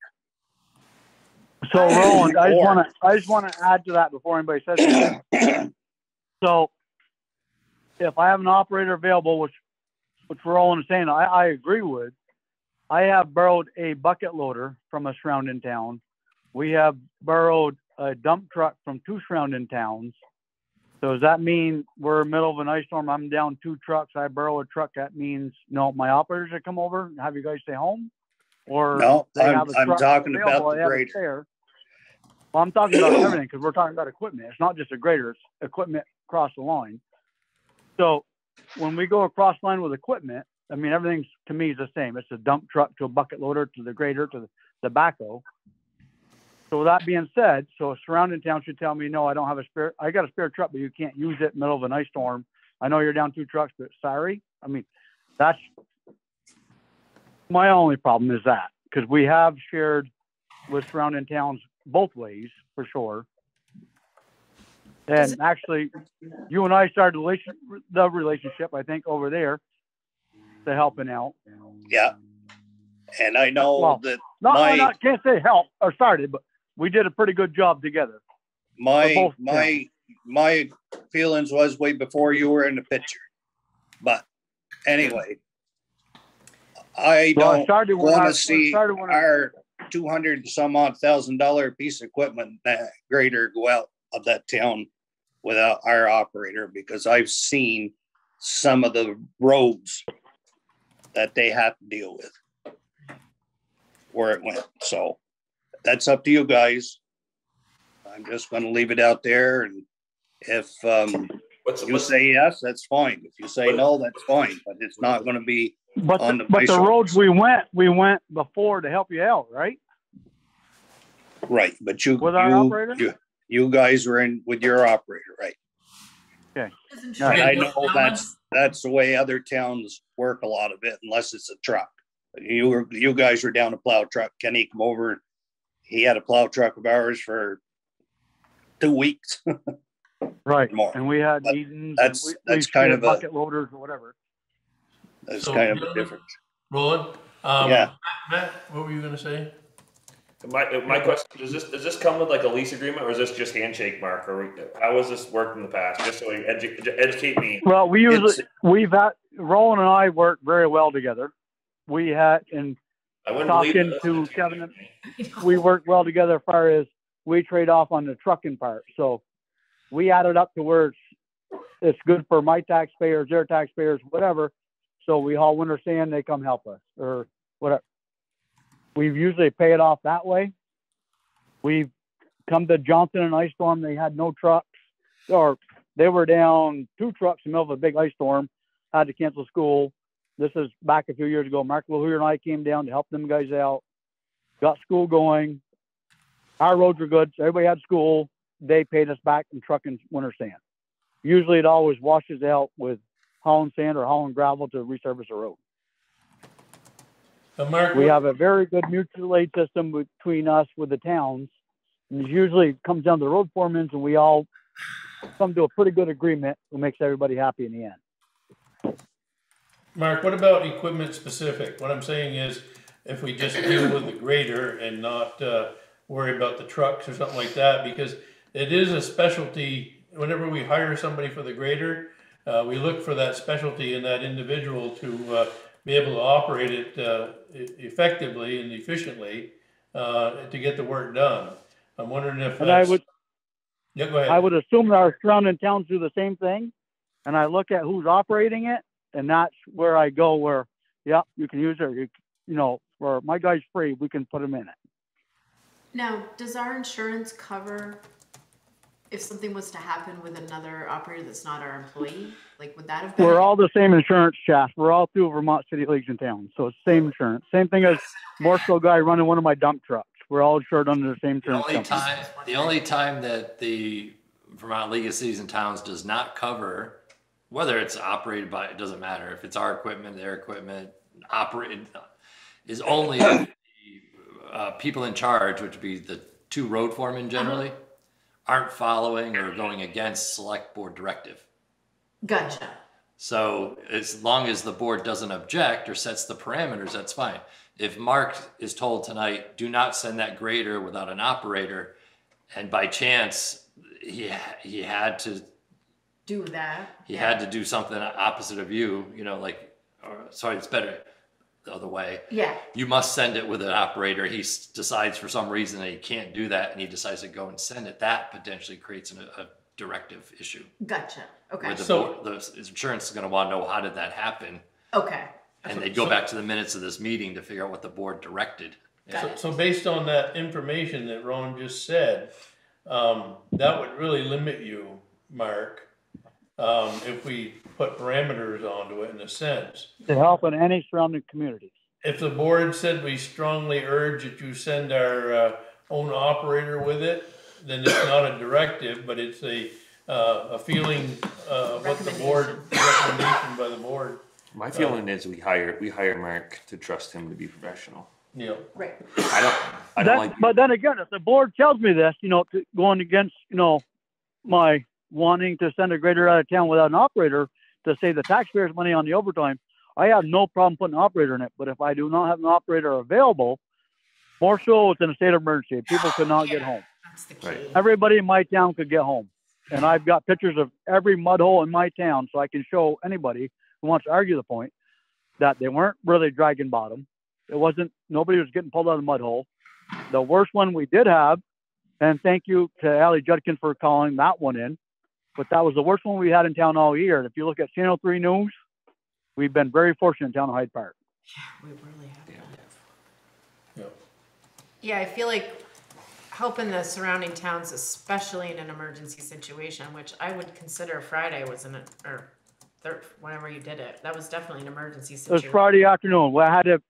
[SPEAKER 13] So Roland, I just wanna, I just wanna add to that before anybody says anything. So if I have an operator available, which, which Roland is saying, I, I agree with. I have borrowed a bucket loader from a surrounding town. We have borrowed a dump truck from two surrounding towns. So does that mean we're in the middle of an ice storm? I'm down two trucks. I borrow a truck. That means, no, my operators should come over and have you guys stay home? Or
[SPEAKER 6] No,
[SPEAKER 13] they
[SPEAKER 6] I'm-
[SPEAKER 13] have a
[SPEAKER 6] I'm talking about the grader.
[SPEAKER 13] Well, I'm talking about everything because we're talking about equipment. It's not just a grader, it's equipment across the line. So when we go across line with equipment, I mean, everything's to me is the same. It's a dump truck to a bucket loader to the grader to the, backhoe. So with that being said, so surrounding town should tell me, no, I don't have a spare, I got a spare truck, but you can't use it in the middle of an ice storm. I know you're down two trucks, but sorry. I mean, that's my only problem is that, because we have shared with surrounding towns both ways, for sure. And actually, you and I started the relationship, I think, over there to helping out.
[SPEAKER 6] Yeah. And I know
[SPEAKER 13] Well,
[SPEAKER 6] that
[SPEAKER 13] Not,
[SPEAKER 6] my,
[SPEAKER 13] not, can't say help or started, but we did a pretty good job together.
[SPEAKER 6] my,
[SPEAKER 13] both
[SPEAKER 6] my, my feelings was way before you were in the picture. But anyway, I
[SPEAKER 13] Well,
[SPEAKER 6] don't
[SPEAKER 13] started when I-
[SPEAKER 6] want to see
[SPEAKER 13] started when I-
[SPEAKER 6] our two hundred some odd thousand dollar piece of equipment that grader go out of that town without our operator, because I've seen some of the roads that they have to deal with where it went. So that's up to you guys. I'm just gonna leave it out there and if, um,
[SPEAKER 5] What's,
[SPEAKER 6] you
[SPEAKER 5] what's,
[SPEAKER 6] say yes, that's fine. If you say no, that's fine, but it's not gonna be
[SPEAKER 13] But,
[SPEAKER 6] on
[SPEAKER 13] the,
[SPEAKER 6] the
[SPEAKER 13] but the roads we went, we went before to help you out, right?
[SPEAKER 6] Right, but you,
[SPEAKER 13] With our
[SPEAKER 6] you,
[SPEAKER 13] operator?
[SPEAKER 6] you, you guys were in with your operator, right?
[SPEAKER 13] Okay.
[SPEAKER 6] And I know that's, that's the way other towns work a lot of it unless it's a truck. You were, you guys were down a plow truck. Kenny come over. He had a plow truck of ours for two weeks.
[SPEAKER 13] Right.
[SPEAKER 6] More.
[SPEAKER 13] And we had
[SPEAKER 6] But
[SPEAKER 13] Edens.
[SPEAKER 6] that's-
[SPEAKER 13] we- we
[SPEAKER 6] that's kind
[SPEAKER 13] shared
[SPEAKER 6] of a-
[SPEAKER 13] Bucket loaders or whatever.
[SPEAKER 6] That's
[SPEAKER 1] So-
[SPEAKER 6] kind of a difference.
[SPEAKER 1] Roland? Um,
[SPEAKER 6] Yeah.
[SPEAKER 1] Matt, what were you gonna say?
[SPEAKER 5] My, my question, does this, does this come with like a lease agreement or is this just handshake mark or how has this worked in the past? Just so you edu- educate me.
[SPEAKER 13] Well, we
[SPEAKER 6] It's-
[SPEAKER 13] usually, we've had, Roland and I work very well together. We had, and
[SPEAKER 5] I wouldn't believe
[SPEAKER 13] talking to Kevin, and- we work well together as far as we trade off on the trucking part. So we added up to where it's, it's good for my taxpayers, their taxpayers, whatever. So we haul winter sand, they come help us or whatever. We usually pay it off that way. We've come to Johnson and ice storm. They had no trucks or they were down two trucks in the middle of a big ice storm, had to cancel school. This is back a few years ago. Mark LaHoyer and I came down to help them guys out, got school going. Our roads were good. So everybody had school. They paid us back in trucking winter sand. Usually it always washes out with hauling sand or hauling gravel to resurface the road.
[SPEAKER 1] Mark,
[SPEAKER 13] We have a very good mutual aid system between us with the towns. And it usually comes down to the road foremen and we all come to a pretty good agreement that makes everybody happy in the end.
[SPEAKER 1] Mark, what about equipment specific? What I'm saying is, if we just deal with the grader and not, uh, worry about the trucks or something like that, because it is a specialty, whenever we hire somebody for the grader, uh, we look for that specialty in that individual to, uh, be able to operate it, uh, e- effectively and efficiently, uh, to get the work done. I'm wondering if
[SPEAKER 13] And I would,
[SPEAKER 1] Yeah, go ahead.
[SPEAKER 13] I would assume that our surrounding towns do the same thing. And I look at who's operating it and that's where I go where, yep, you can use it. You, you know, where my guy's free, we can put him in it.
[SPEAKER 4] Now, does our insurance cover if something was to happen with another operator that's not our employee? Like, would that have been?
[SPEAKER 13] We're all the same insurance chaps. We're all through Vermont City Leagues and Towns. So it's same insurance. Same thing as Morsco guy running one of my dump trucks. We're all insured under the same
[SPEAKER 2] The
[SPEAKER 13] insurance
[SPEAKER 2] only
[SPEAKER 13] company.
[SPEAKER 2] time, the only time that the Vermont League of Cities and Towns does not cover, whether it's operated by, it doesn't matter, if it's our equipment, their equipment, operated, is only the, uh, people in charge, which would be the two road foremen generally, aren't following or going against select board directive.
[SPEAKER 4] Gotcha.
[SPEAKER 2] So as long as the board doesn't object or sets the parameters, that's fine. If Mark is told tonight, do not send that grader without an operator, and by chance, he, he had to,
[SPEAKER 4] Do that.
[SPEAKER 2] he had to do something opposite of you, you know, like, or, sorry, it's better the other way.
[SPEAKER 4] Yeah.
[SPEAKER 2] You must send it with an operator. He s- decides for some reason that he can't do that and he decides to go and send it. That potentially creates an, a directive issue.
[SPEAKER 4] Gotcha. Okay.
[SPEAKER 2] Where the,
[SPEAKER 1] So-
[SPEAKER 2] board, the insurance is gonna wanna know how did that happen?
[SPEAKER 4] Okay.
[SPEAKER 2] And they'd go back to the minutes of this meeting to figure out what the board directed.
[SPEAKER 1] So, so based on that information that Ron just said, um, that would really limit you, Mark, um, if we put parameters onto it in a sense.
[SPEAKER 13] To help in any surrounding communities.
[SPEAKER 1] If the board said we strongly urge that you send our, uh, own operator with it, then it's not a directive, but it's a, uh, a feeling, uh, of what the board, recommendation by the board.
[SPEAKER 5] My feeling is we hire we hire Mark to trust him to be professional.
[SPEAKER 1] You know,
[SPEAKER 4] Right.
[SPEAKER 5] I don't I don't
[SPEAKER 13] That-
[SPEAKER 5] like
[SPEAKER 13] But then again, if the board tells me this, you know, to- going against, you know, my wanting to send a grader out of town without an operator to save the taxpayers money on the overtime, I have no problem putting an operator in it. But if I do not have an operator available, more so it's in a state of emergency. People could not get home.
[SPEAKER 4] That's the key.
[SPEAKER 5] Right.
[SPEAKER 13] Everybody in my town could get home. And I've got pictures of every mud hole in my town so I can show anybody who wants to argue the point that they weren't really dragging bottom. It wasn't, nobody was getting pulled out of the mud hole. The worst one we did have, and thank you to Allie Judkins for calling that one in, but that was the worst one we had in town all year. And if you look at Channel 3 News, we've been very fortunate in town of Hyde Park.
[SPEAKER 4] Yeah, We really have.
[SPEAKER 1] you know.
[SPEAKER 4] Yeah, I feel like helping the surrounding towns, especially in an emergency situation, which I would consider Friday was an, or third, whenever you did it, that was definitely an emergency situation.
[SPEAKER 13] It was. Friday afternoon. Well, I had to,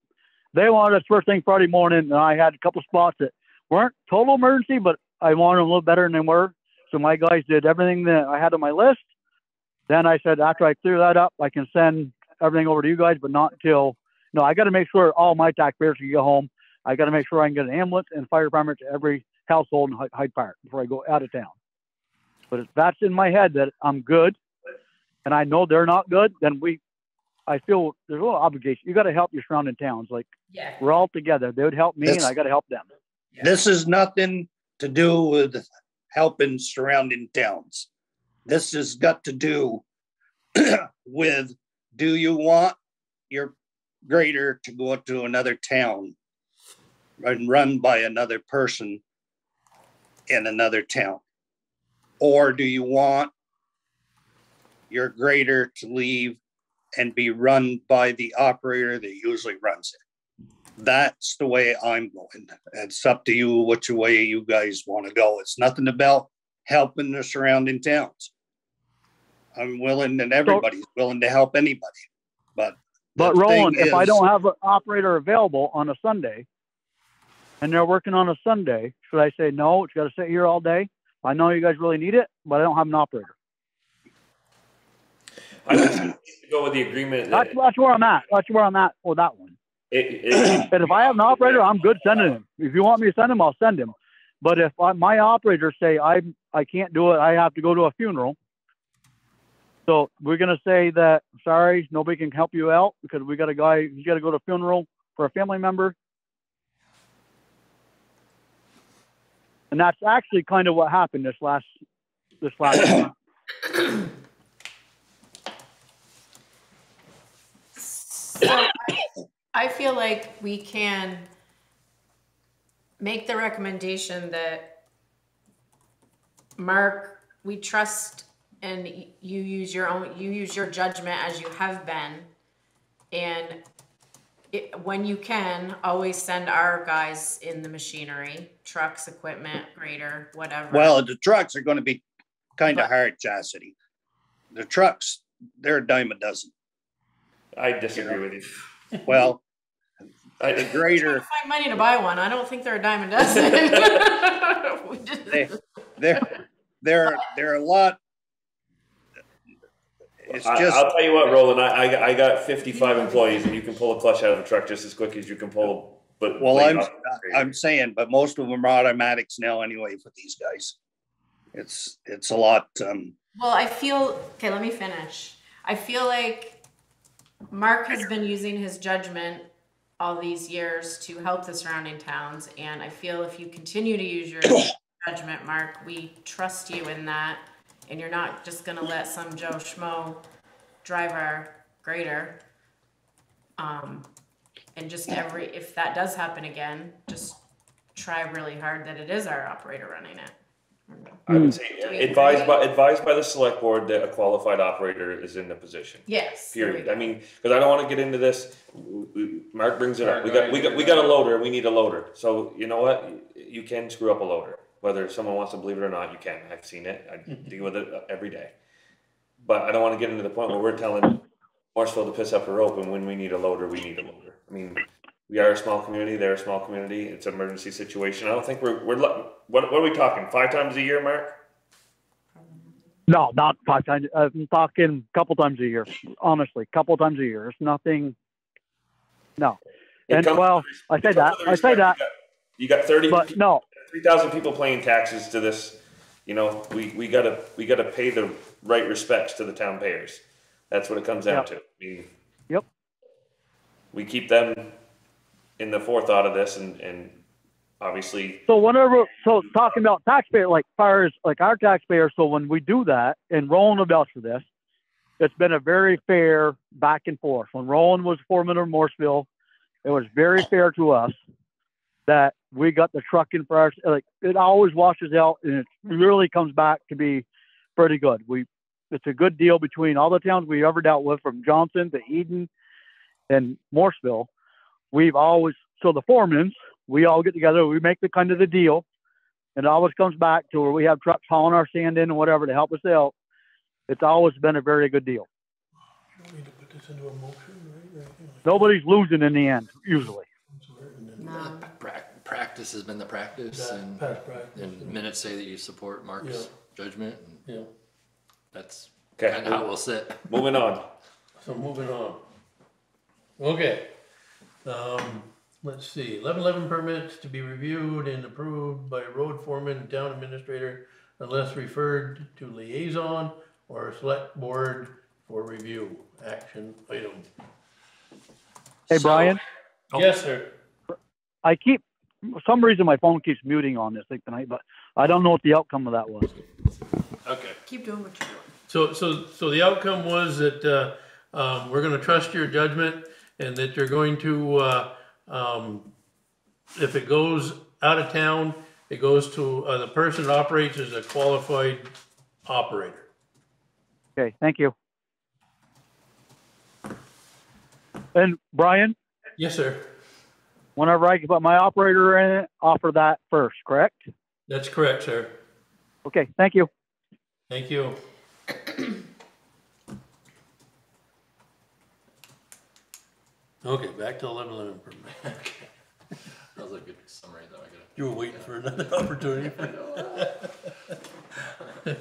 [SPEAKER 13] they wanted us first thing Friday morning, and I had a couple spots that weren't total emergency, but I wanted them a little better than they were. So my guys did everything that I had on my list. Then I said, after I clear that up, I can send everything over to you guys, but not until, no, I got to make sure all my taxpayers can get home. I got to make sure I can get an ambulance and fire department to every household in Hy- Hyde Park before I go out of town. But if that's in my head that I'm good, and I know they're not good, then we, I feel there's a little obligation. You got to help your surrounding towns. Like
[SPEAKER 4] Yeah.
[SPEAKER 13] we're all together. They would help me, and I got to help them.
[SPEAKER 6] This is nothing to do with helping surrounding towns. This has got to do with, do you want your grader to go to another town and run by another person in another town? Or do you want your grader to leave and be run by the operator that usually runs it. That's the way I'm going. It's up to you which way you guys want to go. It's nothing about helping the surrounding towns. I'm willing and everybody's willing to help anybody, but.
[SPEAKER 13] But Roland, if I don't have an operator available on a Sunday and they're working on a Sunday, should I say, no, it's got to sit here all day? I know you guys really need it, but I don't have an operator.
[SPEAKER 5] I would go with the agreement that
[SPEAKER 13] That's, that's where I'm at. That's where I'm at with that one.
[SPEAKER 5] It, it,
[SPEAKER 13] And if I have an operator, I'm good sending him. If you want me to send him, I'll send him. But if I, my operators say I I can't do it, I have to go to a funeral. So we're gonna say that sorry, nobody can help you out because we got a guy. he's got to go to a funeral for a family member. And that's actually kind of what happened this last this last week.
[SPEAKER 4] So I feel like we can make the recommendation that Mark, we trust and you use your own, you use your judgment as you have been. And it, when you can, always send our guys in the machinery, trucks, equipment, grader, whatever.
[SPEAKER 6] Well, the trucks are gonna be kind of hard, Chastity. The trucks, they're a dime a dozen.
[SPEAKER 5] I disagree with you.
[SPEAKER 6] Well,
[SPEAKER 5] I,
[SPEAKER 6] the grader,
[SPEAKER 4] Find money to buy one. I don't think they're a dime a dozen. We just-
[SPEAKER 6] they, they're, they're, they're a lot. It's
[SPEAKER 5] I,
[SPEAKER 6] just,
[SPEAKER 5] I'll tell you what, Roland. I, I, got- I got 55 employees, and you can pull a clutch out of a truck just as quick as you can pull. But
[SPEAKER 6] well, I'm, I'm saying, but most of them are automatics now anyway for these guys. It's, it's a lot, um,
[SPEAKER 4] Well, I feel okay. Let me finish. I feel like Mark has been using his judgment all these years to help the surrounding towns, and I feel if you continue to use your judgment, Mark, we trust you in that, and you're not just gonna let some Joe Schmo drive our grader. Um, and just every if that does happen again, just try really hard that it is our operator running it.
[SPEAKER 5] I would say
[SPEAKER 4] mm.
[SPEAKER 5] advised by advised by the select board that a qualified operator is in the position.
[SPEAKER 4] Yes. there we
[SPEAKER 5] Period.
[SPEAKER 4] go.
[SPEAKER 5] I mean, because I don't want to get into this. w- w- Mark brings it up. We got we got we got a loader. We need a loader. So you know what? You can screw up a loader. Whether someone wants to believe it or not, you can. I've seen it. I deal with it uh, every day. But I don't want to get into the point where we're telling Morrisville to piss up a rope, and when we need a loader, we need a loader. I mean, we are a small community. They're a small community. It's an emergency situation. I don't think we're we're lu- what what are we talking? Five times a year, Mark?
[SPEAKER 13] No, not five times. uh, I'm talking a couple times a year. Honestly, a couple times a year. It's nothing. No.
[SPEAKER 5] It
[SPEAKER 13] And
[SPEAKER 5] comes-
[SPEAKER 13] well, I say that. I say that.
[SPEAKER 5] You got thirty.
[SPEAKER 13] But no.
[SPEAKER 5] Three thousand people paying taxes to this. You know, we, we gotta we gotta pay the right respects to the town payers. That's what it comes down
[SPEAKER 13] Yep.
[SPEAKER 5] to. I mean,
[SPEAKER 13] Yep.
[SPEAKER 5] we keep them in the forethought of this, and and obviously,
[SPEAKER 13] So whenever, so talking about taxpayer, like far as like our taxpayers, so when we do that, and Roland will for this, it's been a very fair back and forth. When Roland was foreman of Morrisville, it was very fair to us that we got the truck in for our, like, it always washes out and it really comes back to be pretty good. We, it's a good deal between all the towns we ever dealt with, from Johnson to Eden and Morrisville. We've always, so the foremans, we all get together, we make the kind of the deal, and it always comes back to where we have trucks hauling our sand in and whatever to help us out. It's always been a very good deal.
[SPEAKER 1] We need to put this into a motion, right?
[SPEAKER 13] Nobody's losing in the end, usually.
[SPEAKER 4] No.
[SPEAKER 17] Practice has been the practice
[SPEAKER 1] That
[SPEAKER 17] and,
[SPEAKER 1] practice,
[SPEAKER 17] and
[SPEAKER 1] yeah.
[SPEAKER 17] minutes say that you support Mark's judgment. and
[SPEAKER 1] Yeah.
[SPEAKER 17] That's
[SPEAKER 5] Okay.
[SPEAKER 17] kind of how we'll sit.
[SPEAKER 5] moving on.
[SPEAKER 1] So moving on. Okay. Um, let's see, eleven eleven permits to be reviewed and approved by road foreman and town administrator unless referred to liaison or select board for review, action item.
[SPEAKER 13] Hey,
[SPEAKER 17] So-
[SPEAKER 13] Brian,
[SPEAKER 1] Yes, sir.
[SPEAKER 13] I keep, for some reason my phone keeps muting on this thing tonight, but I don't know what the outcome of that was.
[SPEAKER 17] Okay.
[SPEAKER 4] Keep doing what you're doing.
[SPEAKER 1] So, so, so the outcome was that, uh, um, we're gonna trust your judgment and that you're going to, uh, um, if it goes out of town, it goes to, uh, the person that operates as a qualified operator.
[SPEAKER 13] Okay, thank you. And Brian,
[SPEAKER 1] Yes, sir.
[SPEAKER 13] whenever I can put my operator in, it, offer that first, correct?
[SPEAKER 1] That's correct, sir.
[SPEAKER 13] Okay, thank you.
[SPEAKER 1] Thank you. Okay, back to eleven eleven permit.
[SPEAKER 2] That was a good summary though, I gotta.
[SPEAKER 1] You were waiting for another opportunity.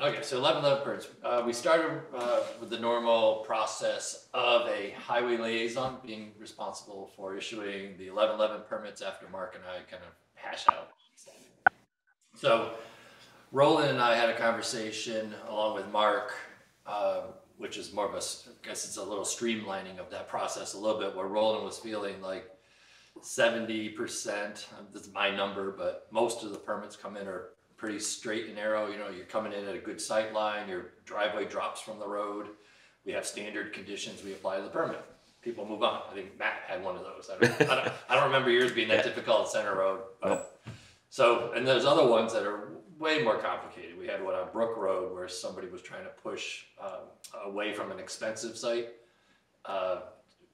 [SPEAKER 2] Okay, so eleven eleven permits, uh, we started, uh, with the normal process of a highway liaison being responsible for issuing the eleven eleven permits after Mark and I kind of hash out. So Roland and I had a conversation along with Mark, uh, which is more of a, I guess it's a little streamlining of that process a little bit, where Roland was feeling like 70%, that's my number, but most of the permits come in are pretty straight and narrow, you know, you're coming in at a good sight line, your driveway drops from the road. We have standard conditions, we apply to the permit, people move on, I think Matt had one of those, I don't, I don't, I don't remember yours being that difficult at Center Road, but. So, and there's other ones that are way more complicated, we had one on Brook Road where somebody was trying to push, um, away from an expensive site. Uh,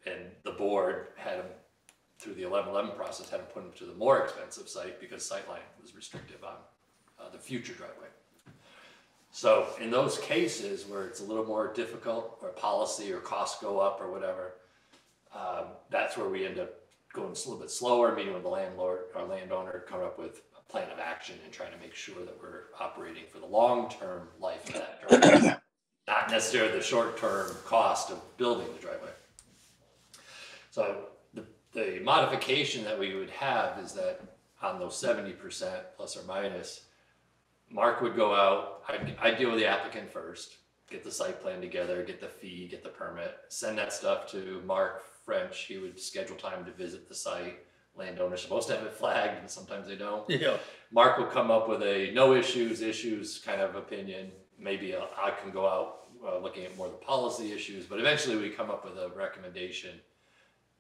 [SPEAKER 2] and the board had them, through the eleven eleven process, had to put them to the more expensive site because sightline was restrictive on, uh, the future driveway. So in those cases where it's a little more difficult, or policy or costs go up or whatever, um, that's where we end up going a little bit slower, meeting with the landlord, or landowner, coming up with plan of action and trying to make sure that we're operating for the long-term life of that driveway. Not necessarily the short-term cost of building the driveway. So the, the modification that we would have is that on those seventy percent plus or minus, Mark would go out, I'd, I'd deal with the applicant first, get the site plan together, get the fee, get the permit, send that stuff to Mark French, he would schedule time to visit the site. Landowner's supposed to have it flagged, and sometimes they don't.
[SPEAKER 1] Yeah.
[SPEAKER 2] Mark will come up with a no issues, issues kind of opinion. Maybe I can go out uh, looking at more the policy issues, but eventually we come up with a recommendation.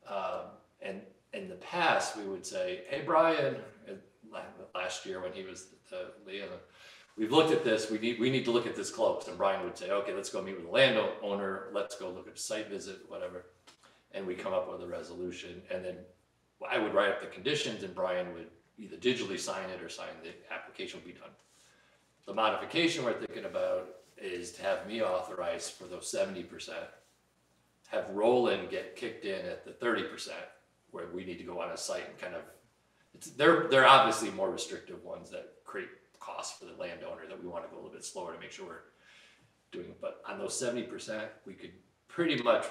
[SPEAKER 2] Um, and in the past, we would say, hey, Brian, last year when he was the we've looked at this, we need, we need to look at this close. And Brian would say, okay, let's go meet with the landowner, let's go look at a site visit, whatever. And we come up with a resolution, and then I would write up the conditions and Brian would either digitally sign it or sign the application would be done. The modification we're thinking about is to have me authorize for those seventy percent. Have Roland get kicked in at the thirty percent, where we need to go on a site and kind of, it's, they're, they're obviously more restrictive ones that create costs for the landowner that we wanna go a little bit slower to make sure we're doing, but on those seventy percent, we could pretty much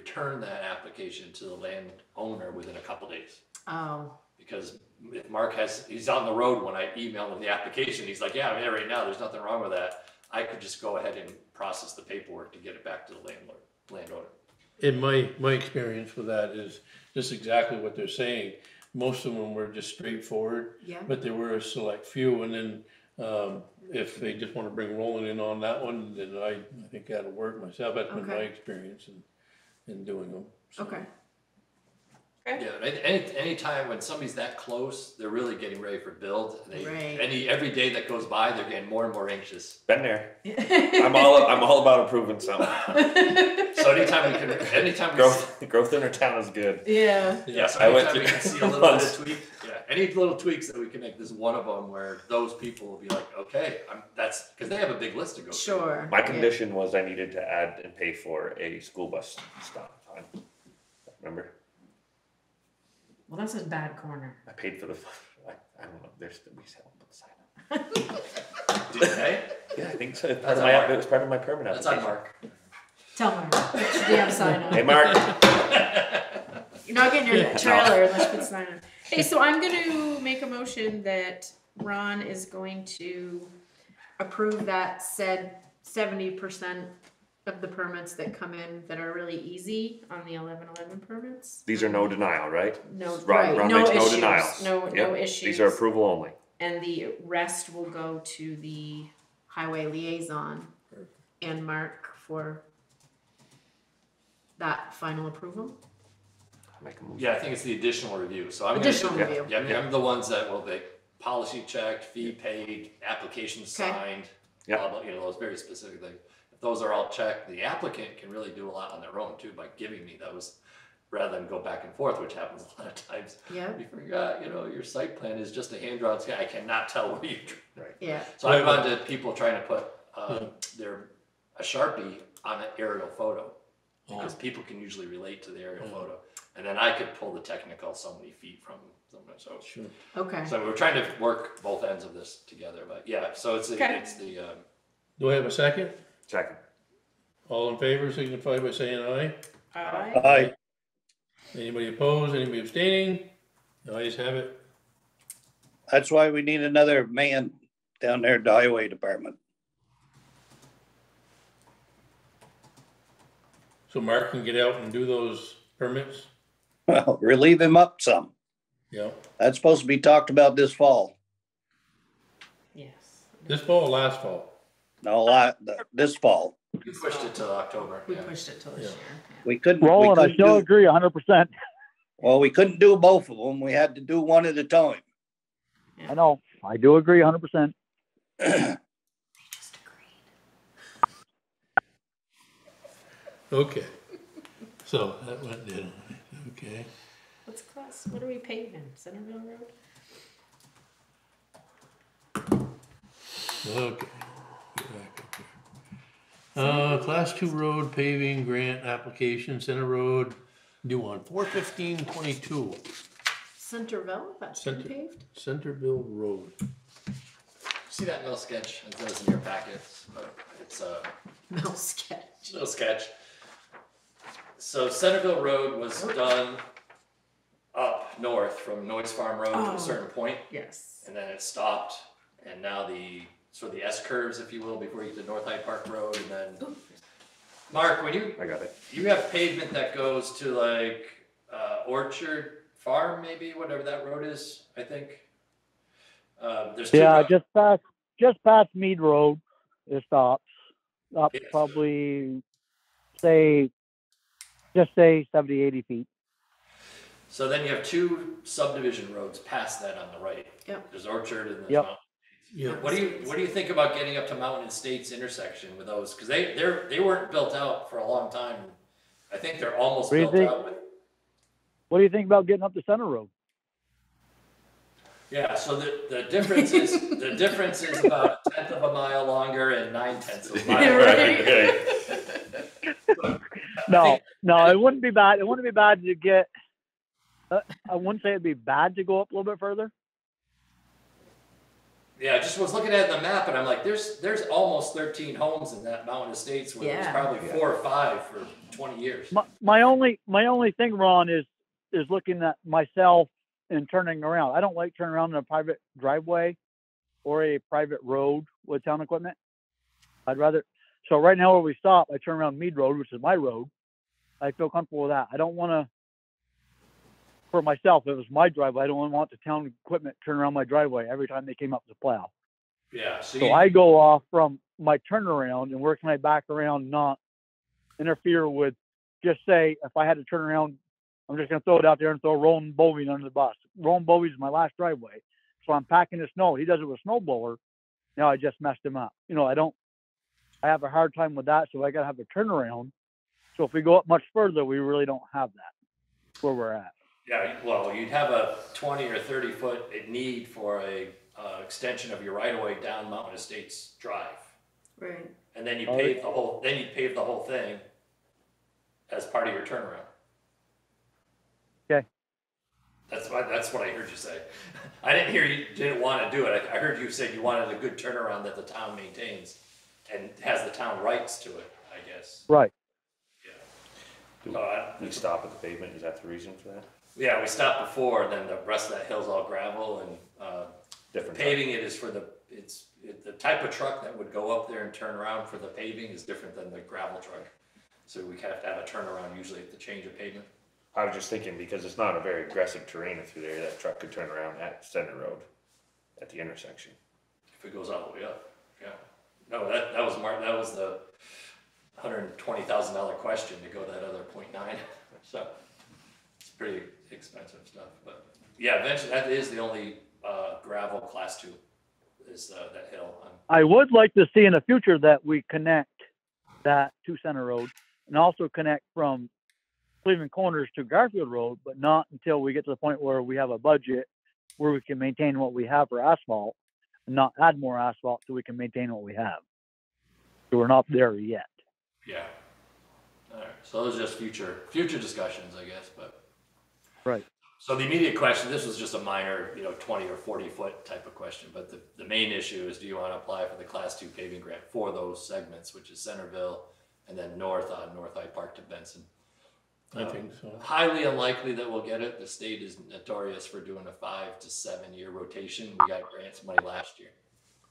[SPEAKER 2] return that application to the landowner within a couple days.
[SPEAKER 4] Oh,
[SPEAKER 2] Because if Mark has, he's on the road when I email him the application, he's like, yeah, I'm here right now, there's nothing wrong with that. I could just go ahead and process the paperwork to get it back to the landlord, landowner.
[SPEAKER 1] In my, my experience with that is just exactly what they're saying. Most of them were just straightforward.
[SPEAKER 4] Yeah.
[SPEAKER 1] But there were a select few, and then, um, if they just wanna bring Roland in on that one, then I, I think that'll work myself. That's been my
[SPEAKER 4] Okay.
[SPEAKER 1] experience in, in doing them. so.
[SPEAKER 4] okay.
[SPEAKER 2] Yeah, and any, anytime when somebody's that close, they're really getting ready for build. They,
[SPEAKER 4] Right.
[SPEAKER 2] any, every day that goes by, they're getting more and more anxious.
[SPEAKER 5] Been there. I'm all I'm all about improving something.
[SPEAKER 2] So anytime we can, anytime we.
[SPEAKER 5] growth growth in our town is good.
[SPEAKER 4] Yeah.
[SPEAKER 2] Yes,
[SPEAKER 5] I
[SPEAKER 2] I
[SPEAKER 5] went
[SPEAKER 2] went we
[SPEAKER 5] through
[SPEAKER 2] can see a little bit
[SPEAKER 5] once.
[SPEAKER 2] of tweak, yeah, any little tweaks that we can make, this is one of them where those people will be like, okay, I'm, that's, cause they have a big list to go through.
[SPEAKER 4] Sure.
[SPEAKER 5] My
[SPEAKER 4] yeah.
[SPEAKER 5] condition was I needed to add and pay for a school bus stop time. Remember,
[SPEAKER 4] Well, that's a bad corner.
[SPEAKER 5] I paid for the. I, I don't know. There's we still put the sign up.
[SPEAKER 2] Did they?
[SPEAKER 5] Yeah, I think so. It's part
[SPEAKER 2] That's
[SPEAKER 5] of
[SPEAKER 2] on
[SPEAKER 5] my,
[SPEAKER 2] Mark.
[SPEAKER 5] it was part of my permit
[SPEAKER 2] That's on
[SPEAKER 5] application.
[SPEAKER 2] Mark.
[SPEAKER 4] Tell Mark, put your damn sign on.
[SPEAKER 5] Hey, Mark.
[SPEAKER 4] You're not getting your trailer unless you put sign on. Hey, so I'm gonna make a motion that Ron is going to approve that said seventy percent of the permits that come in that are really easy on the eleven eleven permits.
[SPEAKER 5] These are no denial, right?
[SPEAKER 4] No,
[SPEAKER 5] Ron,
[SPEAKER 4] right,
[SPEAKER 5] Ron
[SPEAKER 4] no
[SPEAKER 5] makes no
[SPEAKER 4] issues,
[SPEAKER 5] denials.
[SPEAKER 4] no-
[SPEAKER 5] Yep,
[SPEAKER 4] no
[SPEAKER 5] These are approval only.
[SPEAKER 4] And the rest will go to the highway liaison and Mark for that final approval.
[SPEAKER 5] Make a move.
[SPEAKER 2] Yeah, I think it's the additional review, so I'm gonna.
[SPEAKER 4] Additional
[SPEAKER 2] yeah,
[SPEAKER 4] review.
[SPEAKER 2] Yeah, I'm, I'm the ones that will be policy checked, fee paid, application
[SPEAKER 4] Okay.
[SPEAKER 2] signed.
[SPEAKER 5] Yeah.
[SPEAKER 2] blah, blah, you know, those very specific things. If those are all checked, the applicant can really do a lot on their own too by giving me those, rather than go back and forth, which happens a lot of times.
[SPEAKER 4] Yeah.
[SPEAKER 2] You forgot, you know, your site plan is just a hand-drawn sketch, I cannot tell what you. Right.
[SPEAKER 4] Yeah.
[SPEAKER 2] So I've run to people trying to put, um, their, a Sharpie on an aerial photo. Because people can usually relate to the aerial photo. And then I could pull the technical so many feet from someone, so.
[SPEAKER 4] Okay.
[SPEAKER 2] So we're trying to work both ends of this together, but yeah, so it's, the
[SPEAKER 4] Okay.
[SPEAKER 2] it's the, um,
[SPEAKER 1] Do I have a second?
[SPEAKER 5] Second.
[SPEAKER 1] All in favor signify by saying aye.
[SPEAKER 4] Aye.
[SPEAKER 6] Aye.
[SPEAKER 1] Anybody opposed, anybody abstaining? The ayes have it.
[SPEAKER 6] That's why we need another man down there at the highway department.
[SPEAKER 1] So Mark can get out and do those permits?
[SPEAKER 6] Well, relieve him up some.
[SPEAKER 1] Yeah.
[SPEAKER 6] That's supposed to be talked about this fall.
[SPEAKER 4] Yes.
[SPEAKER 1] This fall or last fall?
[SPEAKER 6] No, la- the- this fall.
[SPEAKER 2] we pushed it to October,
[SPEAKER 4] We
[SPEAKER 2] yeah.
[SPEAKER 4] pushed it till this year.
[SPEAKER 6] We couldn't. we
[SPEAKER 13] Roland, I
[SPEAKER 6] couldn't
[SPEAKER 13] still
[SPEAKER 6] do-
[SPEAKER 13] agree hundred percent.
[SPEAKER 6] Well, we couldn't do both of them. We had to do one at a time.
[SPEAKER 13] I know, I do agree hundred percent.
[SPEAKER 1] Okay. So that went in, okay.
[SPEAKER 4] What's class, what are we paving? Centerville Road?
[SPEAKER 1] Okay. Get back up here. Uh, class two road paving grant application, Center Road, due on four fifteen twenty-two,
[SPEAKER 4] Centerville, that's been
[SPEAKER 1] Center-
[SPEAKER 4] paved?
[SPEAKER 1] Centerville Road.
[SPEAKER 2] See that mill sketch, it says in your packets, but it's a
[SPEAKER 4] Mill sketch.
[SPEAKER 2] little sketch. So Centerville Road was done up north from Noise Farm Road to
[SPEAKER 4] Oh.
[SPEAKER 2] a certain point.
[SPEAKER 4] Yes.
[SPEAKER 2] And then it stopped, and now the, sort of the S curves, if you will, before you get to North Hyde Park Road, and then. Mark, when you,
[SPEAKER 5] I got it.
[SPEAKER 2] you have pavement that goes to like, uh, Orchard Farm, maybe, whatever that road is, I think. Um, there's two.
[SPEAKER 13] Yeah,
[SPEAKER 2] roads.
[SPEAKER 13] just past, just past Mead Road, it stops. Up probably, say, just say 70, 80 feet.
[SPEAKER 2] So then you have two subdivision roads past that on the right.
[SPEAKER 4] Yep.
[SPEAKER 2] There's Orchard and there's
[SPEAKER 13] Yep.
[SPEAKER 2] Mountain.
[SPEAKER 1] Yeah.
[SPEAKER 2] What do you, what do you think about getting up to Mountain and States intersection with those? Cause they, they're, they weren't built out for a long time. I think they're almost
[SPEAKER 13] What do you
[SPEAKER 2] built
[SPEAKER 13] think?
[SPEAKER 2] out with,
[SPEAKER 13] What do you think about getting up the Center Road?
[SPEAKER 2] yeah, so the, the difference is, the difference is about a tenth of a mile longer and nine tenths of a mile.
[SPEAKER 13] No, no, it wouldn't be bad. It wouldn't be bad to get. Uh, I wouldn't say it'd be bad to go up a little bit further.
[SPEAKER 2] Yeah, I just was looking at the map and I'm like, there's, there's almost thirteen homes in that Mountain Estates where there's
[SPEAKER 4] Yeah.
[SPEAKER 2] probably four or five for twenty years.
[SPEAKER 13] My, my only my only thing, Ron, is is looking at myself and turning around. I don't like turning around in a private driveway or a private road with town equipment. I'd rather. So right now where we stop, I turn around Mead Road, which is my road. I feel comfortable with that. I don't want to. For myself, it was my driveway, I don't want the town equipment turn around my driveway every time they came up to plow.
[SPEAKER 2] Yeah, so
[SPEAKER 13] So
[SPEAKER 2] you,
[SPEAKER 13] I go off from my turnaround and where can I back around, not interfere with, just say, if I had to turn around, I'm just gonna throw it out there and throw Roland Bovee under the bus. Roland Bovee is my last driveway. So I'm packing the snow. He does it with a snow blower. Now I just messed him up. You know, I don't, I have a hard time with that. So I gotta have a turnaround. So if we go up much further, we really don't have that where we're at.
[SPEAKER 2] Yeah, well, you'd have a twenty or thirty foot need for a, uh, extension of your right of way down Mountain Estates Drive.
[SPEAKER 4] Right.
[SPEAKER 2] And then you
[SPEAKER 13] Oh,
[SPEAKER 2] pave the whole, then you pave the whole thing as part of your turnaround.
[SPEAKER 13] Okay.
[SPEAKER 2] That's what, that's what I heard you say. I didn't hear you didn't wanna do it. I, I heard you said you wanted a good turnaround that the town maintains and has the town rights to it, I guess.
[SPEAKER 13] Right.
[SPEAKER 5] Do
[SPEAKER 2] So I-
[SPEAKER 5] we stop at the pavement? Is that the reason for that?
[SPEAKER 2] Yeah, we stopped before, then the rest of that hill's all gravel and, uh,
[SPEAKER 5] Different.
[SPEAKER 2] paving it is for the, it's, it, the type of truck that would go up there and turn around for the paving is different than the gravel truck. So we have to have a turnaround usually at the change of pavement.
[SPEAKER 5] I was just thinking because it's not a very aggressive terrain through there, that truck could turn around at Center Road at the intersection.
[SPEAKER 2] If it goes all the way up, yeah. No, that, that was Mark, that was the hundred and twenty thousand dollar question to go that other point nine, so. It's pretty expensive stuff, but, yeah, eventually, that is the only, uh, gravel class two is uh, that hill. on-
[SPEAKER 13] I would like to see in the future that we connect that to Center Road and also connect from Cleveland Corners to Garfield Road, but not until we get to the point where we have a budget where we can maintain what we have for asphalt and not add more asphalt so we can maintain what we have. So we're not there yet.
[SPEAKER 2] Yeah. All right, so those are just future, future discussions, I guess, but.
[SPEAKER 13] Right.
[SPEAKER 2] So the immediate question, this was just a minor, you know, twenty or forty foot type of question, but the, the main issue is, do you wanna apply for the class two paving grant for those segments, which is Centerville and then north on North Hyde Park to Benson?
[SPEAKER 1] I
[SPEAKER 2] Um,
[SPEAKER 1] think so.
[SPEAKER 2] Highly unlikely that we'll get it. The state is notorious for doing a five to seven year rotation. We got grants money last year.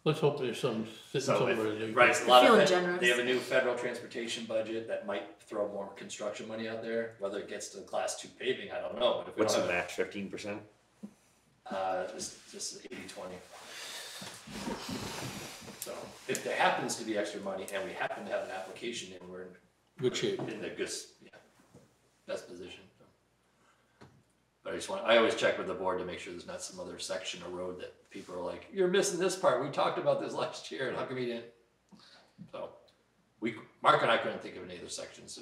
[SPEAKER 1] Let's hope there's some, sitting
[SPEAKER 2] So, if-
[SPEAKER 1] somewhere. that-
[SPEAKER 2] right, it's a lot of,
[SPEAKER 4] Feeling generous.
[SPEAKER 2] they have a new federal transportation budget that might throw more construction money out there. Whether it gets to the class two paving, I don't know, but if
[SPEAKER 5] What's the
[SPEAKER 2] have,
[SPEAKER 5] match? Fifteen percent?
[SPEAKER 2] uh, this, this is eighty twenty. So, if there happens to be extra money and we happen to have an application in, we're in.
[SPEAKER 1] Good shape.
[SPEAKER 2] In the good, s- yeah, best position. But I just want, I always check with the board to make sure there's not some other section of road that people are like, you're missing this part, we talked about this last year, and how come you didn't? So, we, Mark and I couldn't think of any other sections.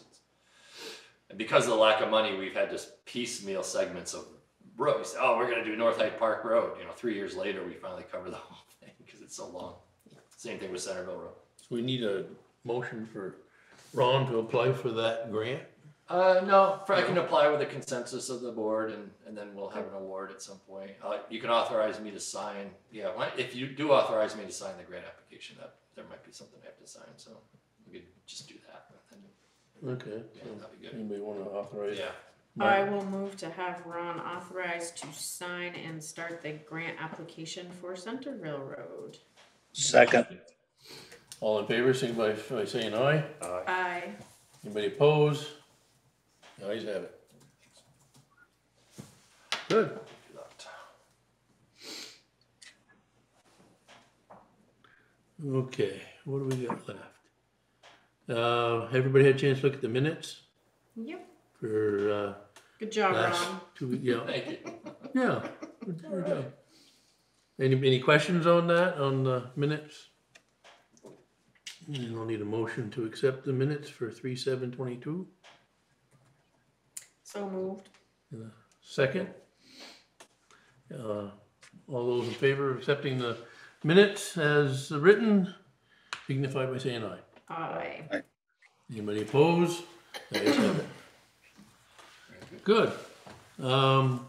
[SPEAKER 2] And because of the lack of money, we've had just piecemeal segments of road. We said, oh, we're gonna do North Hyde Park Road, you know, three years later, we finally cover the whole thing, because it's so long. Same thing with Centerville Road.
[SPEAKER 1] So we need a motion for Ron to apply for that grant?
[SPEAKER 2] Uh, no, I can apply with a consensus of the board and, and then we'll have an award at some point. Uh, you can authorize me to sign, yeah, why- if you do authorize me to sign the grant application, that, there might be something I have to sign, so we could just do that. and
[SPEAKER 1] Okay,
[SPEAKER 2] Yeah,
[SPEAKER 1] so
[SPEAKER 2] that'd be good.
[SPEAKER 1] anybody wanna authorize?
[SPEAKER 2] Yeah.
[SPEAKER 4] I will move to have Ron authorized to sign and start the grant application for Centerville Road.
[SPEAKER 6] Second,
[SPEAKER 1] All in favor, signify by saying aye.
[SPEAKER 4] Aye.
[SPEAKER 1] Anybody oppose? The ayes have it. Good. Okay, what do we got left? Uh, everybody had a chance to look at the minutes
[SPEAKER 4] Yep.
[SPEAKER 1] for, uh,
[SPEAKER 4] Good job,
[SPEAKER 1] last
[SPEAKER 4] Ron.
[SPEAKER 1] two, yeah,
[SPEAKER 2] Thank you.
[SPEAKER 1] yeah. good- good job. Any, any questions on that, on the minutes? And I'll need a motion to accept the minutes for three, seven, twenty-two.
[SPEAKER 4] So moved.
[SPEAKER 1] Second. Uh, All those in favor of accepting the minutes as written, signify by saying aye.
[SPEAKER 4] Aye.
[SPEAKER 1] Anybody opposed? The ayes have it. Good. Um,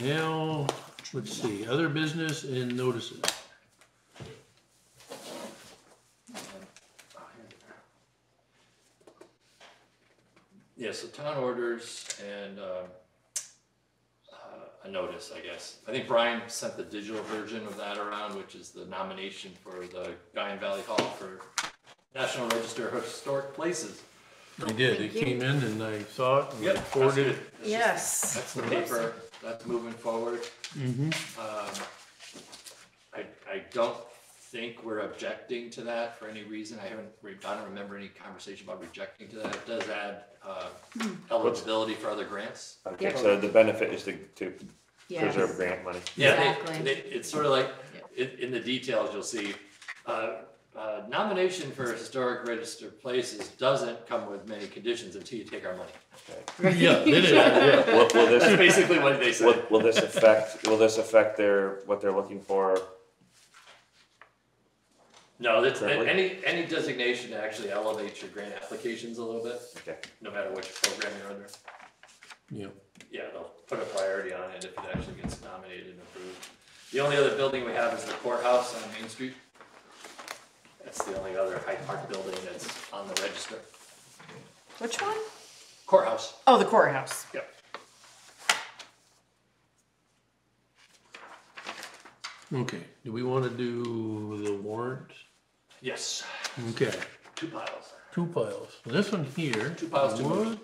[SPEAKER 1] now, let's see, other business and notices.
[SPEAKER 2] Yeah, so town orders and, um, uh, a notice, I guess. I think Brian sent the digital version of that around, which is the nomination for the Gihon Valley Hall for National Register of Historic Places.
[SPEAKER 1] I did, it came in and I saw it and I
[SPEAKER 2] Yep,
[SPEAKER 1] forwarded it.
[SPEAKER 2] good. That's just-
[SPEAKER 4] Yes.
[SPEAKER 2] That's the paper, that's moving forward.
[SPEAKER 1] Mm-hmm.
[SPEAKER 2] Um, I, I don't think we're objecting to that for any reason. I haven't, re- I don't remember any conversation about rejecting to that. It does add, uh, eligibility for other grants.
[SPEAKER 5] Okay, so the benefit is to, to
[SPEAKER 4] Yes.
[SPEAKER 5] preserve grant money.
[SPEAKER 2] Yeah, they-
[SPEAKER 4] Exactly.
[SPEAKER 2] they- it's sort of like, in, in the details, you'll see, uh, uh, nomination for historic registered places doesn't come with many conditions until you take our money.
[SPEAKER 1] Yeah, it is, yeah.
[SPEAKER 5] Will, will
[SPEAKER 2] That's
[SPEAKER 5] this,
[SPEAKER 2] basically what they say.
[SPEAKER 5] will, will this affect, will this affect their, what they're looking for?
[SPEAKER 2] No, that's,
[SPEAKER 5] Currently?
[SPEAKER 2] any, any designation to actually elevates your grant applications a little bit.
[SPEAKER 5] Okay.
[SPEAKER 2] No matter which program you're under.
[SPEAKER 1] Yeah.
[SPEAKER 2] Yeah, they'll put a priority on it if it actually gets nominated and approved. The only other building we have is the courthouse on Main Street. That's the only other Hyde Park building that's on the register.
[SPEAKER 4] Which one?
[SPEAKER 2] Courthouse.
[SPEAKER 4] Oh, the courthouse.
[SPEAKER 2] Yep.
[SPEAKER 1] Okay, do we wanna do the warrant?
[SPEAKER 2] Yes,
[SPEAKER 1] Okay,
[SPEAKER 2] two piles.
[SPEAKER 1] two piles. This one here.
[SPEAKER 2] Two piles, two
[SPEAKER 1] what?
[SPEAKER 2] motions.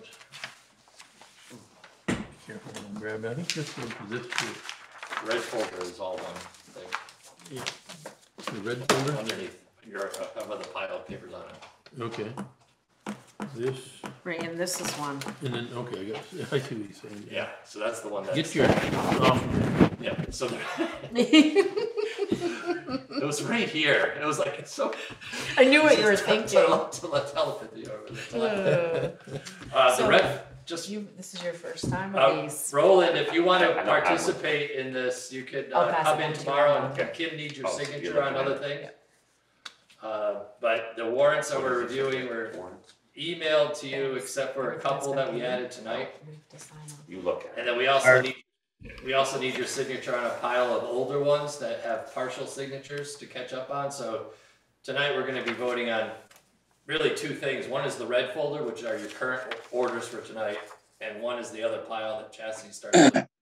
[SPEAKER 1] Careful, don't grab that. I think this one for this too.
[SPEAKER 2] Red folder is all one thing.
[SPEAKER 1] Yeah. The red folder?
[SPEAKER 2] Underneath, your, uh, have other pile of papers on it.
[SPEAKER 1] Okay. This,
[SPEAKER 4] Right, and this is one.
[SPEAKER 1] and then, okay, I got, I see what he's saying.
[SPEAKER 2] Yeah, so that's the one that's.
[SPEAKER 1] Get your, off of there.
[SPEAKER 2] Yeah, so there- It was right here. It was like, it's so.
[SPEAKER 4] I knew what you were thinking.
[SPEAKER 2] tele- tele- Telepathy over the top. Uh, the
[SPEAKER 4] So,
[SPEAKER 2] red, just
[SPEAKER 4] You, this is your first time
[SPEAKER 2] Uh. Roland, if you want to
[SPEAKER 5] don't have one.
[SPEAKER 2] participate in this, you could
[SPEAKER 4] I'll
[SPEAKER 2] uh,
[SPEAKER 4] pass
[SPEAKER 2] come
[SPEAKER 4] it
[SPEAKER 2] in
[SPEAKER 4] on to you.
[SPEAKER 2] tomorrow and
[SPEAKER 5] Okay.
[SPEAKER 2] Kim needs your
[SPEAKER 5] Oh, you're
[SPEAKER 2] signature on
[SPEAKER 5] looking
[SPEAKER 2] other
[SPEAKER 5] at it.
[SPEAKER 2] things. Uh, but the warrants that we're reviewing were emailed to you except for a couple that we added tonight.
[SPEAKER 5] You look at it.
[SPEAKER 2] And then we also
[SPEAKER 6] Alright.
[SPEAKER 2] need, we also need your signature on a pile of older ones that have partial signatures to catch up on, so tonight we're gonna be voting on really two things. One is the red folder, which are your current orders for tonight, and one is the other pile that Chastity started with.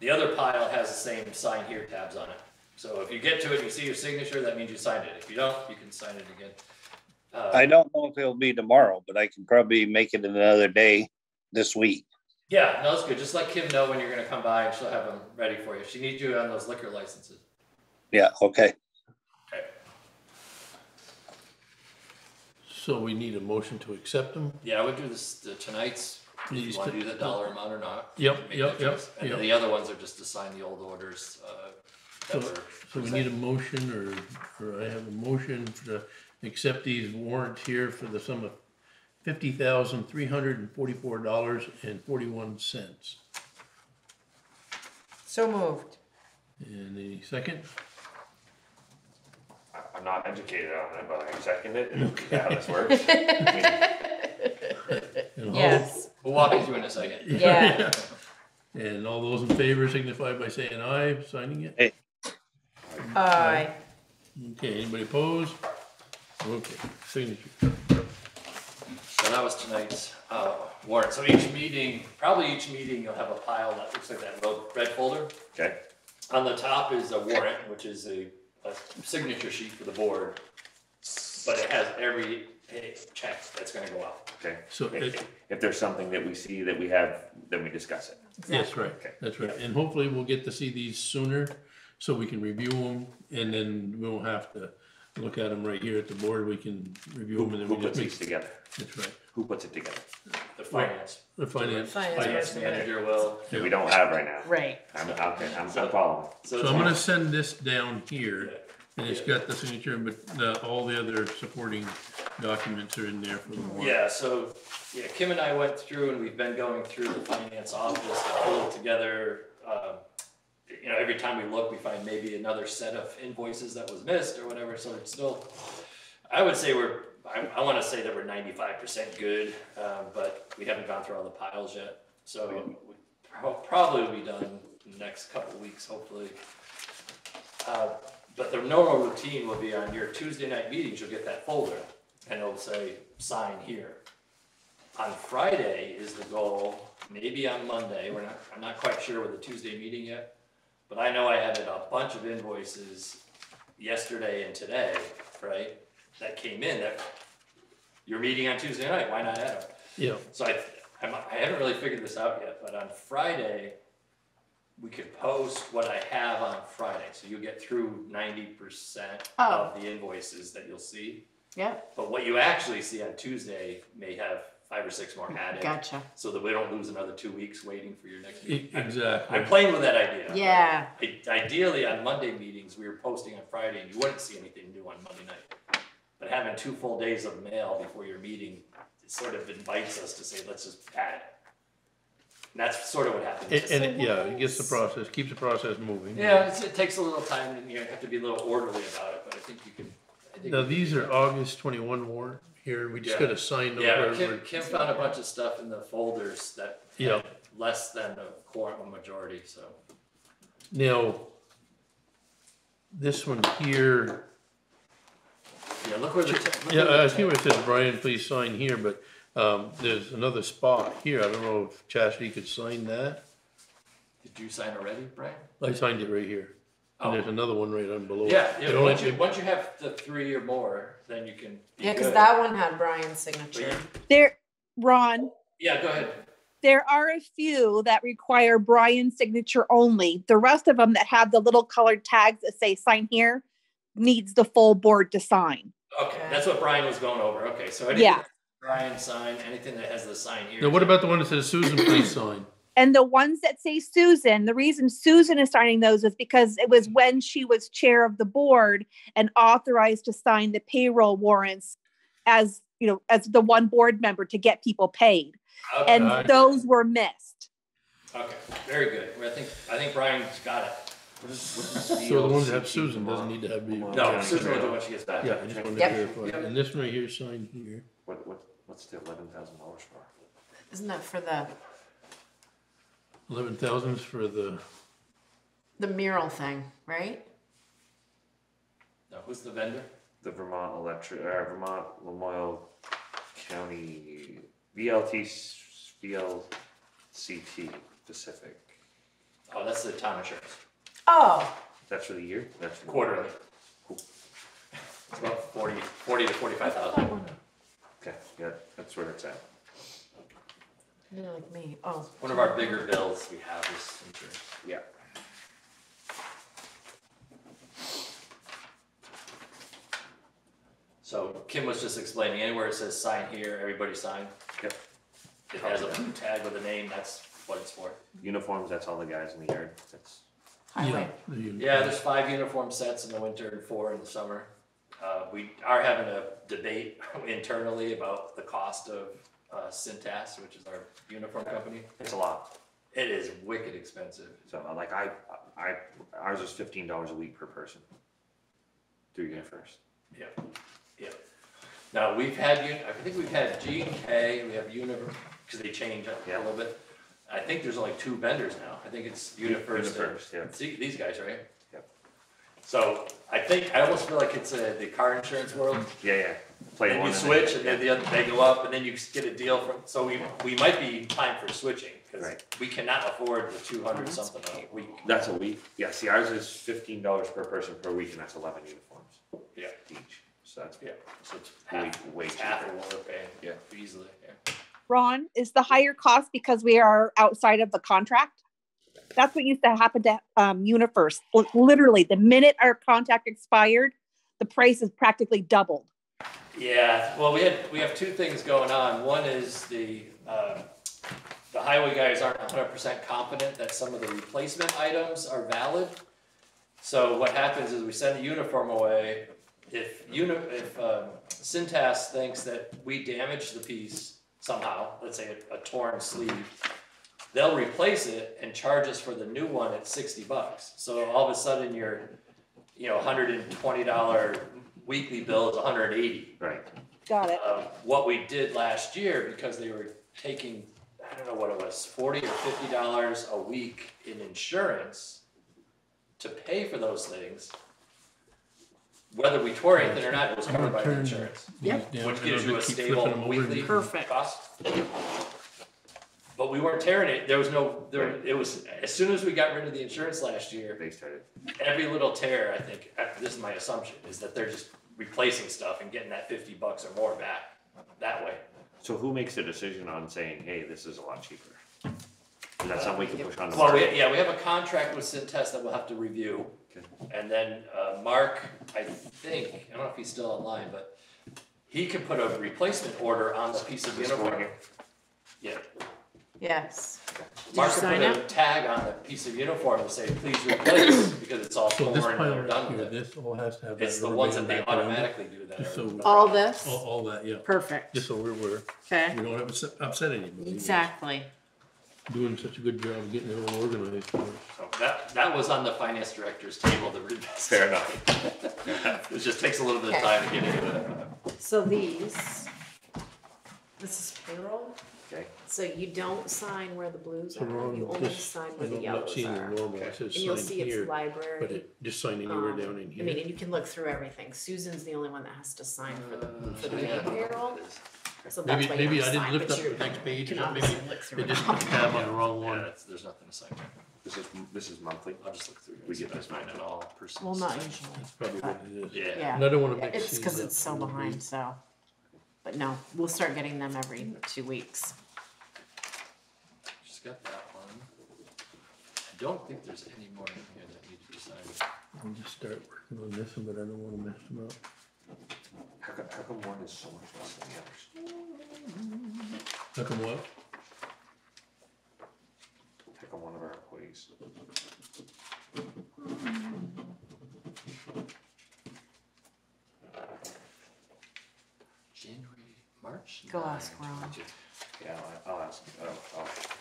[SPEAKER 2] The other pile has the same sign here tabs on it. So if you get to it and you see your signature, that means you signed it. If you don't, you can sign it again. Uh,
[SPEAKER 6] I don't know if it'll be tomorrow, but I can probably make it another day this week.
[SPEAKER 2] Yeah, no, that's good. Just let Kim know when you're gonna come by and she'll have them ready for you. She needs you on those liquor licenses.
[SPEAKER 6] Yeah, okay.
[SPEAKER 1] So we need a motion to accept them?
[SPEAKER 2] Yeah, I would do this, the tonight's, if
[SPEAKER 1] These
[SPEAKER 2] you wanna do the dollar amount or not.
[SPEAKER 1] Yep,
[SPEAKER 2] make
[SPEAKER 1] yep,
[SPEAKER 2] that
[SPEAKER 1] yep,
[SPEAKER 2] choice. And then
[SPEAKER 1] yep.
[SPEAKER 2] the other ones are just to sign the old orders, uh,
[SPEAKER 1] So,
[SPEAKER 2] that were.
[SPEAKER 1] so we need a motion or, or I have a motion to accept these warrants here for the sum of fifty thousand, three hundred and forty-four dollars and forty-one cents.
[SPEAKER 4] So moved.
[SPEAKER 1] And any second?
[SPEAKER 5] I- I'm not educated on it, but I second it. Okay. how this works? I mean,
[SPEAKER 1] And all-
[SPEAKER 4] Yes.
[SPEAKER 2] We'll walk you through in a second.
[SPEAKER 4] Yeah.
[SPEAKER 1] And all those in favor signify by saying aye, signing it.
[SPEAKER 4] Aye.
[SPEAKER 1] Okay, anybody opposed? Okay, signature.
[SPEAKER 2] So that was tonight's, uh, warrant. So each meeting, probably each meeting, you'll have a pile that looks like that red folder.
[SPEAKER 5] Okay,
[SPEAKER 2] On the top is a warrant, which is a, a signature sheet for the board. But it has every eh, check that's gonna go out.
[SPEAKER 5] okay.
[SPEAKER 1] So
[SPEAKER 5] If,
[SPEAKER 1] it-
[SPEAKER 5] if there's something that we see that we have, then we discuss it.
[SPEAKER 1] That's right,
[SPEAKER 5] Okay.
[SPEAKER 1] that's right. And hopefully we'll get to see these sooner so we can review them and then we won't have to look at them right here at the board. We can review
[SPEAKER 5] Who,
[SPEAKER 1] them and then
[SPEAKER 5] who
[SPEAKER 1] we
[SPEAKER 5] puts
[SPEAKER 1] just
[SPEAKER 5] these together?
[SPEAKER 1] That's right.
[SPEAKER 5] Who puts it together?
[SPEAKER 2] The finance,
[SPEAKER 1] The finance.
[SPEAKER 4] Finance
[SPEAKER 2] finance
[SPEAKER 4] person.
[SPEAKER 2] manager will.
[SPEAKER 5] That we don't have right now.
[SPEAKER 4] Right.
[SPEAKER 5] I'm, okay, I'm, I'm following.
[SPEAKER 1] So I'm gonna send this down here and it's got the signature, but the, all the other supporting documents are in there for the warrant.
[SPEAKER 2] Yeah, so, yeah, Kim and I went through and we've been going through the finance office and pulled together, um, you know, every time we look, we find maybe another set of invoices that was missed or whatever, so it's still, I would say we're, I, I wanna say that we're ninety-five percent good, um, but we haven't gone through all the piles yet. So we pro- probably will be done in the next couple of weeks, hopefully. Uh, But the normal routine will be on your Tuesday night meetings, you'll get that folder, and it'll say, sign here. On Friday is the goal, maybe on Monday, we're not, I'm not quite sure with the Tuesday meeting yet. But I know I added a bunch of invoices yesterday and today, right, that came in that you're meeting on Tuesday night, why not add them?
[SPEAKER 1] Yeah,
[SPEAKER 2] So I, I'm, I haven't really figured this out yet, but on Friday, we could post what I have on Friday, so you'll get through ninety percent of oh. the invoices that you'll see.
[SPEAKER 4] Yeah.
[SPEAKER 2] But what you actually see on Tuesday may have five or six more added.
[SPEAKER 4] Gotcha.
[SPEAKER 2] So that we don't lose another two weeks waiting for your next meeting. I'm-
[SPEAKER 1] exactly.
[SPEAKER 2] I'm playing with that idea.
[SPEAKER 4] Yeah.
[SPEAKER 2] I- Ideally, on Monday meetings, we were posting on Friday and you wouldn't see anything new on Monday night. But having two full days of mail before your meeting, it sort of invites us to say, let's just add. it. And that's sort of what happens.
[SPEAKER 1] And, and it, yeah, it gets the process, keeps the process moving.
[SPEAKER 2] Yeah, it's- it takes a little time and you have to be a little orderly about it, but I think you can. I think
[SPEAKER 1] Now, these are. August twenty-one warrant here, we just
[SPEAKER 2] Yeah.
[SPEAKER 1] gotta sign those.
[SPEAKER 2] Yeah,
[SPEAKER 1] where
[SPEAKER 2] Kim,
[SPEAKER 1] we're-
[SPEAKER 2] Kim found a bunch of stuff in the folders that
[SPEAKER 1] Yeah.
[SPEAKER 2] had less than a quorum majority, so.
[SPEAKER 1] Now, this one here,
[SPEAKER 2] Yeah, look where the. look
[SPEAKER 1] yeah,
[SPEAKER 2] where
[SPEAKER 1] I
[SPEAKER 2] the-
[SPEAKER 1] see where it says Brian, please sign here, but, um, there's another spot here, I don't know if Chastity could sign that.
[SPEAKER 2] Did you sign already, Brian?
[SPEAKER 1] I signed it right here, and there's
[SPEAKER 2] Oh.
[SPEAKER 1] another one right on below.
[SPEAKER 2] Yeah,
[SPEAKER 1] It
[SPEAKER 2] yeah,
[SPEAKER 1] only-
[SPEAKER 2] once you, once you have the three or more, then you can be
[SPEAKER 4] Yeah, because
[SPEAKER 2] good.
[SPEAKER 4] that one had Brian's signature.
[SPEAKER 15] There, Ron,
[SPEAKER 2] Yeah, go ahead.
[SPEAKER 15] there are a few that require Brian's signature only. The rest of them that have the little colored tags that say sign here needs the full board to sign.
[SPEAKER 2] Okay, that's what Brian was going over, okay, so anything
[SPEAKER 15] Yeah.
[SPEAKER 2] that Brian sign, anything that has the sign here.
[SPEAKER 1] Now, what about the one that says Susan, please sign?
[SPEAKER 15] And the ones that say Susan, the reason Susan is signing those is because it was mm. when she was chair of the board and authorized to sign the payroll warrants as, you know, as the one board member to get people paid.
[SPEAKER 2] Okay.
[SPEAKER 15] And those were missed.
[SPEAKER 2] Okay, very good. I think, I think Brian's got it.
[SPEAKER 1] So the ones that have Susan doesn't need to have. the-
[SPEAKER 2] No, Susan will do it when she gets back.
[SPEAKER 1] Yeah, I just wanted to
[SPEAKER 2] Yep.
[SPEAKER 1] verify.
[SPEAKER 2] Yep.
[SPEAKER 1] And this one right here is signed here.
[SPEAKER 5] What, what, what's the eleven thousand dollars for?
[SPEAKER 4] Isn't that for the,
[SPEAKER 1] Eleven thousands for the,
[SPEAKER 4] the mural thing, right?
[SPEAKER 2] Now, who's the vendor?
[SPEAKER 5] The Vermont Electric, uh, Vermont Lamoille County VLT, VLCT Pacific.
[SPEAKER 2] Oh, that's the town insurance,
[SPEAKER 4] Oh,
[SPEAKER 5] That's for the year? That's for-
[SPEAKER 2] quarterly. It's about forty, forty to forty-five thousand.
[SPEAKER 5] Okay, yeah, that's where it's at.
[SPEAKER 4] You're like me, oh.
[SPEAKER 2] One of our bigger bills we have is insurance.
[SPEAKER 5] Yeah.
[SPEAKER 2] So Kim was just explaining, anywhere it says sign here, everybody sign.
[SPEAKER 5] Yep.
[SPEAKER 2] It has a blue tag with a name, that's what it's for.
[SPEAKER 5] Uniforms, that's all the guys in the yard. That's,
[SPEAKER 4] Highway.
[SPEAKER 2] Yeah, there's five uniform sets in the winter and four in the summer. Uh, we are having a debate internally about the cost of, uh, Cintas, which is our uniform company.
[SPEAKER 5] it's a lot.
[SPEAKER 2] It is wicked expensive.
[SPEAKER 5] So uh, like I, I, ours is fifteen dollars a week per person. Through UniFirst.
[SPEAKER 2] Yeah, yeah. Now, we've had, I think we've had G and K, we have Univer, because they change a
[SPEAKER 5] Yeah.
[SPEAKER 2] little bit. I think there's only two vendors now. I think it's UniFirst
[SPEAKER 5] UniFirst, yeah.
[SPEAKER 2] see, these guys, right?
[SPEAKER 5] Yep.
[SPEAKER 2] So I think, I almost feel like it's uh the car insurance world.
[SPEAKER 5] Yeah, yeah. Play
[SPEAKER 2] And
[SPEAKER 5] one
[SPEAKER 2] you
[SPEAKER 5] and
[SPEAKER 2] switch
[SPEAKER 5] then-
[SPEAKER 2] and then the other, they go up and then you get a deal from, so we, we might be time for switching. Cause
[SPEAKER 5] Right.
[SPEAKER 2] we cannot afford the two hundred something a week.
[SPEAKER 5] That's a week. Yeah, see, ours is fifteen dollars per person per week, and that's eleven uniforms
[SPEAKER 2] Yeah,
[SPEAKER 5] each. So that's
[SPEAKER 2] yeah, so it's
[SPEAKER 5] way,
[SPEAKER 2] half,
[SPEAKER 5] way
[SPEAKER 2] it's half
[SPEAKER 5] cheaper.
[SPEAKER 2] of what we're paying.
[SPEAKER 5] Yeah.
[SPEAKER 2] Easily, yeah.
[SPEAKER 15] Ron, is the higher cost because we are outside of the contract? That's what used to happen to um, UniFirst. Li- Literally, the minute our contract expired, the price is practically doubled.
[SPEAKER 2] Yeah, well, we had, we have two things going on. One is the, um, the highway guys aren't hundred percent confident that some of the replacement items are valid. So what happens is we send a uniform away. If uni, if, um, Cintas thinks that we damaged the piece somehow, let's say a, a torn sleeve, they'll replace it and charge us for the new one at sixty bucks. So all of a sudden your, you know, hundred and twenty dollar weekly bill is hundred and eighty.
[SPEAKER 5] Right.
[SPEAKER 15] Got it.
[SPEAKER 2] Um, what we did last year, because they were taking, I don't know what it was, forty or fifty dollars a week in insurance to pay for those things. Whether we tore anything or not, it was covered by the insurance,
[SPEAKER 1] these
[SPEAKER 4] Yep.
[SPEAKER 1] down,
[SPEAKER 2] which gives you a
[SPEAKER 1] just keep
[SPEAKER 2] stable
[SPEAKER 1] flipping 'em over
[SPEAKER 2] weekly
[SPEAKER 1] and-
[SPEAKER 4] Perfect.
[SPEAKER 2] cost. But we weren't tearing it, there was no, there, it was, as soon as we got rid of the insurance last year,
[SPEAKER 5] They started.
[SPEAKER 2] every little tear, I think, uh, this is my assumption, is that they're just replacing stuff and getting that fifty bucks or more back that way.
[SPEAKER 5] So who makes the decision on saying, hey, this is a lot cheaper? Is that something we can push on the
[SPEAKER 2] Well, we, yeah, we have a contract with Cintas that we'll have to review.
[SPEAKER 5] Okay.
[SPEAKER 2] And then, uh, Mark, I think, I don't know if he's still online, but he can put a replacement order on the piece of
[SPEAKER 5] This
[SPEAKER 2] uniform. Yeah,
[SPEAKER 4] Yes. Did you
[SPEAKER 2] Mark
[SPEAKER 4] sign
[SPEAKER 2] put a tag on the piece of uniform and say, please replace, because it's all
[SPEAKER 1] So
[SPEAKER 2] torn
[SPEAKER 1] this
[SPEAKER 2] and
[SPEAKER 1] pile
[SPEAKER 2] they're
[SPEAKER 1] right
[SPEAKER 2] done
[SPEAKER 1] here,
[SPEAKER 2] with it.
[SPEAKER 1] this all has to have that.
[SPEAKER 2] It's the
[SPEAKER 1] rubber
[SPEAKER 2] ones
[SPEAKER 1] band
[SPEAKER 2] that they
[SPEAKER 1] back around it,
[SPEAKER 2] automatically do that.
[SPEAKER 1] Just
[SPEAKER 2] are-
[SPEAKER 1] so-
[SPEAKER 4] All this?
[SPEAKER 1] All, all that, yeah.
[SPEAKER 4] Perfect.
[SPEAKER 1] Just so we're aware.
[SPEAKER 4] Okay.
[SPEAKER 1] We don't have upset, upset anybody.
[SPEAKER 4] Exactly.
[SPEAKER 1] Doing such a good job of getting it all organized for us.
[SPEAKER 2] So that, that was on the finance director's table, the revest.
[SPEAKER 5] Fair enough.
[SPEAKER 2] It just takes a little bit of
[SPEAKER 4] Okay.
[SPEAKER 2] time to get into it.
[SPEAKER 4] So these, this is payroll,
[SPEAKER 5] Okay.
[SPEAKER 4] So you don't sign where the blues
[SPEAKER 1] So
[SPEAKER 4] are,
[SPEAKER 1] Ron,
[SPEAKER 4] you only
[SPEAKER 1] just-
[SPEAKER 4] sign where the
[SPEAKER 1] don't- I'm not
[SPEAKER 4] yellows
[SPEAKER 1] seeing the
[SPEAKER 4] are.
[SPEAKER 1] normal, it says
[SPEAKER 4] And you'll
[SPEAKER 1] sign
[SPEAKER 4] see it's
[SPEAKER 1] here,
[SPEAKER 4] library.
[SPEAKER 1] but it, just sign anywhere
[SPEAKER 4] um,
[SPEAKER 1] down in here.
[SPEAKER 4] I mean,
[SPEAKER 1] here.
[SPEAKER 4] and you can look through everything. Susan's the only one that has to sign for the,
[SPEAKER 2] Uh,
[SPEAKER 4] for the main payroll. So that's
[SPEAKER 1] Maybe,
[SPEAKER 4] why you
[SPEAKER 1] maybe
[SPEAKER 4] have
[SPEAKER 1] I
[SPEAKER 4] to
[SPEAKER 1] didn't
[SPEAKER 4] sign,
[SPEAKER 1] lift
[SPEAKER 4] but
[SPEAKER 1] up
[SPEAKER 4] you
[SPEAKER 1] the next page, or
[SPEAKER 4] can
[SPEAKER 1] something.
[SPEAKER 4] obviously look through
[SPEAKER 1] it
[SPEAKER 4] it
[SPEAKER 1] just
[SPEAKER 4] all.
[SPEAKER 1] put the tab on the wrong
[SPEAKER 2] Yeah,
[SPEAKER 1] one.
[SPEAKER 2] that's, there's nothing to sign.
[SPEAKER 5] This is, this is monthly?
[SPEAKER 2] I'll just look through. it and
[SPEAKER 5] We
[SPEAKER 2] see
[SPEAKER 5] get
[SPEAKER 2] if I
[SPEAKER 5] this
[SPEAKER 2] find it all personal.
[SPEAKER 4] Well, not usually.
[SPEAKER 1] That's probably what it is.
[SPEAKER 2] Yeah.
[SPEAKER 4] Yeah.
[SPEAKER 1] And I don't wanna
[SPEAKER 4] Yeah,
[SPEAKER 1] mix
[SPEAKER 4] It's
[SPEAKER 1] these
[SPEAKER 4] because it's so behind, so. But no, we'll start getting them every two weeks.
[SPEAKER 2] Just got that one. I don't think there's any more in here that need to be signed.
[SPEAKER 1] I'll just start working on this one, but I don't wanna mess them up.
[SPEAKER 5] How come, how come one is so much less than the others?
[SPEAKER 1] How come what?
[SPEAKER 5] weeks.
[SPEAKER 2] January, March?
[SPEAKER 18] Go ask
[SPEAKER 2] nine.
[SPEAKER 18] Ron.
[SPEAKER 5] Yeah, I'll, I'll ask. I'll, I'll.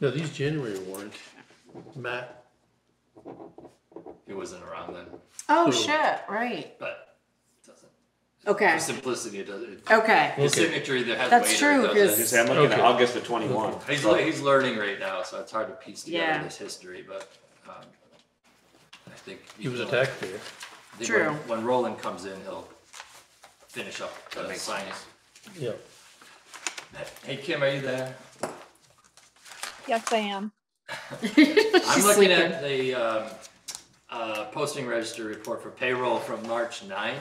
[SPEAKER 1] No, these January warrants, Matt,
[SPEAKER 2] He wasn't around then,
[SPEAKER 4] Oh,
[SPEAKER 1] So-
[SPEAKER 4] shit, right.
[SPEAKER 2] but it doesn't.
[SPEAKER 4] Okay.
[SPEAKER 2] For simplicity, it doesn't.
[SPEAKER 4] Okay.
[SPEAKER 2] His
[SPEAKER 1] Okay.
[SPEAKER 2] signature either has
[SPEAKER 4] That's
[SPEAKER 2] weight
[SPEAKER 4] true,
[SPEAKER 2] or it
[SPEAKER 4] because-
[SPEAKER 2] doesn't.
[SPEAKER 5] say I'm looking at
[SPEAKER 1] Okay.
[SPEAKER 5] August of twenty-one.
[SPEAKER 2] He's, le- he's learning right now, so it's hard to piece together
[SPEAKER 4] Yeah.
[SPEAKER 2] his history, but, um, I think.
[SPEAKER 1] he was a
[SPEAKER 2] know,
[SPEAKER 1] taxpayer.
[SPEAKER 2] I think
[SPEAKER 4] True.
[SPEAKER 2] When when Roland comes in, he'll finish up the
[SPEAKER 5] makes
[SPEAKER 2] signing.
[SPEAKER 1] Yeah.
[SPEAKER 2] Hey, Kim, are you there?
[SPEAKER 15] Yes, I am.
[SPEAKER 2] I'm looking
[SPEAKER 4] sleeping.
[SPEAKER 2] at the, um, uh, posting register report for payroll from March nine.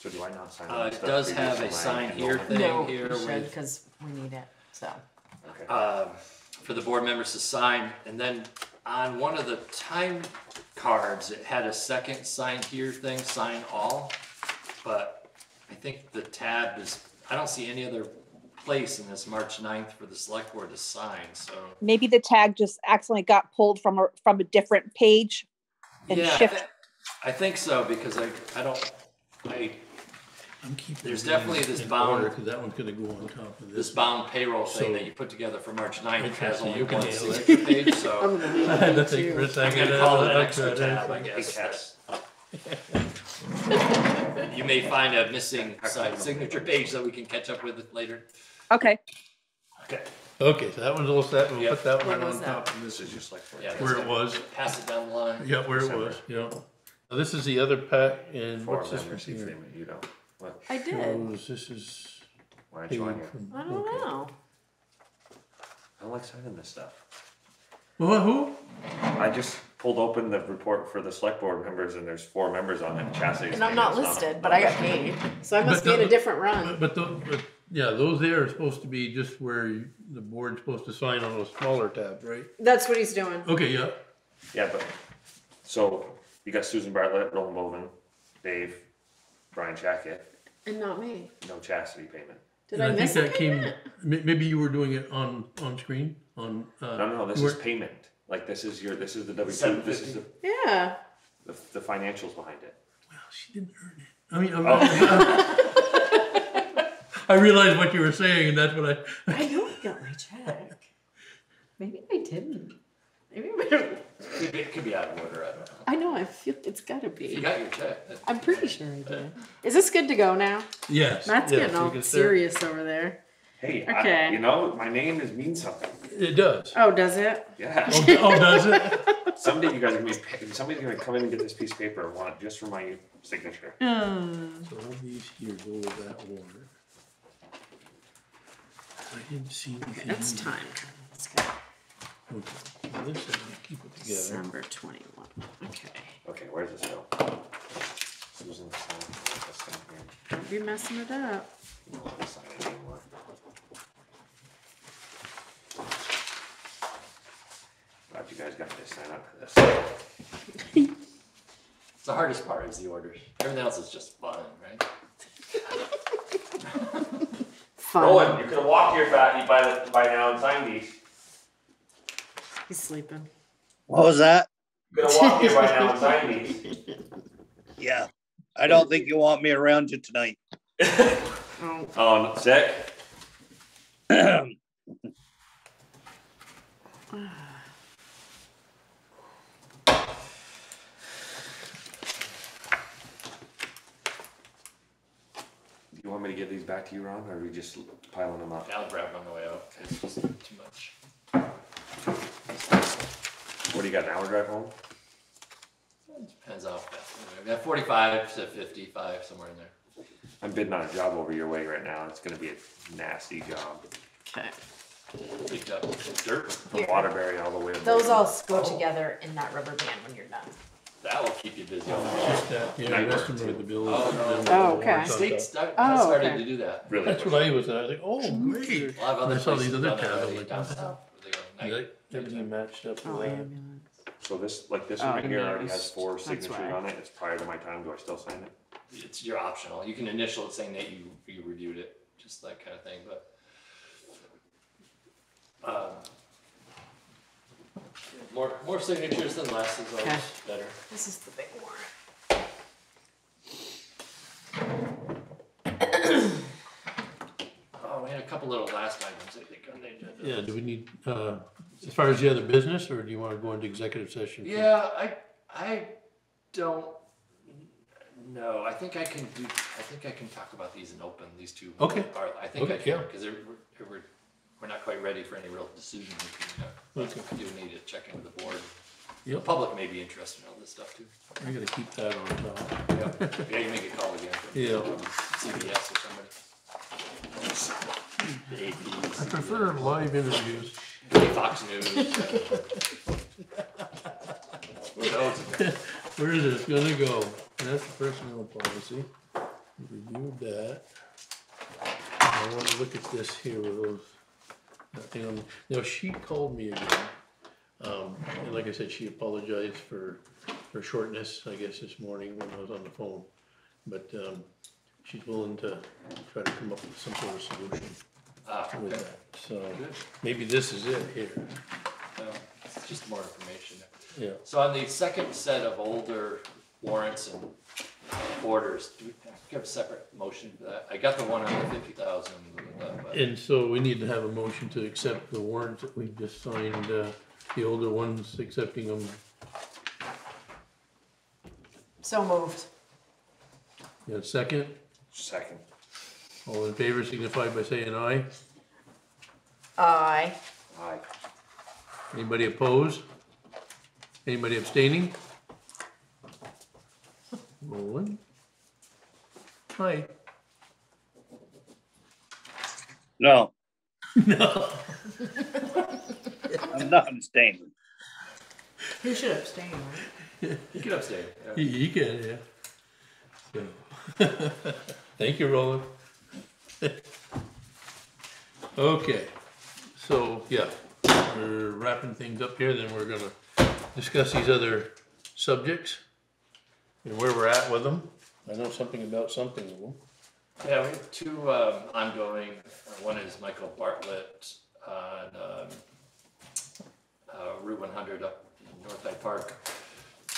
[SPEAKER 5] So do I not sign?
[SPEAKER 2] Uh,
[SPEAKER 5] all
[SPEAKER 2] it
[SPEAKER 5] stuff
[SPEAKER 2] does
[SPEAKER 5] previous
[SPEAKER 2] have
[SPEAKER 5] to
[SPEAKER 2] a
[SPEAKER 5] my
[SPEAKER 2] sign here
[SPEAKER 5] enrollment?
[SPEAKER 2] thing
[SPEAKER 18] No,
[SPEAKER 2] here
[SPEAKER 18] you should,
[SPEAKER 2] with,
[SPEAKER 18] because we need it, so.
[SPEAKER 5] Okay.
[SPEAKER 2] um, for the board members to sign. And then on one of the time cards, it had a second sign here thing, sign all. But I think the tab is, I don't see any other place in this March 9th for the select board to sign, so.
[SPEAKER 15] Maybe the tag just accidentally got pulled from a, from a different page and
[SPEAKER 2] Yeah, I
[SPEAKER 15] shift.
[SPEAKER 2] thi- I think so, because I, I don't, I,
[SPEAKER 1] I'm keeping.
[SPEAKER 2] There's
[SPEAKER 1] it
[SPEAKER 2] definitely this
[SPEAKER 1] in
[SPEAKER 2] bound-
[SPEAKER 1] order, Cause that one's gonna go on top of
[SPEAKER 2] this
[SPEAKER 1] this.
[SPEAKER 2] bound payroll thing that you put together for March 9th
[SPEAKER 1] Okay,
[SPEAKER 2] has only
[SPEAKER 1] you can
[SPEAKER 2] one
[SPEAKER 1] handle it.
[SPEAKER 2] signature page, so.
[SPEAKER 4] I'm gonna leave
[SPEAKER 1] I had to
[SPEAKER 4] it
[SPEAKER 1] think for a
[SPEAKER 4] too.
[SPEAKER 1] second.
[SPEAKER 2] Gonna call it an extra tab, I guess. You may find a missing side signature page that we can catch up with later.
[SPEAKER 15] Okay,
[SPEAKER 2] Okay.
[SPEAKER 1] Okay, so that one's all set, we'll
[SPEAKER 2] Yep.
[SPEAKER 1] put that
[SPEAKER 4] What
[SPEAKER 1] one
[SPEAKER 4] was
[SPEAKER 1] on
[SPEAKER 4] that?
[SPEAKER 1] top And
[SPEAKER 5] This
[SPEAKER 1] this.
[SPEAKER 5] is just like. for-
[SPEAKER 2] Yeah,
[SPEAKER 1] Where it was.
[SPEAKER 2] Pass it down the line.
[SPEAKER 1] Yeah, where it was, yeah. Now, this is the other pack, and
[SPEAKER 5] Four
[SPEAKER 1] what's this one
[SPEAKER 5] members, you
[SPEAKER 1] here?
[SPEAKER 5] frame it, you don't. What?
[SPEAKER 4] I did.
[SPEAKER 1] Shows, this is.
[SPEAKER 5] Why aren't you on here?
[SPEAKER 4] I don't
[SPEAKER 1] okay.
[SPEAKER 4] know.
[SPEAKER 5] I don't like signing this stuff.
[SPEAKER 1] Well, who?
[SPEAKER 5] I just pulled open the report for the select board members and there's four members on it. Chastity's
[SPEAKER 4] And I'm not
[SPEAKER 5] is on it.
[SPEAKER 4] listed, but I got paid, so I must be in a different run.
[SPEAKER 1] But, but, tho- but, yeah, those there are supposed to be just where you- the board's supposed to sign on those smaller tabs, right?
[SPEAKER 4] That's what he's doing.
[SPEAKER 1] Okay, yeah,
[SPEAKER 5] Yeah, but, so you got Susan Bartlett, Roland Boven, Dave, Brian Jacket,
[SPEAKER 4] And not me.
[SPEAKER 5] no chastity payment.
[SPEAKER 4] Did
[SPEAKER 1] and
[SPEAKER 4] I,
[SPEAKER 1] I think
[SPEAKER 4] miss
[SPEAKER 1] that
[SPEAKER 4] it?
[SPEAKER 1] came, may- maybe you were doing it on, on screen, on, uh.
[SPEAKER 5] No, no, this
[SPEAKER 1] you
[SPEAKER 5] is
[SPEAKER 1] weren't-
[SPEAKER 5] payment. Like this is your, this is the W two, this is the,
[SPEAKER 4] Yeah.
[SPEAKER 5] the, the financials behind it.
[SPEAKER 1] Well, she didn't earn it. I mean, I'm,
[SPEAKER 5] Oh.
[SPEAKER 1] I realized what you were saying, and that's what I,
[SPEAKER 4] I know I got my check. Maybe I didn't. Maybe I.
[SPEAKER 2] Could be, it could be out of order, I don't know.
[SPEAKER 4] I know, I feel it's gotta
[SPEAKER 2] If you
[SPEAKER 4] be.
[SPEAKER 2] got your check.
[SPEAKER 4] I'm pretty sure I did. Is this good to go now?
[SPEAKER 1] yes.
[SPEAKER 4] Matt's
[SPEAKER 1] yes,
[SPEAKER 4] getting all
[SPEAKER 1] can start.
[SPEAKER 4] serious over there.
[SPEAKER 5] Hey,
[SPEAKER 4] Okay.
[SPEAKER 5] I, you know, my name is means something.
[SPEAKER 1] It does.
[SPEAKER 4] Oh, does it?
[SPEAKER 5] Yeah.
[SPEAKER 1] Oh, oh, does it?
[SPEAKER 5] Someday you guys are gonna be, pay- somebody's gonna come in and get this piece of paper and want it just for my signature.
[SPEAKER 4] Um,
[SPEAKER 1] So all these here go with that order. I didn't see anything.
[SPEAKER 4] that's
[SPEAKER 1] in
[SPEAKER 4] time. Let's go.
[SPEAKER 1] Okay, now this, I'm gonna keep it together.
[SPEAKER 4] December twenty-one. Okay.
[SPEAKER 5] Okay, where's this go? Susan, sign this thing here.
[SPEAKER 4] Don't be messing it up.
[SPEAKER 5] You don't have to sign it anymore. Glad you guys got to sign up for this.
[SPEAKER 2] The hardest part is the orders. Everything else is just fun, right?
[SPEAKER 4] Fun.
[SPEAKER 5] Oh, Roland, you could have walked here by, by, the, by now and signed these.
[SPEAKER 4] He's sleeping.
[SPEAKER 6] What was that?
[SPEAKER 5] You could have walked here by now and signed these.
[SPEAKER 6] Yeah, I don't think you want me around you tonight.
[SPEAKER 4] Oh,
[SPEAKER 5] Oh, no, sick? you want me to give these back to you, Ron, or are we just piling them up?
[SPEAKER 2] I'll grab them on the way out. It's just too much.
[SPEAKER 5] What do you got, an hour drive home?
[SPEAKER 2] Depends how fast. We have forty-five to fifty-five, somewhere in there.
[SPEAKER 5] I'm bidding on a job over your way right now. It's gonna be a nasty job.
[SPEAKER 4] okay.
[SPEAKER 2] Picked up dirt.
[SPEAKER 5] From Waterbury all the way. to
[SPEAKER 4] Those
[SPEAKER 5] Boise.
[SPEAKER 4] all go together in that rubber band when you're done.
[SPEAKER 2] That will keep you busy all
[SPEAKER 1] Just that, yeah, the rest of them are the bills.
[SPEAKER 2] Oh, no.
[SPEAKER 4] Oh, okay.
[SPEAKER 1] warrants
[SPEAKER 2] State
[SPEAKER 1] top.
[SPEAKER 2] start,
[SPEAKER 4] Oh,
[SPEAKER 2] has started
[SPEAKER 4] okay.
[SPEAKER 2] to do that.
[SPEAKER 5] Really?
[SPEAKER 1] That's what I was, I was like, oh, great.
[SPEAKER 2] A lot of
[SPEAKER 1] And
[SPEAKER 2] other
[SPEAKER 1] I saw these
[SPEAKER 2] places
[SPEAKER 1] other
[SPEAKER 2] done that
[SPEAKER 1] tabs, I'm
[SPEAKER 2] already
[SPEAKER 1] like,
[SPEAKER 2] down south. where they go night-
[SPEAKER 1] Yeah, Everything matched up.
[SPEAKER 4] Oh,
[SPEAKER 1] with that.
[SPEAKER 4] ambulance.
[SPEAKER 5] So this, like this
[SPEAKER 4] Oh,
[SPEAKER 5] one right here already has four
[SPEAKER 4] That's
[SPEAKER 5] signatures
[SPEAKER 4] why.
[SPEAKER 5] on it. It's prior to my time. Do I still sign it?
[SPEAKER 2] It's your optional. You can initial it saying that you, you reviewed it. just that kind of thing, but. um, More, more signatures than less is
[SPEAKER 4] Okay.
[SPEAKER 2] always better.
[SPEAKER 4] This is the big warrant.
[SPEAKER 2] Oh, we had a couple little last items, I think, on the agenda.
[SPEAKER 1] Yeah, do we need, uh, as far as the other business, or do you wanna go into executive session?
[SPEAKER 2] Yeah, I, I don't know, I think I can do, I think I can talk about these in open, these two.
[SPEAKER 1] Okay.
[SPEAKER 2] Are- I think I
[SPEAKER 1] Okay,
[SPEAKER 2] can,
[SPEAKER 1] yeah.
[SPEAKER 2] because we're, we're, we're not quite ready for any real decision making. uh,
[SPEAKER 1] Okay.
[SPEAKER 2] I do need to check in with the board. The
[SPEAKER 1] Yep.
[SPEAKER 2] public may be interested in all this stuff too.
[SPEAKER 1] I gotta keep that on top.
[SPEAKER 2] Yeah, yeah, you make a call again. from,
[SPEAKER 1] Yeah.
[SPEAKER 2] CBS or somebody.
[SPEAKER 1] I prefer live interviews.
[SPEAKER 2] Fox News. Who knows?
[SPEAKER 1] Where is this gonna go? That's the personnel policy. We Reviewed that. I wanna look at this here with those, that thing on, now she called me again. Um, and like I said, she apologized for her shortness, I guess, this morning when I was on the phone. But, um, she's willing to try to come up with some sort of solution
[SPEAKER 2] Ah,
[SPEAKER 1] with
[SPEAKER 2] okay.
[SPEAKER 1] that. So,
[SPEAKER 2] Good.
[SPEAKER 1] maybe this is it here.
[SPEAKER 2] It's just more information.
[SPEAKER 1] Yeah.
[SPEAKER 2] So on the second set of older warrants and orders, do we have a separate motion for that? I got the one on the fifty thousand, but
[SPEAKER 1] And so we need to have a motion to accept the warrants that we just signed, uh, the older ones, accepting them.
[SPEAKER 4] So moved.
[SPEAKER 1] You have a second?
[SPEAKER 5] Second.
[SPEAKER 1] All in favor signify by saying aye.
[SPEAKER 4] Aye.
[SPEAKER 5] Aye.
[SPEAKER 1] Anybody opposed? Anybody abstaining? Rolling. Hi.
[SPEAKER 6] No,
[SPEAKER 1] No.
[SPEAKER 6] I'm not abstaining.
[SPEAKER 4] Who should abstain, right?
[SPEAKER 2] you can abstain. yeah.
[SPEAKER 1] You, you can, yeah. So, Thank you, Roland. Okay, so, yeah, we're wrapping things up here, then we're gonna discuss these other subjects and where we're at with them. I know something about something of them.
[SPEAKER 2] Yeah, we have two um, ongoing, uh, one is Michael Bartlett on um, uh, Route one hundred up in North Hyde Park.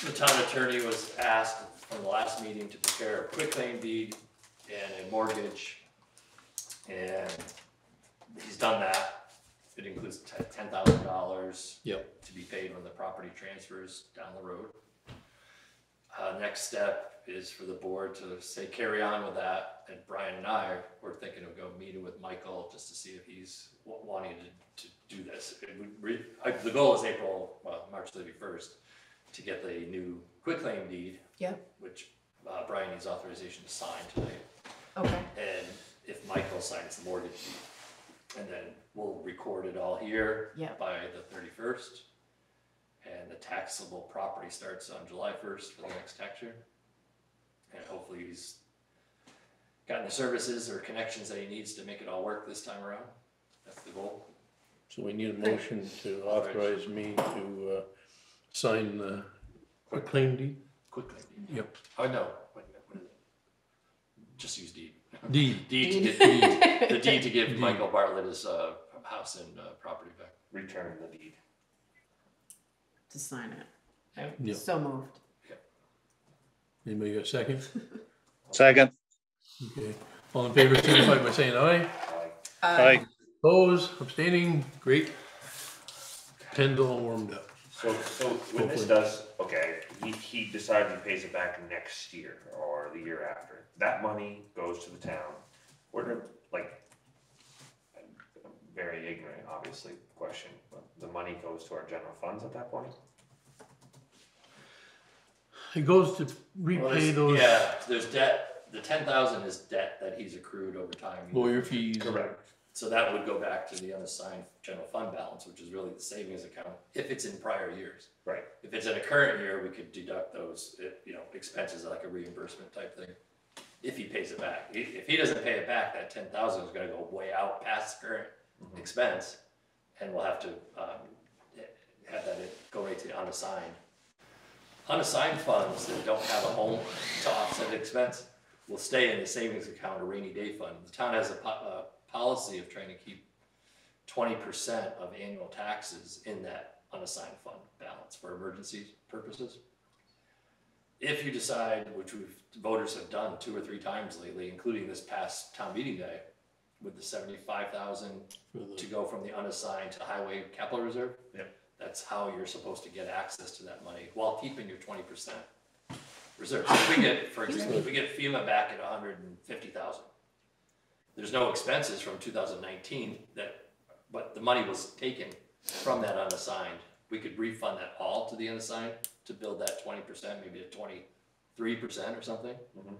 [SPEAKER 2] The town attorney was asked from the last meeting to prepare a quitclaim deed and a mortgage. And he's done that. It includes ten thousand dollars
[SPEAKER 1] Yep.
[SPEAKER 2] to be paid when the property transfers down the road. Uh, next step is for the board to say, carry on with that, and Brian and I, we're thinking of going meeting with Michael just to see if he's wa- wanting to, to do this. It would re- I- The goal is April, well, March thirty-first, to get the new quitclaim deed.
[SPEAKER 4] Yep.
[SPEAKER 2] Which, uh, Brian needs authorization to sign tonight.
[SPEAKER 4] Okay.
[SPEAKER 2] And if Michael signs the mortgage deed, and then we'll record it all here
[SPEAKER 4] Yep.
[SPEAKER 2] by the thirty-first. And the taxable property starts on July first for the next tax year. And hopefully he's gotten the services or connections that he needs to make it all work this time around. That's the goal.
[SPEAKER 1] So we need a motion to authorize me to, uh, sign the quitclaim deed?
[SPEAKER 2] Quickly.
[SPEAKER 1] Yep.
[SPEAKER 2] Oh, no, wait, a minute, what is it? Just use deed.
[SPEAKER 1] Deed.
[SPEAKER 2] Deed to
[SPEAKER 4] Deed.
[SPEAKER 2] give, the deed to give
[SPEAKER 1] Deed.
[SPEAKER 2] Michael Bartlett his, uh, house and, uh, property back.
[SPEAKER 5] Return the deed.
[SPEAKER 4] To sign it. I-
[SPEAKER 1] Yeah.
[SPEAKER 4] So moved.
[SPEAKER 1] Anybody got a second?
[SPEAKER 6] Second,
[SPEAKER 1] Okay, all in favor signify by saying aye.
[SPEAKER 6] aye,
[SPEAKER 1] Opposed, abstaining, great. Pen's all warmed up.
[SPEAKER 5] So, so when this does, okay, he, he decides he pays it back next year or the year after. That money goes to the town. Where do, like, very ignorant, obviously, question, but the money goes to our general funds at that point?
[SPEAKER 1] It goes to
[SPEAKER 2] Well,
[SPEAKER 1] repay
[SPEAKER 2] there's-
[SPEAKER 1] those
[SPEAKER 2] Yeah, there's debt, the ten thousand is debt that he's accrued over time.
[SPEAKER 1] lawyer fees.
[SPEAKER 2] Correct. So that would go back to the unassigned general fund balance, which is really the savings account, if it's in prior years.
[SPEAKER 5] Right.
[SPEAKER 2] If it's in a current year, we could deduct those, eh, you know, expenses like a reimbursement type thing, if he pays it back. If, if he doesn't pay it back, that ten thousand is gonna go way out past the current expense, and we'll have to, um, have that go right to unassigned. Unassigned funds that don't have a home to offset expense will stay in the savings account or rainy day fund. The town has a po- a policy of trying to keep twenty percent of annual taxes in that unassigned fund balance for emergency purposes. If you decide, which voters have done two or three times lately, including this past town meeting day, with the seventy-five thousand
[SPEAKER 1] For the-
[SPEAKER 2] to go from the unassigned to highway capital reserve.
[SPEAKER 5] Yep.
[SPEAKER 2] That's how you're supposed to get access to that money while keeping your twenty percent reserve. So if we get, for example, if we get FEMA back at hundred and fifty thousand, there's no expenses from two thousand nineteen that, but the money was taken from that unassigned. We could refund that all to the unassigned to build that twenty percent, maybe a twenty-three percent or something. Mm-hmm.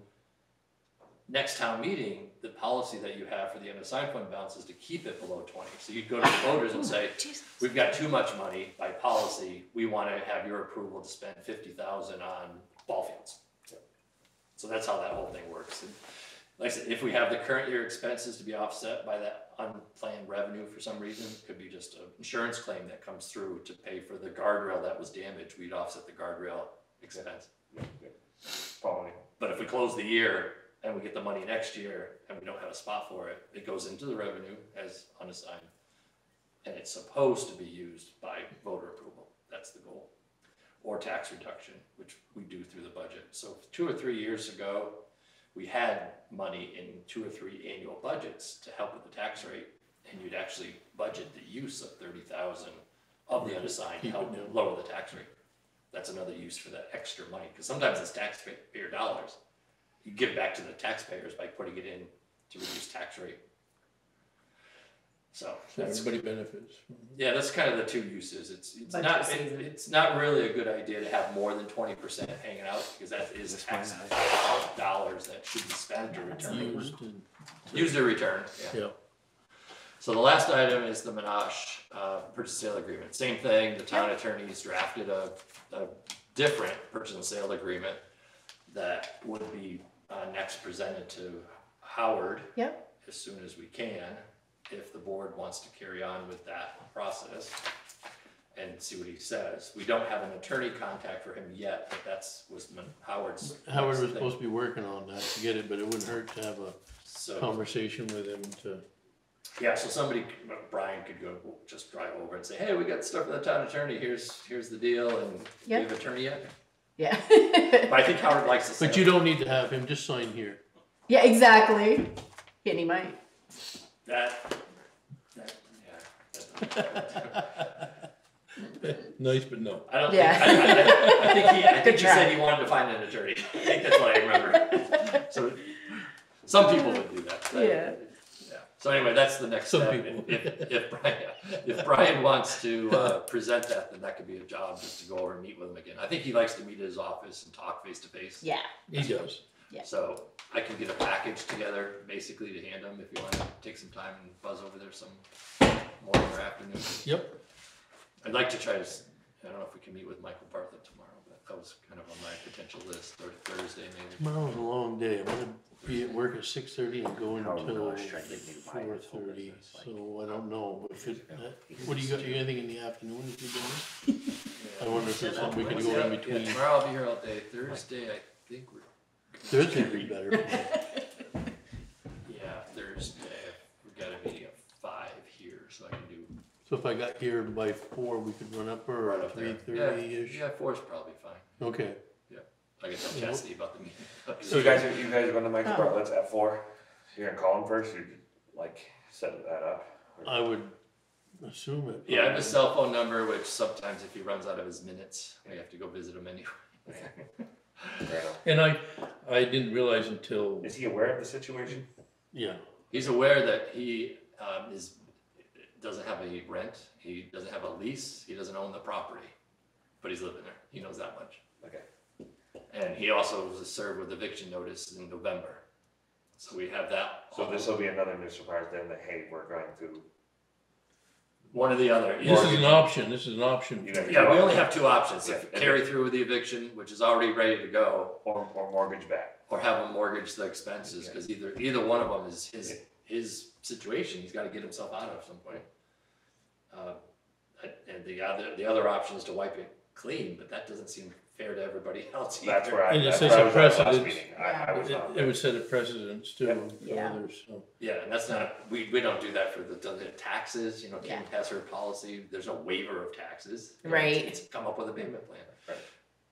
[SPEAKER 2] Next town meeting, the policy that you have for the unassigned fund balance is to keep it below twenty. So you'd go to the voters and say, oh, we've got too much money by policy, we wanna have your approval to spend fifty thousand on ball fields. So that's how that whole thing works. And Like I said, if we have the current year expenses to be offset by that unplanned revenue for some reason, it could be just an insurance claim that comes through to pay for the guardrail that was damaged, we'd offset the guardrail expense.
[SPEAKER 5] Following.
[SPEAKER 2] But if we close the year and we get the money next year and we don't have a spot for it, it goes into the revenue as unassigned. And it's supposed to be used by voter approval, that's the goal. Or tax reduction, which we do through the budget. So two or three years ago, we had money in two or three annual budgets to help with the tax rate. And you'd actually budget the use of thirty thousand of the unassigned to help lower the tax rate. That's another use for that extra money, because sometimes it's taxpayer dollars. You give back to the taxpayers by putting it in to reduce tax rate. So,
[SPEAKER 1] So
[SPEAKER 2] that's,
[SPEAKER 1] everybody benefits.
[SPEAKER 2] yeah, that's kind of the two uses, it's, it's
[SPEAKER 19] Budget
[SPEAKER 2] not, it-
[SPEAKER 19] season.
[SPEAKER 2] it's not really a good idea to have more than twenty percent hanging out, because that is tax dollars that should be spent or returned.
[SPEAKER 1] Used and.
[SPEAKER 2] Used or returned, yeah.
[SPEAKER 1] Yeah.
[SPEAKER 2] So the last item is the Minash, uh, purchase sale agreement. Same thing, the town attorneys drafted a, a different purchase and sale agreement that would be, uh, next presented to Howard.
[SPEAKER 4] Yep.
[SPEAKER 2] As soon as we can, if the board wants to carry on with that process and see what he says. We don't have an attorney contact for him yet, but that's, was Min- Howard's.
[SPEAKER 1] Howard was
[SPEAKER 2] thing.
[SPEAKER 1] supposed to be working on that to get it, but it wouldn't hurt to have a
[SPEAKER 2] So-
[SPEAKER 1] conversation with him to.
[SPEAKER 2] Yeah, so somebody, Brian could go, just drive over and say, hey, we got stuff for the town attorney, here's, here's the deal, and do you
[SPEAKER 4] Yep.
[SPEAKER 2] have attorney yet?
[SPEAKER 4] Yeah.
[SPEAKER 2] But I think Howard likes to.
[SPEAKER 1] But you don't need to have him, just sign here.
[SPEAKER 4] Yeah, exactly. And he might.
[SPEAKER 2] That, that, yeah.
[SPEAKER 1] Nice, but no.
[SPEAKER 2] I don't think,
[SPEAKER 4] Yeah.
[SPEAKER 2] I, I, I think he, I think he said
[SPEAKER 4] try.
[SPEAKER 2] he wanted to find an attorney, I think that's what I remember. So, some people would do that. but-
[SPEAKER 4] Yeah.
[SPEAKER 2] Yeah, so anyway, that's the next
[SPEAKER 1] Some
[SPEAKER 2] step,
[SPEAKER 1] people.
[SPEAKER 2] if, if, if Brian, if Brian wants to, uh, present that, then that could be a job, just to go over and meet with him again. I think he likes to meet at his office and talk face to face.
[SPEAKER 4] Yeah.
[SPEAKER 1] He does.
[SPEAKER 4] Yeah.
[SPEAKER 2] So I can get a package together, basically to hand him, if you wanna take some time and buzz over there some morning or afternoon.
[SPEAKER 1] Yep.
[SPEAKER 2] I'd like to try to, I don't know if we can meet with Michael Bartlett tomorrow, but that was kind of on my potential list, or Thursday maybe.
[SPEAKER 1] Tomorrow's a long day. I'm gonna be at work at six thirty and go
[SPEAKER 20] Oh,
[SPEAKER 1] until
[SPEAKER 20] gosh, I didn't buy
[SPEAKER 1] four
[SPEAKER 20] it. Full
[SPEAKER 1] thirty,
[SPEAKER 20] business, like-
[SPEAKER 1] so I don't know. If it, uh, what do you got, you got anything in the afternoon if you're doing? I wonder if there's something we could go in
[SPEAKER 2] Yeah,
[SPEAKER 1] between.
[SPEAKER 2] Tomorrow I'll be here all day, Thursday, I think we're.
[SPEAKER 1] Thursday would be better.
[SPEAKER 2] Yeah, Thursday, we've got a meeting at five here, so I can do
[SPEAKER 1] So if I got here by four, we could run up or
[SPEAKER 2] right up
[SPEAKER 1] three
[SPEAKER 2] there.
[SPEAKER 1] thirty-ish?
[SPEAKER 2] Yeah, yeah, four's probably fine,
[SPEAKER 1] Okay.
[SPEAKER 2] Yeah. I can tell Chastity about the meeting.
[SPEAKER 5] So you guys are, you guys are going to Michael
[SPEAKER 4] Oh.
[SPEAKER 5] Bartlett's at four? You're gonna call him first, or like set that up?
[SPEAKER 1] I would assume it.
[SPEAKER 2] Yeah, I have a cell phone number, which sometimes if he runs out of his minutes, we have to go visit him anyway.
[SPEAKER 5] Fair enough.
[SPEAKER 1] And I, I didn't realize until,
[SPEAKER 5] Is he aware of the situation?
[SPEAKER 1] yeah,
[SPEAKER 2] He's aware that he, um, is, doesn't have a rent, he doesn't have a lease, he doesn't own the property, but he's living there, he knows that much.
[SPEAKER 5] Okay.
[SPEAKER 2] And he also was served with eviction notice in November. So we have that.
[SPEAKER 5] So this will be another new surprise then that, hey, we're going to.
[SPEAKER 2] One or the other.
[SPEAKER 1] this is an option, this is an option.
[SPEAKER 5] You got
[SPEAKER 2] Yeah, we only have two options,
[SPEAKER 5] Yeah,
[SPEAKER 2] if
[SPEAKER 5] and
[SPEAKER 2] carry through with the eviction, which is already ready to go,
[SPEAKER 5] Or, or mortgage back.
[SPEAKER 2] or have him mortgage the expenses, cause either, either one of them is his, his situation, he's gotta get himself out of at some point. Uh, and the other, the other option is to wipe it clean, but that doesn't seem
[SPEAKER 17] fair to everybody else
[SPEAKER 5] That's
[SPEAKER 17] either.
[SPEAKER 5] where I-
[SPEAKER 1] And it
[SPEAKER 5] that's
[SPEAKER 1] sets
[SPEAKER 5] where I
[SPEAKER 1] a
[SPEAKER 5] was at last
[SPEAKER 1] precedent.
[SPEAKER 5] meeting. I- I was not
[SPEAKER 1] It it would set a precedence too for
[SPEAKER 4] Yeah.
[SPEAKER 1] others, so.
[SPEAKER 17] Yeah, and that's not, we, we don't do that for the, the taxes, you know,
[SPEAKER 4] Yeah.
[SPEAKER 17] Kim pass her policy, there's no waiver of taxes. You know,
[SPEAKER 4] Right.
[SPEAKER 17] it's- It's come up with a payment plan. Right.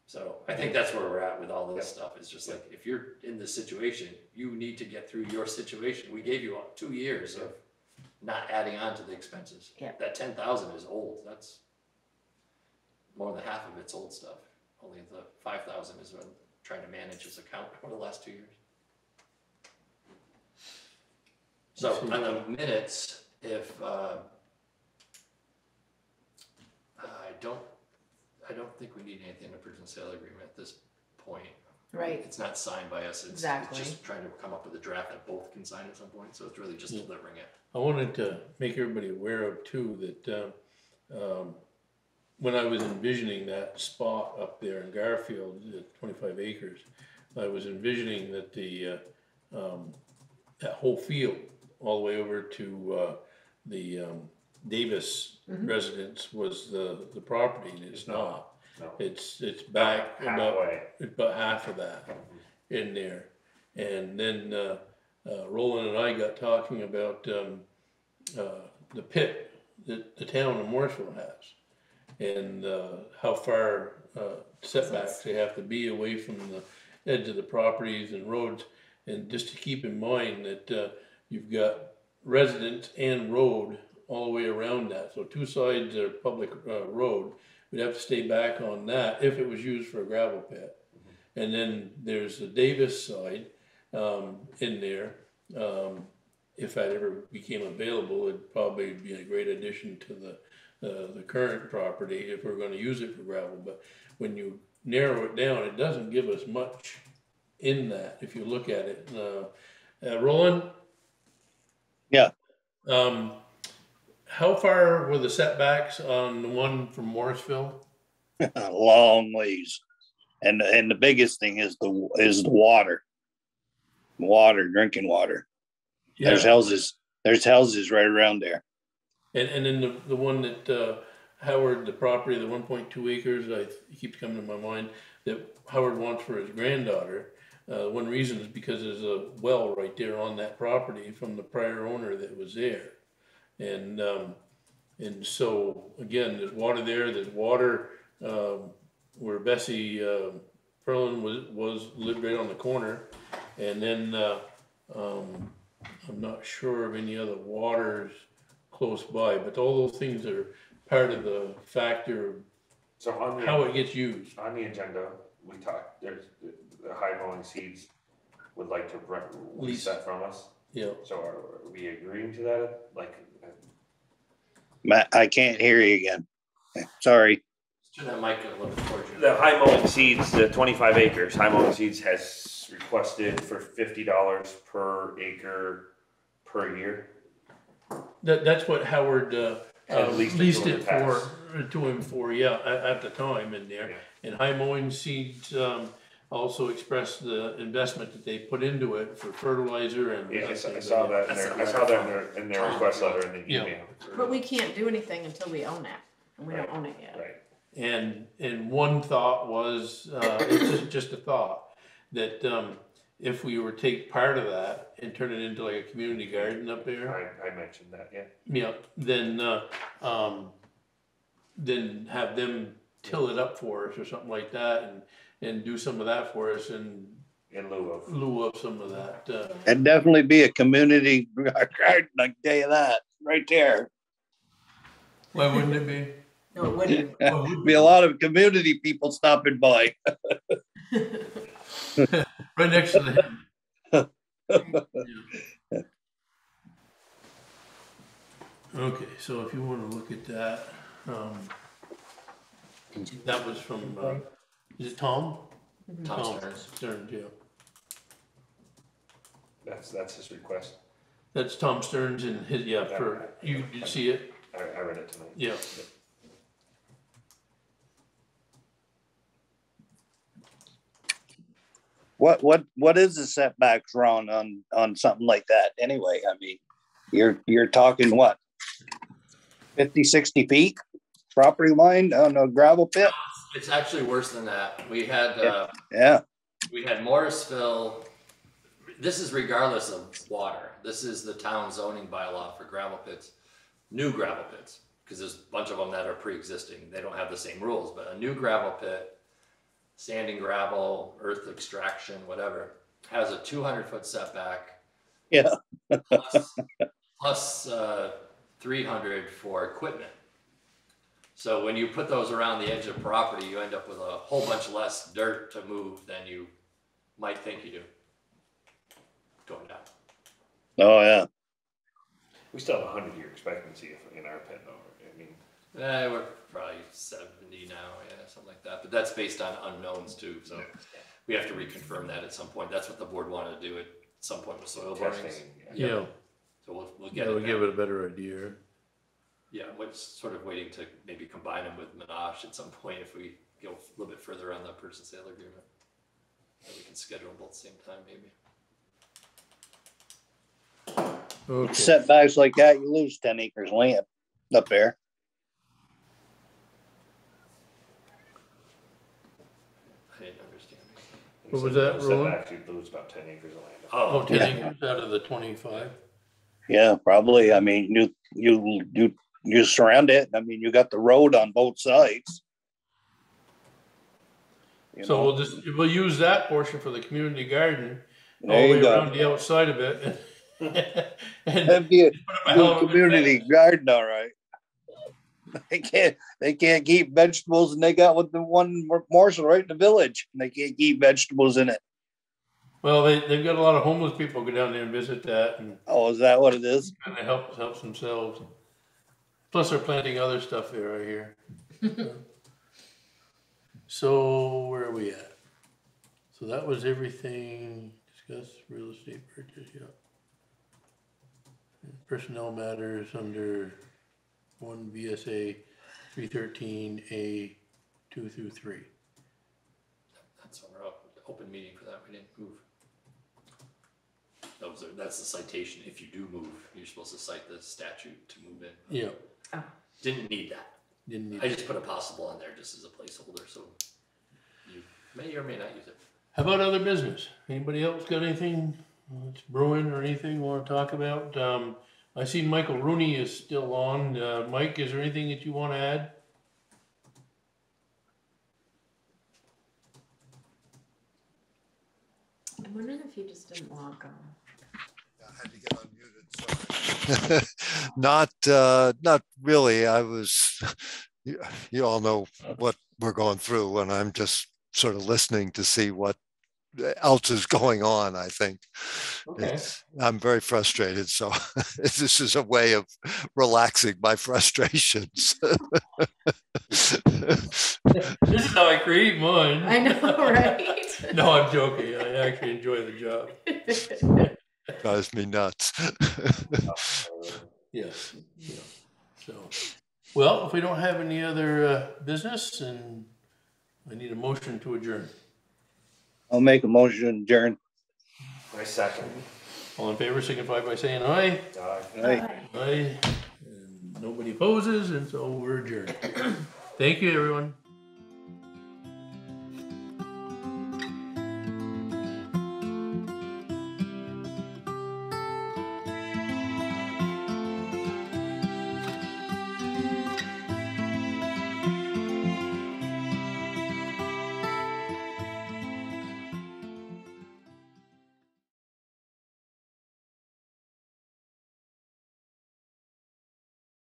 [SPEAKER 17] So I think that's where we're at with all this stuff, it's just like, if you're in this situation, you need to get through your situation. We gave you two years of not adding on to the expenses.
[SPEAKER 4] Yeah.
[SPEAKER 17] That ten thousand is old, that's more than half of it's old stuff. Only the five thousand is what I'm trying to manage his account over the last two years. So on the minutes, if, uh, I don't, I don't think we need anything in the purchase and sale agreement at this point.
[SPEAKER 4] Right.
[SPEAKER 17] It's not signed by us, it's, it's
[SPEAKER 4] Exactly.
[SPEAKER 17] just trying to come up with a draft that both can sign at some point, so it's really just
[SPEAKER 1] Yeah.
[SPEAKER 17] delivering it.
[SPEAKER 1] I wanted to make everybody aware of too, that, um, um, when I was envisioning that spot up there in Garfield, at twenty-five acres, I was envisioning that the, uh, um, that whole field, all the way over to, uh, the, um, Davis
[SPEAKER 5] Mhm.
[SPEAKER 1] residence was the, the property, and it's not.
[SPEAKER 5] No.
[SPEAKER 1] It's, it's back about,
[SPEAKER 5] Halfway.
[SPEAKER 1] about half of that in there. And then, uh, uh, Roland and I got talking about, um, uh, the pit that the town of Morrisville has. And, uh, how far, uh, setbacks they have to be away from the edge of the properties and roads. And just to keep in mind that, uh, you've got residents and road all the way around that. So two sides are public, uh, road. We'd have to stay back on that if it was used for a gravel pit. And then there's the Davis side, um, in there. Um, if that ever became available, it'd probably be a great addition to the, uh, the current property if we're gonna use it for gravel. But when you narrow it down, it doesn't give us much in that, if you look at it. Uh, uh, Roland?
[SPEAKER 6] Yeah.
[SPEAKER 1] Um, how far were the setbacks on the one from Morrisville?
[SPEAKER 6] a long ways. And, and the biggest thing is the, is the water. Water, drinking water. There's houses, there's houses right around there.
[SPEAKER 1] And, and then the, the one that, uh, Howard, the property, the one point two acres, I, keeps coming to my mind, that Howard wants for his granddaughter. Uh, one reason is because there's a well right there on that property from the prior owner that was there. And, um, and so, again, there's water there, there's water, um, where Bessie, uh, Perlin was, was, lived right on the corner. And then, uh, um, I'm not sure of any other waters close by, but all those things are part of the factor of
[SPEAKER 5] So on the.
[SPEAKER 1] how it gets used.
[SPEAKER 5] On the agenda, we talked, there's, the- the high mowing seeds would like to rent, lease that from us.
[SPEAKER 1] Yeah.
[SPEAKER 5] So are are we agreeing to that? Like, uh,
[SPEAKER 6] Matt, I can't hear you again. Sorry.
[SPEAKER 17] Turn that mic a little towards you.
[SPEAKER 5] the high mowing seeds, the twenty-five acres, high mowing seeds has requested for fifty dollars per acre per year.
[SPEAKER 1] That, that's what Howard, uh, uh,
[SPEAKER 5] leased it
[SPEAKER 1] leased
[SPEAKER 5] to him
[SPEAKER 1] it
[SPEAKER 5] the past.
[SPEAKER 1] for, to him for, yeah, at, at the time in there. And High Mowing Seeds, um, also expressed the investment that they put into it for fertilizer and.
[SPEAKER 5] Yeah, I saw, I saw that in their, I saw that in their, in their request letter in the
[SPEAKER 1] Yeah.
[SPEAKER 5] email.
[SPEAKER 4] But we can't do anything until we own it, and we don't own it yet.
[SPEAKER 5] Right.
[SPEAKER 1] And, and one thought was, uh, it's just, just a thought, that, um, if we were to take part of that and turn it into like a community garden up there.
[SPEAKER 5] I, I mentioned that, yeah.
[SPEAKER 1] Yeah, then, uh, um, then have them till it up for us or something like that and, and do some of that for us in.
[SPEAKER 5] In lieu of.
[SPEAKER 1] Lieu of some of that, uh,
[SPEAKER 6] It'd definitely be a community garden, I day of that, right there.
[SPEAKER 1] why wouldn't it be?
[SPEAKER 4] No, it wouldn't.
[SPEAKER 6] Be a lot of community people stopping by.
[SPEAKER 1] Right next to the. Yeah. Okay, so if you wanna look at that, um, that was from, uh, is it Tom?
[SPEAKER 17] Tom Stearns.
[SPEAKER 1] Stearns, yeah.
[SPEAKER 5] That's, that's his request.
[SPEAKER 1] That's Tom Stearns and his, yeah, for, you, you see it?
[SPEAKER 5] I, I read it tonight.
[SPEAKER 1] Yeah.
[SPEAKER 6] What, what, what is the setbacks, Ron, on, on something like that anyway? I mean, you're, you're talking what? 50, 60 feet property line on a gravel pit?
[SPEAKER 2] It's actually worse than that. We had, uh,
[SPEAKER 6] Yeah,
[SPEAKER 2] we had Morrisville, this is regardless of water. This is the town zoning bylaw for gravel pits, new gravel pits. Cause there's a bunch of them that are pre-existing. They don't have the same rules, but a new gravel pit, sanding gravel, earth extraction, whatever, has a two hundred foot setback
[SPEAKER 6] yeah.
[SPEAKER 2] plus, plus uh, 300 for equipment. So when you put those around the edge of the property, you end up with a whole bunch less dirt to move than you might think you do. Going down.
[SPEAKER 6] Oh, yeah.
[SPEAKER 5] We still have a hundred year expectancy in our pit though. I mean,
[SPEAKER 2] Eh, we're probably 70 now, yeah, something like that. But that's based on unknowns too. So we have to reconfirm that at some point. That's what the board wanted to do at some point with soil borings.
[SPEAKER 5] Testing,
[SPEAKER 1] Yeah.
[SPEAKER 2] So we'll, we'll get
[SPEAKER 1] That
[SPEAKER 2] it.
[SPEAKER 1] would
[SPEAKER 2] there.
[SPEAKER 1] give it a better idea.
[SPEAKER 2] Yeah, we're sort of waiting to maybe combine them with Minash at some point if we go a little bit further on the purchase sale agreement. And we can schedule them both at the same time, maybe.
[SPEAKER 1] Okay.
[SPEAKER 6] Setbacks like that, you lose ten acres land up there.
[SPEAKER 2] I didn't understand.
[SPEAKER 1] What was that, Roland?
[SPEAKER 5] Setbacks, you'd lose about ten acres of land.
[SPEAKER 1] Oh, oh, ten
[SPEAKER 6] Yeah.
[SPEAKER 1] acres out of the twenty-five?
[SPEAKER 6] Yeah, probably. I mean, you, you, you, you surround it. I mean, you got the road on both sides. You
[SPEAKER 1] So
[SPEAKER 6] know?
[SPEAKER 1] we'll just, we'll use that portion for the community garden, all
[SPEAKER 6] There
[SPEAKER 1] the
[SPEAKER 6] you
[SPEAKER 1] way
[SPEAKER 6] go.
[SPEAKER 1] around the outside of it. And
[SPEAKER 6] That'd be a
[SPEAKER 1] put up a hell
[SPEAKER 6] good
[SPEAKER 1] of a
[SPEAKER 6] community garden, all right. They can't, they can't keep vegetables and they got with the one morsel right in the village. and They can't keep vegetables in it.
[SPEAKER 1] Well, they, they've got a lot of homeless people go down there and visit that and
[SPEAKER 6] Oh, is that what it is?
[SPEAKER 1] kind of helps, helps themselves. Plus they're planting other stuff there, right here So where are we at? So that was everything, discuss real estate purchase, yeah. Personnel matters under one VSA three thirteen A two through three.
[SPEAKER 2] That's our op- open meeting for that. We didn't move. Those are, that's the citation. If you do move, you're supposed to cite the statute to move in.
[SPEAKER 1] Yeah.
[SPEAKER 4] Oh.
[SPEAKER 2] Didn't need that.
[SPEAKER 1] Didn't need
[SPEAKER 2] I just put a possible on there just as a placeholder, so you may or may not use it.
[SPEAKER 1] How about other business? Anybody else got anything that's brewing or anything want to talk about? Um, I see Michael Rooney is still on. Uh, Mike, is there anything that you want to add?
[SPEAKER 4] I'm wondering if you just didn't log on.
[SPEAKER 21] not uh, not really. I was. You, you all know what we're going through, and I'm just sort of listening to see what else is going on. I think
[SPEAKER 1] Okay.
[SPEAKER 21] It's- I'm very frustrated, so this is a way of relaxing my frustrations.
[SPEAKER 1] This is how I create mine.
[SPEAKER 4] I know, right?
[SPEAKER 1] no, I'm joking. I actually enjoy the job.
[SPEAKER 21] Drives me nuts.
[SPEAKER 1] Yes. yeah. So, well, if we don't have any other uh, business, and I need a motion to adjourn.
[SPEAKER 6] I'll make a motion, adjourn.
[SPEAKER 5] I second.
[SPEAKER 1] All in favor, signify by saying aye.
[SPEAKER 6] Aye.
[SPEAKER 1] Aye. And Nobody opposes, and so we're adjourned. Thank you, everyone.